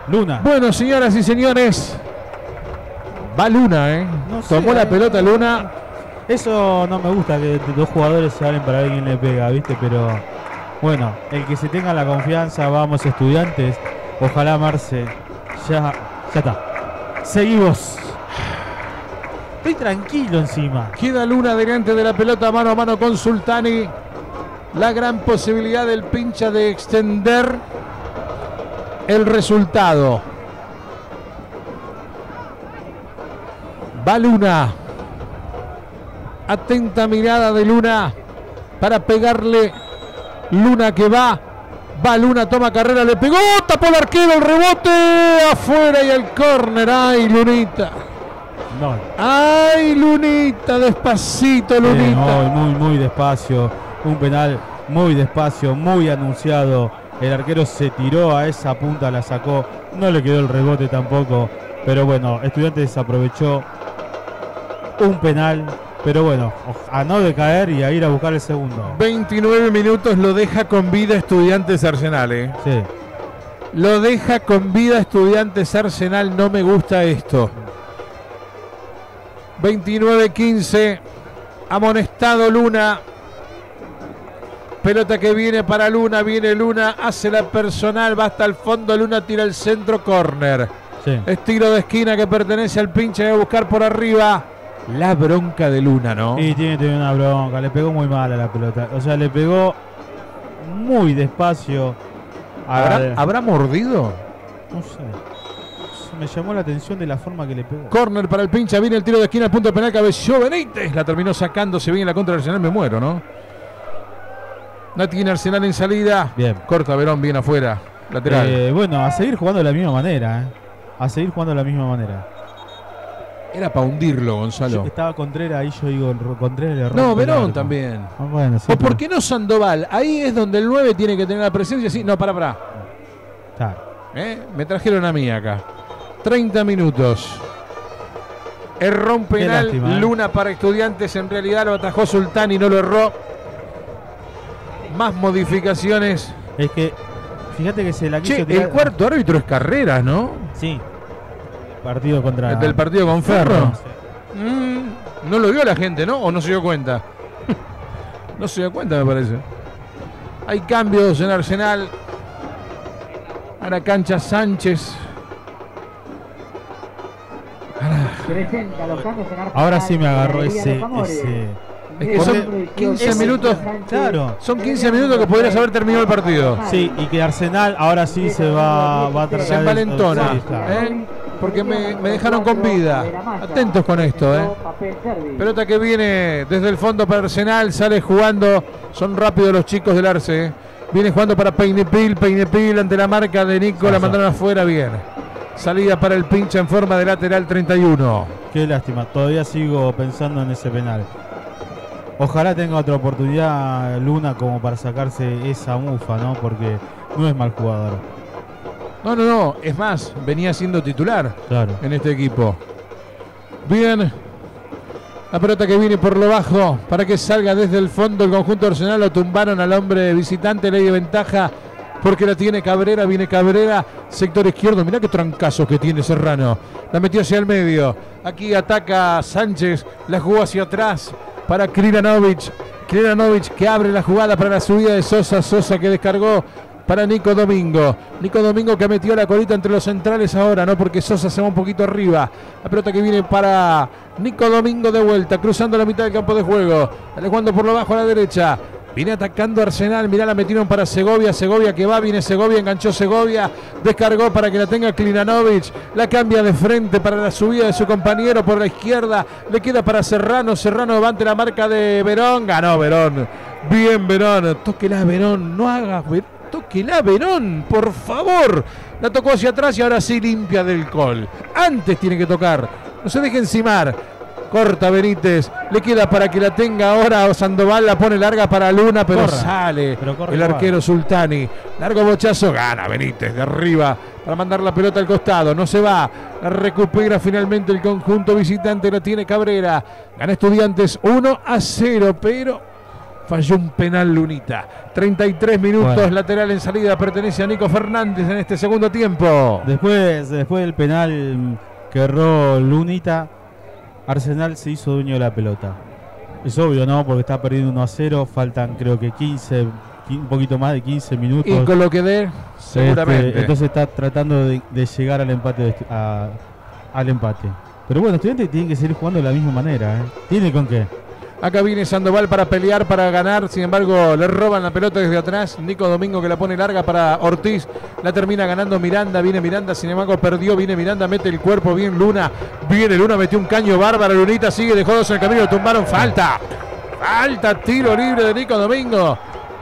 Luna. bueno, señoras y señores. Va Luna, ¿eh? No sé, Tomó la eh. pelota Luna. Eso no me gusta que dos jugadores se hablen para ver quién le pega, ¿viste? Pero bueno, el que se tenga la confianza, vamos estudiantes. Ojalá Marce. Ya, ya está. Seguimos. Estoy tranquilo encima. Queda Luna delante de la pelota mano a mano con Sultani. La gran posibilidad del pincha de extender el resultado. Va Luna. Atenta mirada de Luna para pegarle. Luna que va. Va Luna, toma carrera, le pegó, tapó el arquero, el rebote, afuera y el córner. ¡Ay, Lunita! No. ¡Ay, Lunita! Despacito, Eh, Lunita. muy, muy, muy despacio. Un penal muy despacio, muy anunciado. El arquero se tiró a esa punta, la sacó. No le quedó el rebote tampoco. Pero bueno, Estudiantes aprovechó un penal. Pero bueno, a no decaer y a ir a buscar el segundo. 29 minutos lo deja con vida Estudiantes Arsenal, ¿eh? Sí. Lo deja con vida Estudiantes Arsenal. No me gusta esto. 29-15. Amonestado Luna. Pelota que viene para Luna. Viene Luna. Hace la personal. Va hasta el fondo. Luna tira el centro. Corner. Sí. Es tiro de esquina que pertenece al pinche. Va a buscar por arriba. La bronca de Luna, ¿no? Y tiene tener una bronca. Le pegó muy mal a la pelota. O sea, le pegó muy despacio. ¿Habrá, al- ¿Habrá mordido? No sé. Me llamó la atención de la forma que le pegó. Corner para el pincha, viene el tiro de esquina, al punto penal, cabeció Benítez. La terminó sacando, se viene la contra me muero, ¿no? No tiene Arsenal en salida. Bien. Corta Verón bien afuera. Lateral. Eh, bueno, a seguir jugando de la misma manera, ¿eh? A seguir jugando de la misma manera. Era para hundirlo, Yo- Gonzalo. estaba Contreras ahí, yo digo, Contreras le rompe No, Verón también. Ah, bueno, sí, ¿O por qué no Sandoval? Ahí es donde el 9 tiene que tener la presencia. Sí, no, para, para. Claro. ¿Eh? Me trajeron a mí acá. 30 minutos. Erró un penal. lástima, ¿eh? Luna para estudiantes. En realidad lo atajó Sultán y no lo erró. Más modificaciones. Es que, fíjate que se la quiso Che, tirar- el cuarto árbitro es Carreras, ¿no? Sí. Partido contra. El del partido con Ferro. Sí. Mm, no lo vio la gente, ¿no? ¿O no se dio cuenta? (laughs) no se dio cuenta, me parece. Hay cambios en Arsenal. Ahora cancha Sánchez. Ahora sí me agarró ese... Es que son Porque- 15 ese- minutos. Claro. Son 15 minutos que podrías haber terminado el partido. Sí, y que Arsenal ahora sí se va, va a tratar Se envalentona. ¿eh? Porque me, me dejaron con vida. Atentos con esto, ¿eh? Pelota que viene desde el fondo para Arsenal, sale jugando. Son rápidos los chicos del Arce. ¿eh? Viene jugando para Peinepil, Peinepil ante la marca de Nico, la mandaron afuera bien. Salida para el pincha en forma de lateral 31. Qué lástima, todavía sigo pensando en ese penal. Ojalá tenga otra oportunidad Luna como para sacarse esa mufa, ¿no? Porque no es mal jugador. No, no, no. Es más, venía siendo titular Claro. en este equipo. Bien. La pelota que viene por lo bajo para que salga desde el fondo el conjunto Arsenal. Lo tumbaron al hombre visitante. Ley de ventaja porque la tiene Cabrera. Viene Cabrera, sector izquierdo. Mirá qué trancazos que tiene Serrano. La metió hacia el medio. Aquí ataca Sánchez. La jugó hacia atrás para Krilanovic. Krilanovic que abre la jugada para la subida de Sosa. Sosa que descargó para Nico Domingo. Nico Domingo que metió la colita entre los centrales ahora, ¿no? Porque Sosa se va un poquito arriba. La pelota que viene para Nico Domingo de vuelta, cruzando la mitad del campo de juego. Dale jugando por lo bajo a la derecha. Viene atacando Arsenal, mirá, la metieron para Segovia, Segovia que va, viene Segovia, enganchó Segovia, descargó para que la tenga Klinanovic, la cambia de frente para la subida de su compañero por la izquierda, le queda para Serrano, Serrano va ante la marca de Verón, ganó Verón, bien Verón, tóquela Verón, no hagas Verón, tóquela Verón, por favor, la tocó hacia atrás y ahora sí limpia del gol, antes tiene que tocar, no se deje encimar, Corta Benítez, le queda para que la tenga ahora Sandoval, la pone larga para Luna, pero Corra, sale pero corre el arquero Sultani. Largo bochazo, gana Benítez de arriba para mandar la pelota al costado. No se va, la recupera finalmente el conjunto visitante, la tiene Cabrera. Gana Estudiantes 1 a 0, pero falló un penal Lunita. 33 minutos, Bueno. lateral en salida, pertenece a Nico Fernández en este segundo tiempo. Después, después del penal que erró Lunita, Arsenal se hizo dueño de la pelota. Es obvio, ¿no? Porque está perdiendo 1 a 0, faltan creo que 15, qui- un poquito más de 15 minutos. Y con lo que dé, seguramente. Este, entonces está tratando de, de llegar al empate. de estu- a- al empate. Pero bueno, estudiantes tienen que seguir jugando de la misma manera. ¿eh? ¿Tiene con qué? Acá viene Sandoval para pelear, para ganar. Sin embargo, le roban la pelota desde atrás. Nico Domingo que la pone larga para Ortiz. La termina ganando Miranda. Viene Miranda, sin embargo, perdió. Viene Miranda, mete el cuerpo. Bien Luna. Viene Luna, metió un caño bárbaro. Lunita sigue, dejó dos en el camino. Tumbaron. Falta. Falta. Tiro libre de Nico Domingo.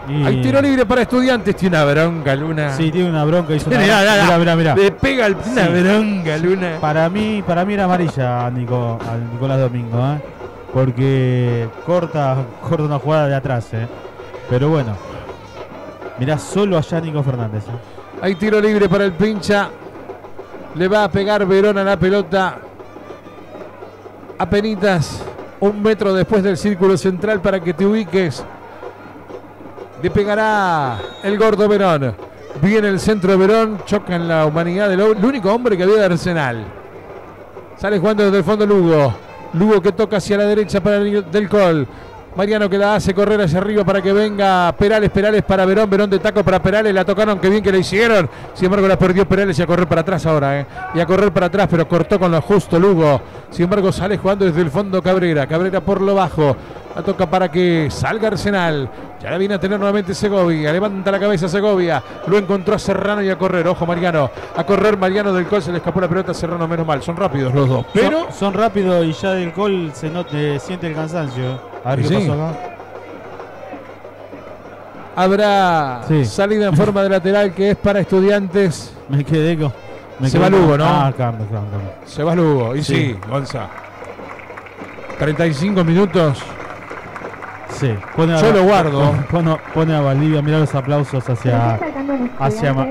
Y- Hay tiro libre para estudiantes. Tiene una bronca, Luna. Sí, tiene una bronca. Hizo una Mirá, mirá, Mirá, mirá, mirá. Le pega el, una Sí. bronca, Luna. Para mí, para mí era amarilla a, Nico, a Nicolás Domingo, ¿eh? Porque corta, corta una jugada de atrás. ¿eh? Pero bueno, mirá solo allá Nico Fernández. ¿eh? Hay tiro libre para el pincha. Le va a pegar Verón a la pelota. Apenitas un metro después del círculo central para que te ubiques. Le pegará el gordo Verón. Viene el centro de Verón. Choca en la humanidad del el único hombre que había de Arsenal. Sale jugando desde el fondo Lugo. Lugo que toca hacia la derecha para el del Col. Mariano que la hace correr hacia arriba para que venga Perales, Perales para Verón, Verón de taco para Perales, la tocaron, qué bien que le hicieron. Sin embargo, la perdió Perales y a correr para atrás ahora, ¿eh? Y a correr para atrás, pero cortó con lo justo Lugo. Sin embargo, sale jugando desde el fondo Cabrera. Cabrera por lo bajo. La toca para que salga Arsenal. Ya la viene a tener nuevamente Segovia. Levanta la cabeza Segovia. Lo encontró a Serrano y a correr. Ojo Mariano. A correr Mariano del Col. Se le escapó la pelota a Serrano menos mal. Son rápidos los dos. Pero Son, son rápidos y ya del gol se not- eh, siente el cansancio. A ver qué sí. pasó acá. Habrá Sí. salida en forma de lateral que es para estudiantes. (laughs) Me quedé con. me Se quedé va Lugo, ¿no? Ah, cambio, cambio, cambio. Se va Lugo. Y sí, Sí. Gonza. 35 minutos. Sí. Pone a- Yo lo guardo. Pone, pone a Valdivia, mira los aplausos hacia. hacia Ma-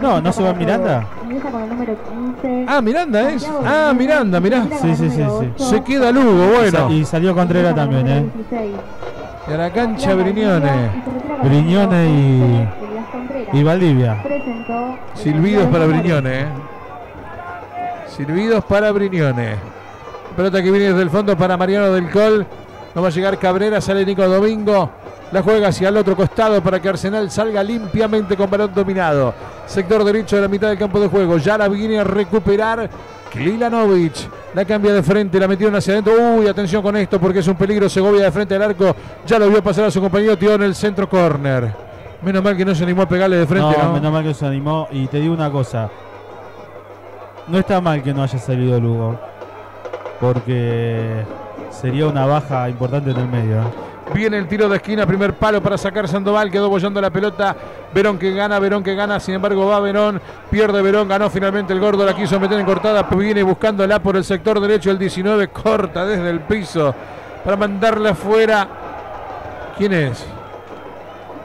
No, no se va Miranda. Ingresa con el número 15. Ah, Miranda es. Ah, Miranda, mirá. Sí, sí, sí, sí. Se queda Lugo, bueno. Y salió Contreras también, ¿eh? número 16. Y a la cancha Brignone. Valdivia y y- 11, Elías Contreras. Y Valdivia. Presentó Silbidos para eh. Silbidos para Brignone. Pelota que viene desde el fondo para Mariano del Col. No va a llegar Cabrera, sale Nico Domingo. La juega hacia el otro costado para que Arsenal salga limpiamente con balón dominado. Sector derecho de la mitad del campo de juego. Ya la viene a recuperar Klilanovic. La cambia de frente, la metieron hacia adentro. Uy, atención con esto porque es un peligro. Segovia de frente al arco. Ya lo vio pasar a su compañero Tío en el centro corner. Menos mal que no se animó a pegarle de frente, no, ¿no? menos mal que se animó. Y te digo una cosa. No está mal que no haya salido Lugo. Porque sería una baja importante en el medio. ¿eh? Viene el tiro de esquina, primer palo para sacar Sandoval, quedó bollando la pelota. Verón que gana, Verón que gana, sin embargo va Verón, pierde Verón, ganó finalmente el gordo, la quiso meter en cortada, viene buscándola por el sector derecho, el 19 corta desde el piso para mandarla afuera. ¿Quién es?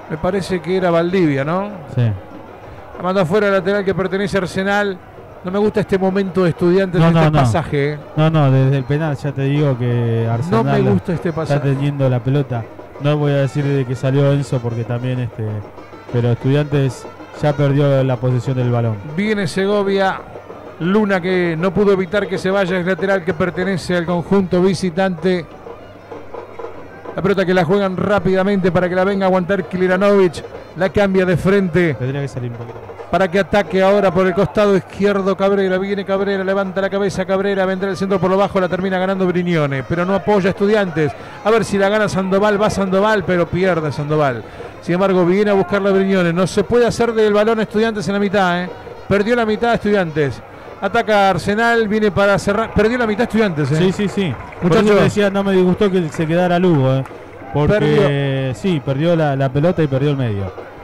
Me parece que era Valdivia, ¿no? Sí. La mandó afuera el lateral que pertenece a Arsenal. No me gusta este momento de estudiantes No, en no, este no. pasaje. ¿eh? No, no, desde el penal ya te digo que Arsenal No me gusta este está pasaje. teniendo la pelota. No voy a decir de que salió Enzo porque también este. Pero Estudiantes ya perdió la posesión del balón. Viene Segovia. Luna que no pudo evitar que se vaya, es lateral que pertenece al conjunto visitante. La pelota que la juegan rápidamente para que la venga a aguantar Kiliranovic. La cambia de frente Tendría que salir un poquito. Para que ataque ahora por el costado izquierdo Cabrera. Viene Cabrera, levanta la cabeza Cabrera, vendrá el centro por lo bajo, la termina ganando Brignone, pero no apoya a Estudiantes. A ver si la gana Sandoval, va Sandoval, pero pierde Sandoval. Sin embargo, viene a buscarla Brignone. No se puede hacer del balón Estudiantes en la mitad, ¿eh? Perdió la mitad Estudiantes. Ataca Arsenal, viene para cerrar. Perdió la mitad Estudiantes, ¿eh? Sí, sí, sí. Muchachos. decía, no me disgustó que se quedara Lugo, eh, porque sí, perdió la, la pelota y perdió el medio.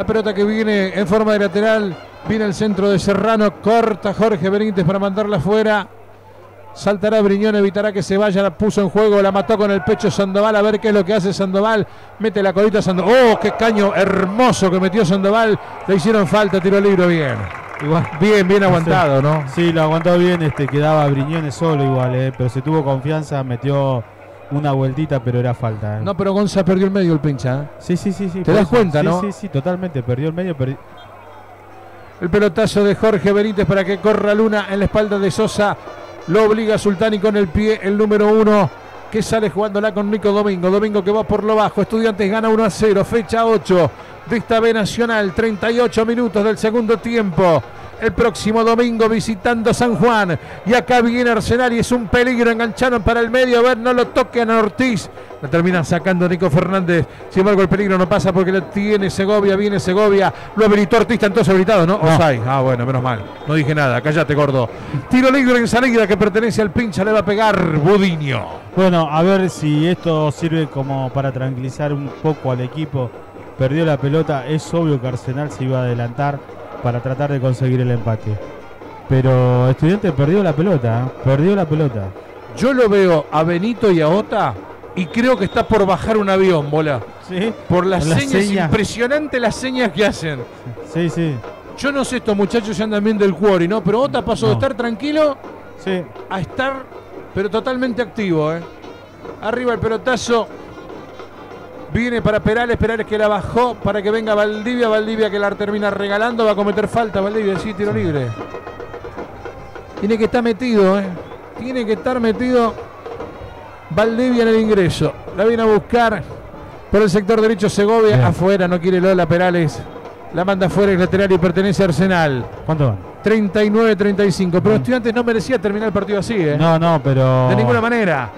La pelota que viene en forma de lateral. Viene el centro de Serrano. Corta Jorge Benítez para mandarla afuera. Saltará Briñón, evitará que se vaya. La puso en juego, la mató con el pecho Sandoval. A ver qué es lo que hace Sandoval. Mete la colita Sandoval. ¡Oh, qué caño hermoso que metió Sandoval! Le hicieron falta, tiro libre bien. Igual. Bien, bien aguantado, ¿no? Sí, lo aguantó bien, este, quedaba Briñones solo igual, eh, pero se tuvo confianza, metió una vueltita, pero era falta. eh. No, pero Gonza perdió el medio el pincha. ¿eh? Sí, sí, sí, sí. ¿Te das eso. cuenta, Sí, no? Sí, sí, totalmente, perdió el medio, perdi- El pelotazo de Jorge Benítez para que corra Luna en la espalda de Sosa. Lo obliga a Sultani con el pie, el número uno, que sale jugándola con Nico Domingo. Domingo que va por lo bajo. Estudiantes gana 1 a 0. Fecha 8 de esta B Nacional. 38 minutos del segundo tiempo. El próximo domingo visitando San Juan. Y acá viene Arsenal y es un peligro. Engancharon para el medio. A ver, no lo toquen a Ortiz. La termina sacando Nico Fernández. Sin embargo, el peligro no pasa porque lo tiene Segovia. Viene Segovia. Lo habilitó Ortiz. Está entonces habilitado, ¿no? No. Ah, bueno, menos mal. No dije nada. Cállate, gordo. Tiro libre en salida que pertenece al pincha. Le va a pegar Budiño. Bueno, a ver si esto sirve como para tranquilizar un poco al equipo. Perdió la pelota, es obvio que Arsenal se iba a adelantar para tratar de conseguir el empate. Pero Estudiante perdió la pelota, ¿eh? perdió la pelota. Yo lo veo a Benito y a Ota. Y creo que está por bajar un avión, bola. Sí, Por las Por las señas, señas. impresionante las señas que hacen. sí, sí. Yo no sé estos muchachos si andan bien del cuori, ¿no? Pero Ota pasó de estar tranquilo sí. a estar, pero totalmente activo, ¿eh? Arriba el pelotazo. Viene para Perales, Perales que la bajó para que venga Valdivia, Valdivia que la termina regalando, va a cometer falta Valdivia, sí, tiro libre. Tiene que estar metido, ¿eh? Tiene que estar metido Valdivia en el ingreso. La viene a buscar por el sector derecho Segovia, Bien. afuera, no quiere Lola Perales. La manda afuera, es lateral y pertenece a Arsenal. ¿Cuánto van? 39-35. Pero Estudiantes no merecía terminar el partido así, ¿eh? No, no, pero. De ninguna manera.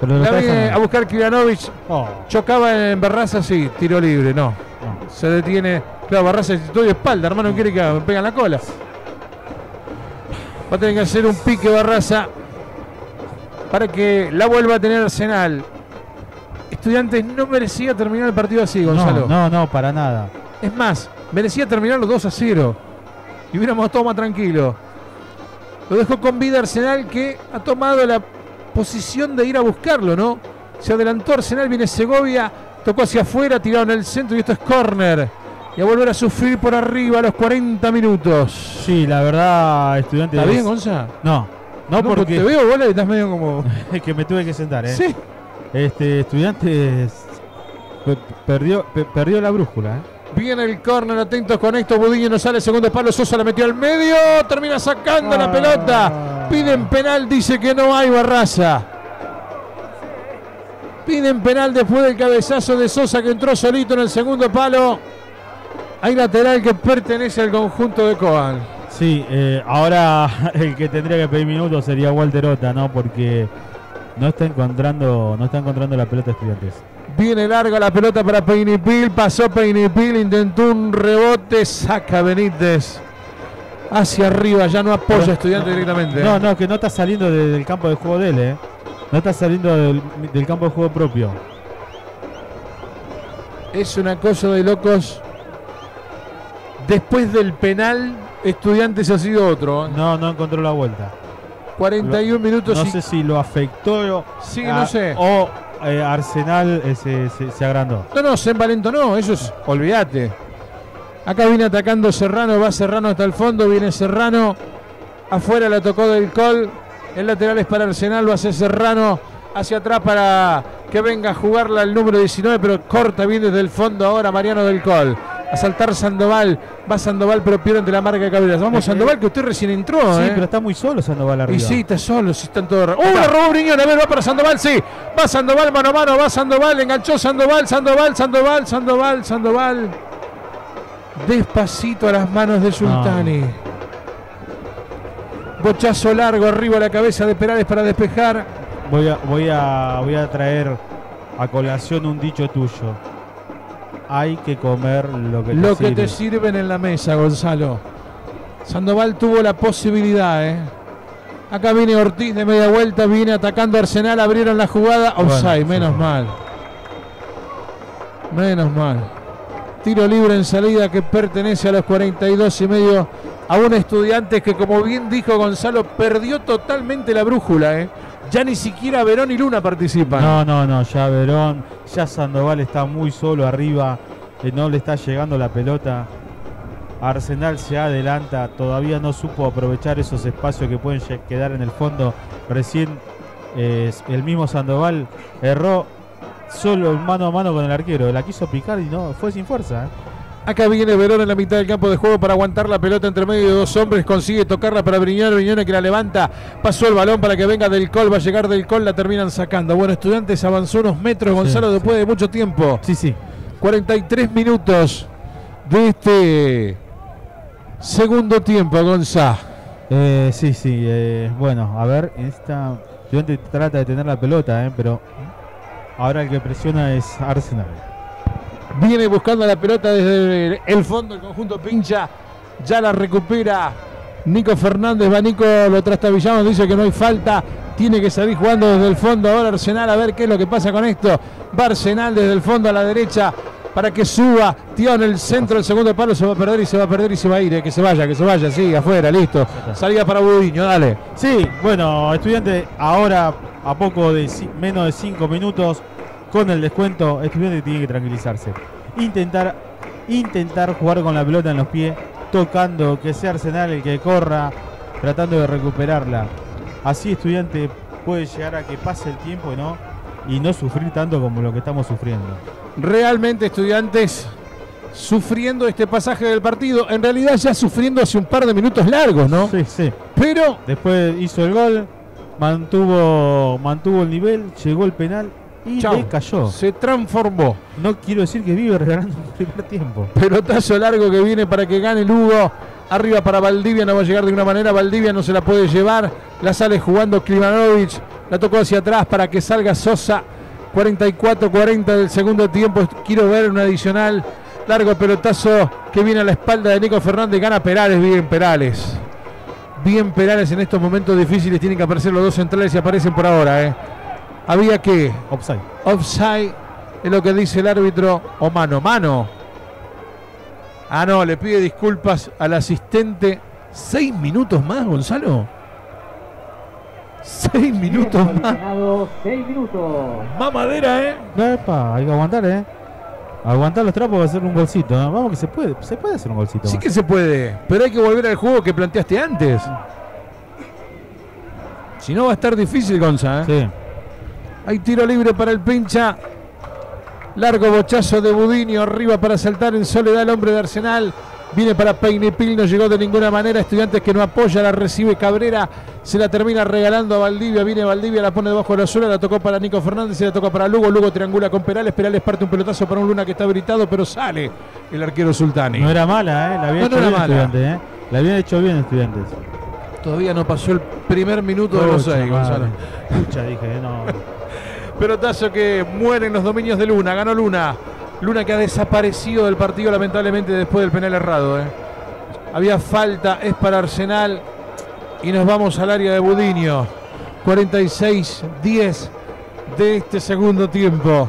Pero La viene dejando- a buscar Kiranovic. Oh, Chocaba en Barraza, sí, tiro libre, no. no. Se detiene. Claro, Barraza estoy de espalda, hermano, quiere que me pegan la cola. Va a tener que hacer un pique Barraza para que la vuelva a tener Arsenal. Estudiantes no merecía terminar el partido así, No, Gonzalo. no, no, para nada. Es más, merecía terminar los 2 a 0. Y hubiéramos todo más tranquilo. Lo dejó con vida Arsenal que ha tomado la posición de ir a buscarlo, ¿no? Se adelantó Arsenal, viene Segovia, tocó hacia afuera, tirado en el centro y esto es córner. Y a volver a sufrir por arriba a los 40 minutos. Sí, la verdad, estudiante. ¿Está bien, Gonza? No, no, porque porque. te veo bola y estás medio como. (laughs) Es que me tuve que sentar, ¿eh? Sí. Este, estudiantes. pe- perdió, pe- perdió la brújula, ¿eh? Viene el córner, atentos con esto. Budillo no sale, segundo palo. Sosa la metió al medio. Termina sacando la pelota. Piden penal, dice que no hay Barraza. Piden penal después del cabezazo de Sosa que entró solito en el segundo palo. Hay lateral que pertenece al conjunto de Coan. Sí, eh, ahora (laughs) el que tendría que pedir minutos sería Walter Ota, ¿no? Porque no está encontrando, no está encontrando la pelota estudiantes. Viene larga la pelota para Peinipil. Pasó Peinipil, intentó un rebote. Saca Benítez hacia arriba. Ya no apoya a estudiante directamente. No, no, que no está saliendo de- del campo de juego de él, ¿eh? No está saliendo del, del campo de juego propio. Es una cosa de locos. Después del penal, Estudiantes ha sido otro. ¿eh? No, no encontró la vuelta. 41 Lo- minutos No y sé si lo afectó. Sí, a- no sé. O eh, Arsenal eh, se, se- se agrandó. No, no, se envalentonó, eso es, olvídate. Acá viene atacando Serrano, va Serrano hasta el fondo, viene Serrano. Afuera la tocó del col. El lateral es para Arsenal, a ser Serrano hacia atrás para que venga a jugarla el número 19, pero corta bien desde el fondo ahora Mariano del Col. A saltar Sandoval, va Sandoval, pero pierde ante la marca de Cabrera. Vamos, Sandoval, que usted recién entró. Sí, ¿eh? pero está muy solo Sandoval arriba. Y sí, está solo, sí están todos. ¡Uh! La robó Briñón, a ver, va para Sandoval, sí. Va Sandoval, mano a mano, va Sandoval, enganchó Sandoval, Sandoval, Sandoval, Sandoval, Sandoval. Despacito a las manos de Sultani. Bochazo largo arriba a la cabeza de Perales para despejar. Voy a, voy a, voy a traer a colación un dicho tuyo. Hay que comer lo que te Lo que sirve. te sirven en la mesa, Gonzalo. Sandoval tuvo la posibilidad, ¿eh? Acá viene Ortiz de media vuelta, viene atacando Arsenal, abrieron la jugada. Offside, menos sí. mal. Menos mal. Tiro libre en salida que pertenece a los 42 y medio a un estudiante que, como bien dijo Gonzalo, perdió totalmente la brújula, ¿eh? Ya ni siquiera Verón y Luna participan. No, no, no, ya Verón, ya Sandoval está muy solo arriba, eh, no le está llegando la pelota. Arsenal se adelanta, todavía no supo aprovechar esos espacios que pueden quedar en el fondo. Recién eh, el mismo Sandoval erró solo mano a mano con el arquero, la quiso picar y no, fue sin fuerza. ¿eh? Acá viene Verón en la mitad del campo de juego para aguantar la pelota entre medio de dos hombres. Consigue tocarla para Briñón. Briñón que la levanta. Pasó el balón para que venga del Col. Va a llegar del Col. La terminan sacando. Bueno, Estudiantes avanzó unos metros. Gonzalo, después de mucho tiempo. Sí, sí. 43 minutos de este segundo tiempo, Gonzá. Eh, sí, sí, eh, bueno, a ver, esta Estudiante trata de tener la pelota, eh, pero ahora el que presiona es Arsenal. Viene buscando la pelota desde el fondo el conjunto pincha. Ya la recupera Nico Fernández. Va Nico, lo trastabillamos, dice que no hay falta. Tiene que salir jugando desde el fondo. Ahora Arsenal, a ver qué es lo que pasa con esto. Va Arsenal desde el fondo a la derecha para que suba. Tío en el centro, el segundo palo se va a perder y se va a perder y se va a ir. eh, Que se vaya, que se vaya, sí, afuera, listo. Salida para Budiño, dale. Sí, bueno, estudiante ahora a poco de menos de 5 minutos con el descuento, estudiante tiene que tranquilizarse. Intentar intentar jugar con la pelota en los pies, tocando que sea Arsenal el que corra, tratando de recuperarla. Así estudiante puede llegar a que pase el tiempo, ¿no? Y no sufrir tanto como lo que estamos sufriendo. Realmente estudiantes sufriendo este pasaje del partido. En realidad ya sufriendo hace un par de minutos largos, ¿no? Sí, sí. Pero Después hizo el gol, mantuvo, mantuvo el nivel, llegó el penal y Chau. le cayó. se transformó. No quiero decir que vive regalando un primer tiempo. Pelotazo largo que viene para que gane Lugo. Arriba para Valdivia, no va a llegar de una manera. Valdivia no se la puede llevar. La sale jugando Klimanovic. La tocó hacia atrás para que salga Sosa. 44-40 del segundo tiempo. Quiero ver un adicional. Largo pelotazo que viene a la espalda de Nico Fernández. Gana Perales. Bien Perales. Bien Perales en estos momentos difíciles. Tienen que aparecer los dos centrales y aparecen por ahora. ¿eh? Había que Offside. offside es lo que dice el árbitro o mano mano. Ah, no, le pide disculpas al asistente. ¿Seis minutos más, Gonzalo? Seis minutos más. 6 minutos. Mamadera, ¿eh? Epa, hay que aguantar, ¿eh? Aguantar los trapos va a hacer un golcito. ¿no? Vamos que se puede. Se puede hacer un golcito. Sí más. que se puede, pero hay que volver al juego que planteaste antes. Si no va a estar difícil, Gonza. ¿eh? Sí. Hay tiro libre para el pincha. Largo bochazo de Budinio arriba para saltar en soledad el hombre de Arsenal. Viene para Peinipil, no llegó de ninguna manera. Estudiantes que no apoya, la recibe Cabrera. Se la termina regalando a Valdivia. Viene Valdivia, la pone debajo de la suela. La tocó para Nico Fernández, se la tocó para Lugo. Lugo triangula con Perales. Perales parte un pelotazo para un Luna que está habilitado, pero sale el arquero Sultani. No era mala, ¿eh? La había No, hecho no era bien mala. estudiantes, ¿eh? La habían hecho bien estudiantes. Todavía no pasó el primer minuto de los seis. Gonzalo. Pucha, dije, no. Pelotazo que muere en los dominios de Luna. Ganó Luna. Luna que ha desaparecido del partido lamentablemente después del penal errado. ¿eh? Había falta, es para Arsenal. Y nos vamos al área de Budiño. 46-10 de este segundo tiempo.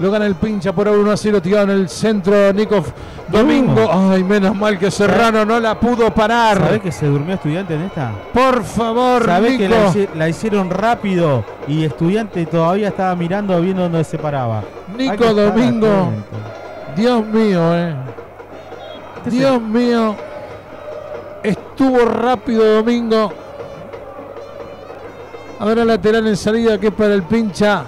Lo gana el pincha por ahora 1 a 0 tirado en el centro. Nikov Domingo. Ay, menos mal que Serrano no la pudo parar. ¿Sabés que se durmió estudiante en esta? Por favor, ¿Sabés que la, hicieron rápido y estudiante todavía estaba mirando viendo dónde se paraba? Nico Domingo. Dios mío, eh. Dios mío. Estuvo rápido Domingo. Ahora lateral en salida que es para el pincha.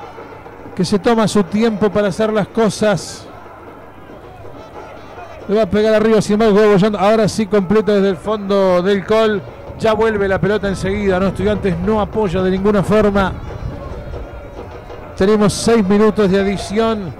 Que se toma su tiempo para hacer las cosas. Le va a pegar arriba, sin embargo. Ahora sí completa desde el fondo del col. Ya vuelve la pelota enseguida. ¿no? Estudiantes no apoya de ninguna forma. Tenemos 6 minutos de adición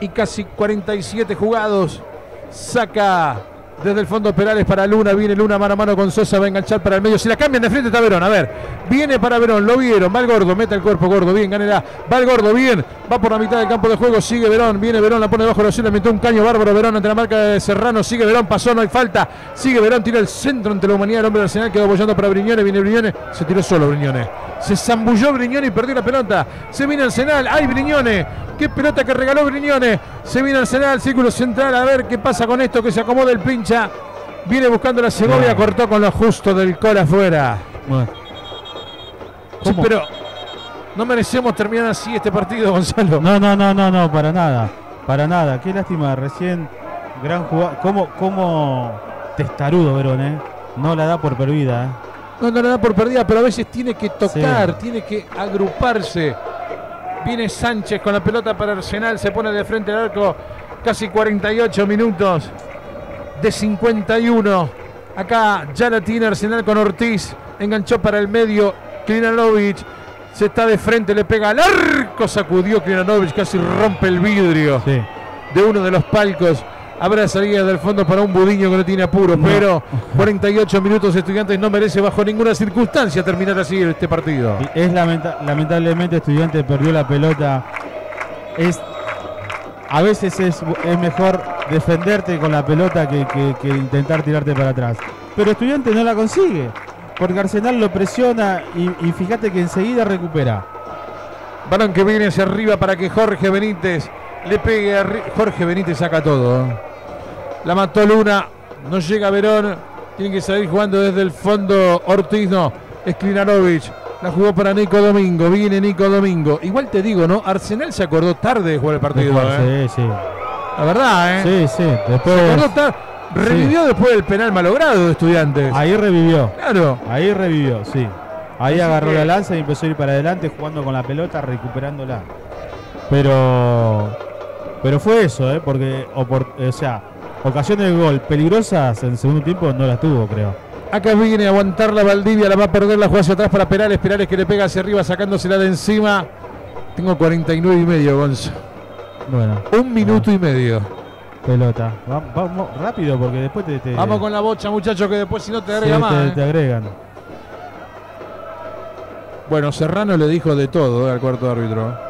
y casi 47 jugados. Saca desde el fondo Perales para Luna. Viene Luna mano a mano con Sosa. Va a enganchar para el medio. Si la cambian de frente está Verón. A ver. Viene para Verón. Lo vieron. Va el gordo. Mete el cuerpo gordo. Bien. Ganará. Va el gordo. Bien. Va por la mitad del campo de juego. Sigue Verón. Viene Verón. La pone debajo de la suela. Metió un caño bárbaro. Verón ante la marca de Serrano. Sigue Verón. Pasó. No hay falta. Sigue Verón. Tira el centro ante la humanidad. El hombre del Arsenal quedó apoyando para Briñones. Viene Briñones. Se tiró solo Briñones. Se zambulló Briñones y perdió la pelota. Se viene Arsenal. ¡Ay, Briñones! ¡Qué pelota que regaló Briñones! Se viene Arsenal. Círculo central. A ver qué pasa con esto. Que se acomoda el pincha. Viene buscando la Segovia. No. Cortó con lo justo del col afuera. Pero no merecemos terminar así este partido, (laughs) Gonzalo. no, no, no, no, no, para nada. Para nada. Qué lástima. Recién, gran jugada. ¿Cómo, cómo testarudo, Verón, eh? No la da por perdida, eh. No, no por perdida, pero a veces tiene que tocar, tiene que agruparse. Viene Sánchez con la pelota para Arsenal, se pone de frente al arco. Casi 48 minutos de 51. Acá ya la tiene Arsenal con Ortiz. Enganchó para el medio. Klinanovic se está de frente, le pega al arco. Sacudió Klinanovic, casi rompe el vidrio Sí. de uno de los palcos. Habrá salida del fondo para un budiño que no tiene apuro, No. pero 48 minutos estudiantes no merece bajo ninguna circunstancia terminar así este partido. Es lamenta- lamentablemente estudiante perdió la pelota. Es a veces es, es mejor defenderte con la pelota que, que- que intentar tirarte para atrás. Pero estudiante no la consigue. Porque Arsenal lo presiona y, y fíjate que enseguida recupera. Balón que viene hacia arriba para que Jorge Benítez le pegue. arri- Jorge Benítez saca todo. ¿eh? La mató Luna. No llega Verón. Tiene que salir jugando desde el fondo Ortiz. No. Es Klinanovic. La jugó para Nico Domingo. Viene Nico Domingo. Igual te digo, ¿no? Arsenal se acordó tarde de jugar el partido. ¿eh? Sí, sí. La verdad, ¿eh? Sí, sí. Se Después acordó Revivió después del penal malogrado de estudiantes. ahí revivió. Claro. Ahí revivió, sí. Ahí Así agarró que- la lanza y empezó a ir para adelante jugando con la pelota, recuperándola. Pero pero fue eso, ¿eh? Porque, opor- o sea, ocasiones de gol peligrosas en el segundo tiempo no las tuvo, creo. Acá viene a aguantar la Valdivia, la va a perder, la juega hacia atrás para Perales. Perales que le pega hacia arriba sacándosela de encima. Tengo 49 y medio, Gonzo. Bueno, Un minuto y medio. pelota. Va- Vamos rápido porque después te, te- Vamos con la bocha, muchachos, que después si no te sí, agrega más. te- ¿eh? te agregan. Bueno, Serrano le dijo de todo ¿eh? al cuarto árbitro.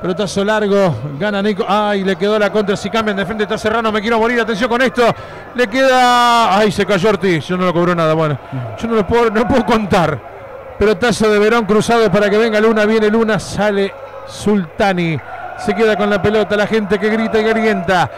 Pelotazo largo, gana Nico. Ay, le quedó la contra. Si cambian de frente, está Serrano. Me quiero morir. Atención con esto. Le queda. Ay, se cayó Ortiz. Yo no lo cobró nada. Bueno, yo no lo puedo, no puedo contar. Pelotazo de Verón cruzado para que venga Luna. Viene Luna, sale Sultani se queda con la pelota. La gente que grita y alienta.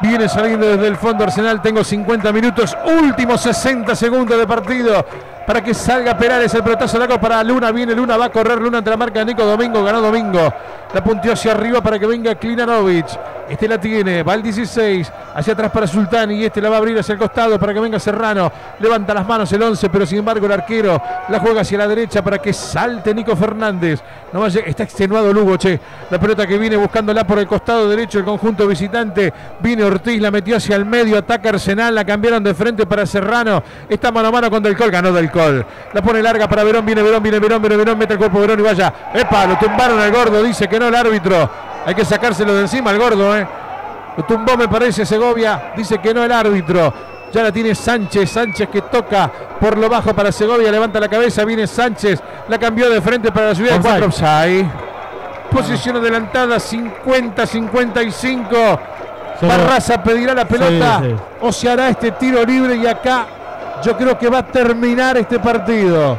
Viene saliendo desde el fondo Arsenal. Tengo 50 minutos. Últimos 60 segundos de partido. Para que salga Perales. El pelotazo largo para Luna. Viene Luna. Va a correr Luna ante la marca de Nico Domingo. Ganó Domingo. La punteó hacia arriba para que venga Klinanovic. Este la tiene. Va el 16. Hacia atrás para Sultani. Y este la va a abrir hacia el costado para que venga Serrano. Levanta las manos el 11. Pero sin embargo el arquero la juega hacia la derecha para que salte Nico Fernández. No vaya, está extenuado Lugo, che. La pelota que viene buscándola por el costado derecho el conjunto visitante. Viene Ortiz, la metió hacia el medio. Ataca Arsenal. La cambiaron de frente para Serrano. Está mano a mano con Del Col. Ganó Del Col. La pone larga para Verón. Viene Verón, viene Verón, viene Verón. Mete el cuerpo Verón y vaya. Epa, lo tumbaron al gordo. Dice que no el árbitro. Hay que sacárselo de encima al gordo, eh. Lo tumbó, me parece, Segovia. Dice que no el árbitro. Ya la tiene Sánchez. Sánchez que toca por lo bajo para Segovia. Levanta la cabeza. Viene Sánchez. La cambió de frente para la ciudad cuatro. Posición adelantada 50-55. Solo- Barraza pedirá la pelota Sí, sí. o se hará este tiro libre y acá yo creo que va a terminar este partido.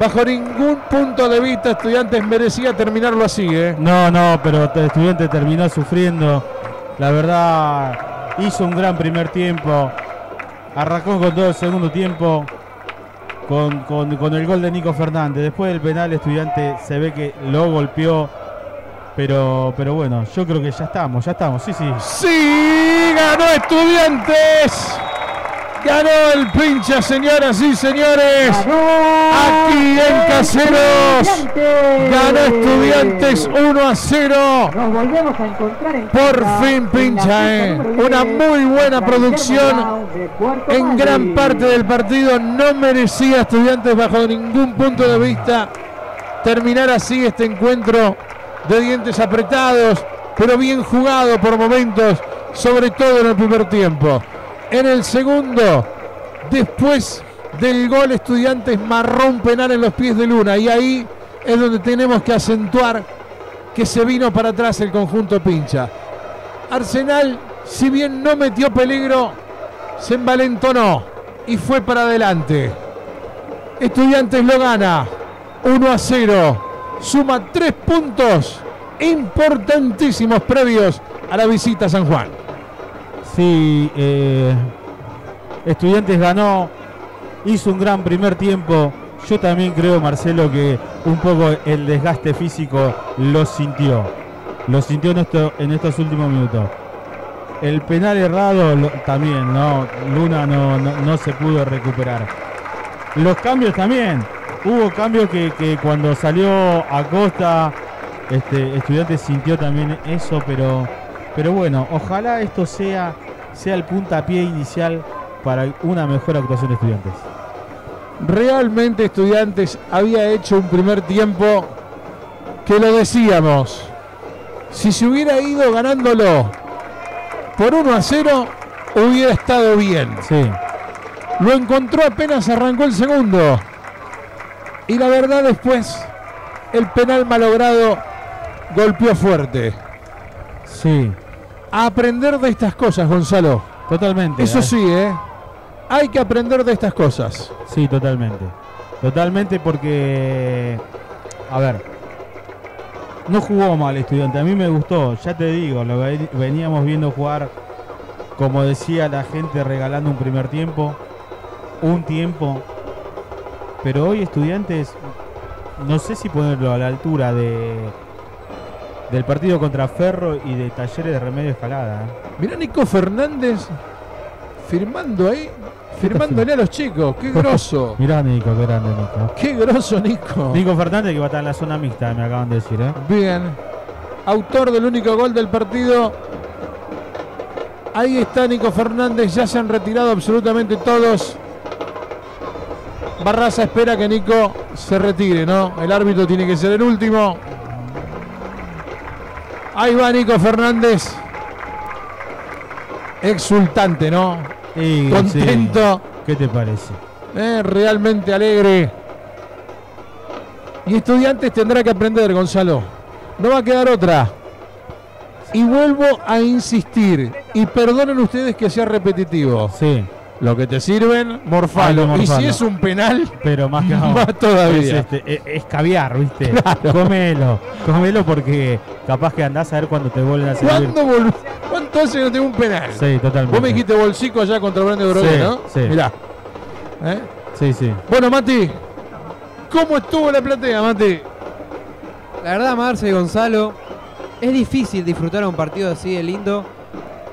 Bajo ningún punto de vista Estudiantes merecía terminarlo así, ¿eh? No, no, pero el estudiante terminó sufriendo. La verdad, hizo un gran primer tiempo. Arrancó con todo el segundo tiempo. Con, con- con el gol de Nico Fernández. Después del penal, estudiante se ve que lo golpeó. Pero, pero bueno, yo creo que ya estamos, ya estamos. Sí, sí. Sí, ganó Estudiantes. Ganó el pincha, señoras y señores. Aquí en Caseros. Ganó Estudiantes 1 a 0. Nos volvemos a encontrar en Por fin pincha, eh. Una 10, muy buena producción. En gran parte del partido no merecía Estudiantes bajo ningún punto de vista terminar así este encuentro de dientes apretados, pero bien jugado por momentos, sobre todo en el primer tiempo. En el segundo, después del gol Estudiantes marrón penal en los pies de Luna y ahí es donde tenemos que acentuar que se vino para atrás el conjunto pincha. Arsenal, si bien no metió peligro, se envalentonó y fue para adelante. Estudiantes lo gana 1 a 0. Suma tres puntos importantísimos previos a la visita a San Juan. Sí, eh, Estudiantes ganó, hizo un gran primer tiempo. Yo también creo, Marcelo, que un poco el desgaste físico lo sintió. Lo sintió en, esto- en estos últimos minutos. El penal errado también, ¿no? Luna no, no, no se pudo recuperar. Los cambios también. Hubo cambios que, que cuando salió Acosta, este, Estudiantes sintió también eso, pero, pero bueno, ojalá esto sea, sea el puntapié inicial para una mejor actuación de Estudiantes. Realmente Estudiantes había hecho un primer tiempo que lo decíamos. Si se hubiera ido ganándolo por 1 a 0, hubiera estado bien. Sí. Lo encontró apenas arrancó el segundo. Y la verdad después, el penal malogrado golpeó fuerte. Sí. A aprender de estas cosas, Gonzalo. Totalmente. Eso Ah, sí, ¿eh? Hay que aprender de estas cosas. Sí, totalmente. Totalmente porque, a ver, no jugó mal estudiante. A mí me gustó, ya te digo, lo ve- veníamos viendo jugar, como decía la gente, regalando un primer tiempo, un tiempo. Pero hoy estudiantes, no sé si ponerlo a la altura de del partido contra Ferro y de Talleres de Remedio Escalada. ¿eh? Mirá Nico Fernández firmando ahí, firmándole a los chicos. Qué grosso. (laughs) Mirá Nico, qué grande Nico. Qué grosso Nico. Nico Fernández que va a estar en la zona mixta, me acaban de decir, ¿eh? Bien. Autor del único gol del partido. Ahí está Nico Fernández. Ya se han retirado absolutamente todos. Barraza espera que Nico se retire, ¿no? El árbitro tiene que ser el último. Ahí va Nico Fernández. Exultante, ¿no? Y, Contento. sí. ¿Qué te parece? Eh, realmente alegre. Y estudiantes tendrá que aprender, Gonzalo. No va a quedar otra. Y vuelvo a insistir. Y perdonen ustedes que sea repetitivo. Sí. Lo que te sirven, morfalo. Y si es un penal, Pero más que (laughs) Más todavía. Es, este, es- es caviar, ¿viste? Comelo, comelo porque capaz que andás a ver cuando te vuelven a servir. ¿cuándo vol- ¿cuánto hace que no tengo un penal? Sí, totalmente. Vos me dijiste bolsico allá contra Brande Brogué, Sí, ¿no? sí. Mirá. ¿Eh? Sí, sí. Bueno, Mati, ¿cómo estuvo la platea, Mati? La verdad, Marce y Gonzalo, es difícil disfrutar un partido así de lindo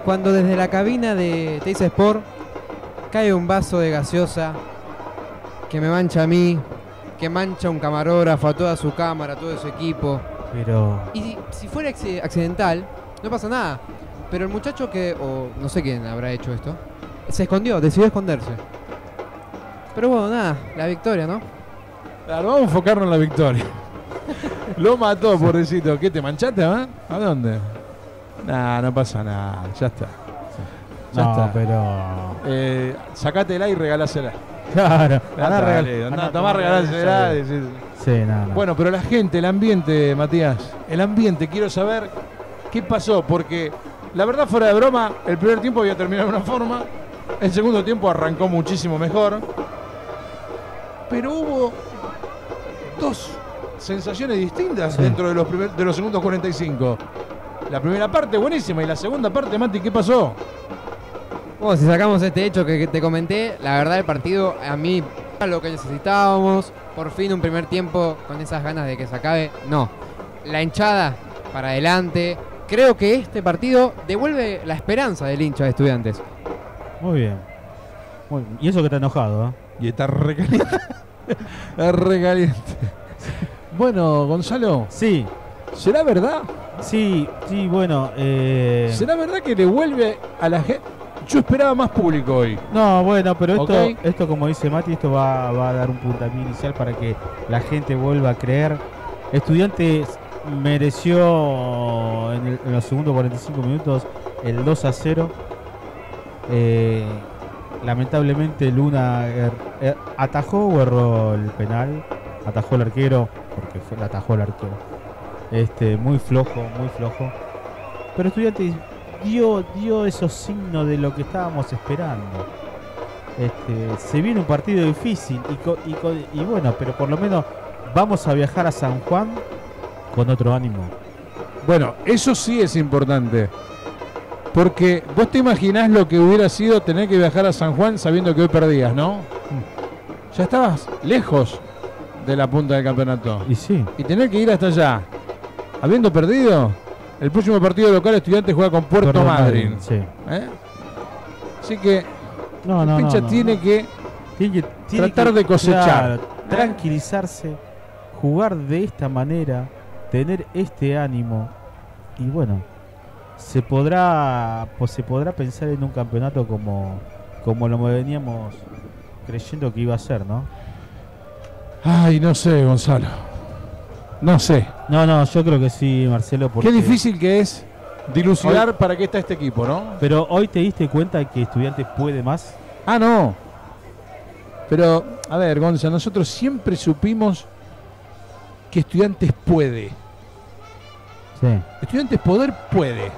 cuando desde la cabina de Teis Sport cae un vaso de gaseosa que me mancha a mí, que mancha a un camarógrafo, a toda su cámara, a todo su equipo. Pero. Y si, si fuera acci- accidental, no pasa nada. Pero el muchacho que, o no sé quién habrá hecho esto, se escondió, decidió esconderse. Pero bueno, nada, la victoria, ¿no? Claro, vamos a enfocarnos en la victoria. (laughs) Lo mató, pobrecito. ¿Qué te manchaste, ah? ¿A dónde? Nah, no pasa nada, ya está. Ya No, está. pero. Eh, sacátela y regalásela. Claro, andá regal- andá tomá, regalásela. regalásela. y- Sí, nada, no. Bueno, pero la gente, el ambiente, Matías, el ambiente, quiero saber qué pasó, porque la verdad, fuera de broma, el primer tiempo había terminado de una forma, el segundo tiempo arrancó muchísimo mejor, pero hubo dos sensaciones distintas Sí. dentro de los, primer- de los segundos 45. La primera parte buenísima y la segunda parte, Mati, ¿qué pasó? Bueno, si sacamos este hecho que que te comenté, la verdad el partido a mí era lo que necesitábamos, por fin un primer tiempo con esas ganas de que se acabe, no. La hinchada para adelante, creo que este partido devuelve la esperanza del hincha de estudiantes. Muy bien. Muy- Y eso que está enojado, ¿eh? Y está recaliente. (laughs) está recaliente. Bueno, Gonzalo, Sí, ¿será verdad? sí, sí, bueno. Eh... ¿Será verdad que le vuelve a la gente? Yo esperaba más público hoy. No, bueno, pero esto, esto como dice Mati, esto va, va a dar un puntapié inicial para que la gente vuelva a creer. Estudiantes mereció en, el- en los segundos 45 minutos el 2 a 0. Eh, lamentablemente Luna er- er- atajó o erró el penal. Atajó el arquero, porque fue, atajó el arquero. Este, muy flojo, muy flojo. Pero Estudiantes dio, dio esos signos de lo que estábamos esperando. Este, se viene un partido difícil y, co- y co- y bueno, pero por lo menos vamos a viajar a San Juan con otro ánimo. Bueno, eso sí es importante. Porque vos te imaginás lo que hubiera sido tener que viajar a San Juan sabiendo que hoy perdías, ¿no? Ya estabas lejos de la punta del campeonato. Y sí, Y tener que ir hasta allá, habiendo perdido, el próximo partido local estudiante juega con Puerto, Puerto Madryn. Madryn, sí. ¿eh? Así que No, no, pincha no, tiene que Tiene que- tiene tratar que, de cosechar. claro, tranquilizarse, jugar de esta manera, tener este ánimo y bueno, se podrá pues se podrá pensar en un campeonato como como lo veníamos creyendo que iba a ser, ¿no? Ay, no sé, Gonzalo. No sé. No, no, yo creo que sí, Marcelo, porque Qué difícil que es dilucidar para qué está este equipo, ¿no? Pero hoy te diste cuenta que Estudiantes puede más. Ah, no. Pero, a ver, Gonzalo, nosotros siempre supimos que Estudiantes puede. Sí. Estudiantes poder puede.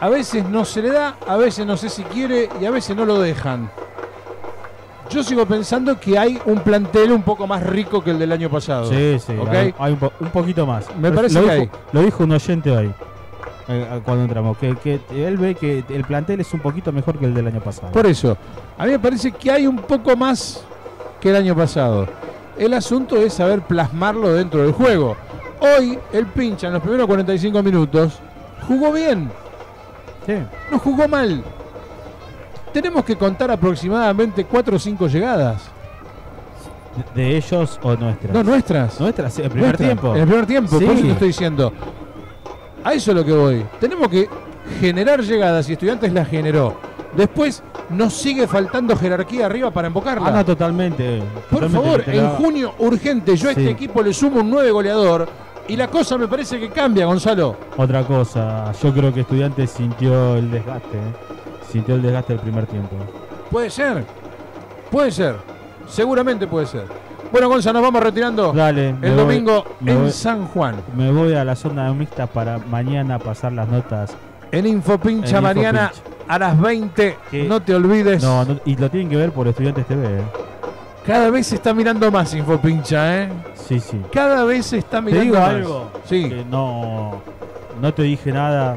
A veces no se le da, a veces no sé si quiere y a veces no lo dejan. Yo sigo pensando que hay un plantel un poco más rico que el del año pasado. Sí, sí, ¿Ok? hay, hay un, po- un poquito más. Me parece lo que dijo, hay. Lo dijo un oyente hoy, eh, cuando entramos, que, que él ve que el plantel es un poquito mejor que el del año pasado. Por eso, a mí me parece que hay un poco más que el año pasado. El asunto es saber plasmarlo dentro del juego. Hoy el pincha en los primeros 45 minutos jugó bien, Sí. no jugó mal. Tenemos que contar aproximadamente 4 o 5 llegadas. ¿De, ellos o nuestras? No, nuestras. Nuestras, sí, el primer Nuestras. tiempo. En el primer tiempo, Sí. por eso te estoy diciendo. A eso es lo que voy. Tenemos que generar llegadas y Estudiantes las generó. Después nos sigue faltando jerarquía arriba para embocarla. Ah, no, totalmente. Por totalmente favor, en la- junio, urgente, yo a este equipo le sumo un 9 goleador y la cosa me parece que cambia, Gonzalo. Otra cosa, yo creo que Estudiantes sintió el desgaste. eh. Sintió el desgaste del primer tiempo. Puede ser, puede ser, seguramente puede ser. Bueno, Gonzalo, nos vamos retirando Dale. el voy- domingo en voy- San Juan. Me voy a la zona mixta para mañana pasar las notas En Infopincha En mañana a las 20. Que- No te olvides. No, no, y lo tienen que ver por Estudiantes TV. ¿eh? Cada vez se está mirando más Infopincha, ¿eh? Sí, sí. Cada vez se está Te mirando digo más. algo. Sí. que no, no te dije nada.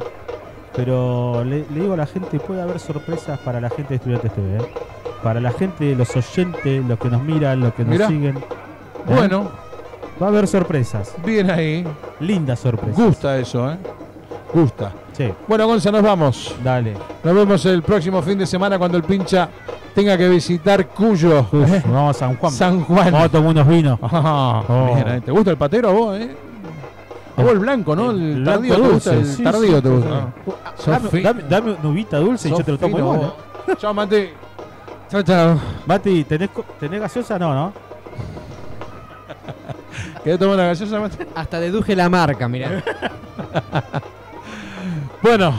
Pero le, le digo a la gente, puede haber sorpresas para la gente de Estudiantes TV. ¿eh? Para la gente, los oyentes, los que nos miran, los que nos Mirá. siguen. ¿eh? Bueno, Va a haber sorpresas. bien ahí. Lindas sorpresas. Gusta eso, ¿eh? Gusta. Sí, Bueno, Gonza, nos vamos. dale. Nos vemos el próximo fin de semana cuando el pincha tenga que visitar Cuyo. Uf, ¿eh? vamos a San Juan. San Juan. Vamos a tomar unos vinos. Ah, Oh. ¿eh? ¿Te gusta el patero a vos, eh? A vos el blanco, ¿no? El, El tardío te gusta. dulce, El sí, tardío sí, te gusta. sí. Ah. Dame, dame- dame una uvita dulce y yo te lo tomo igual. Chao, Mati. Chao, chao. Mati, ¿tenés, co- ¿tenés gaseosa? No, ¿no? (laughs) ¿Querés tomar una gaseosa, Mati? Hasta deduje la marca, mirá. (laughs) Bueno,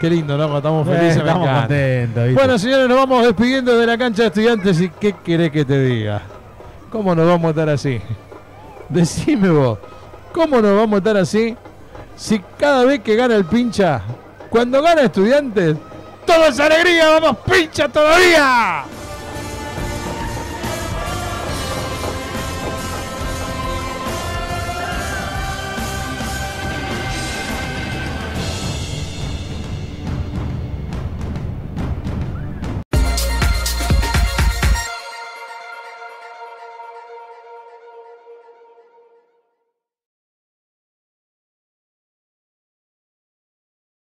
qué lindo, ¿no? Estamos felices, Eh, me estamos contentos. ¿viste? Bueno, señores, nos vamos despidiendo de la cancha de estudiantes. ¿Y qué querés que te diga? ¿Cómo nos vamos a estar así? (laughs) Decime vos, ¿cómo nos vamos a estar así si cada vez que gana el pincha, cuando gana estudiantes, todo es alegría, vamos pincha todavía?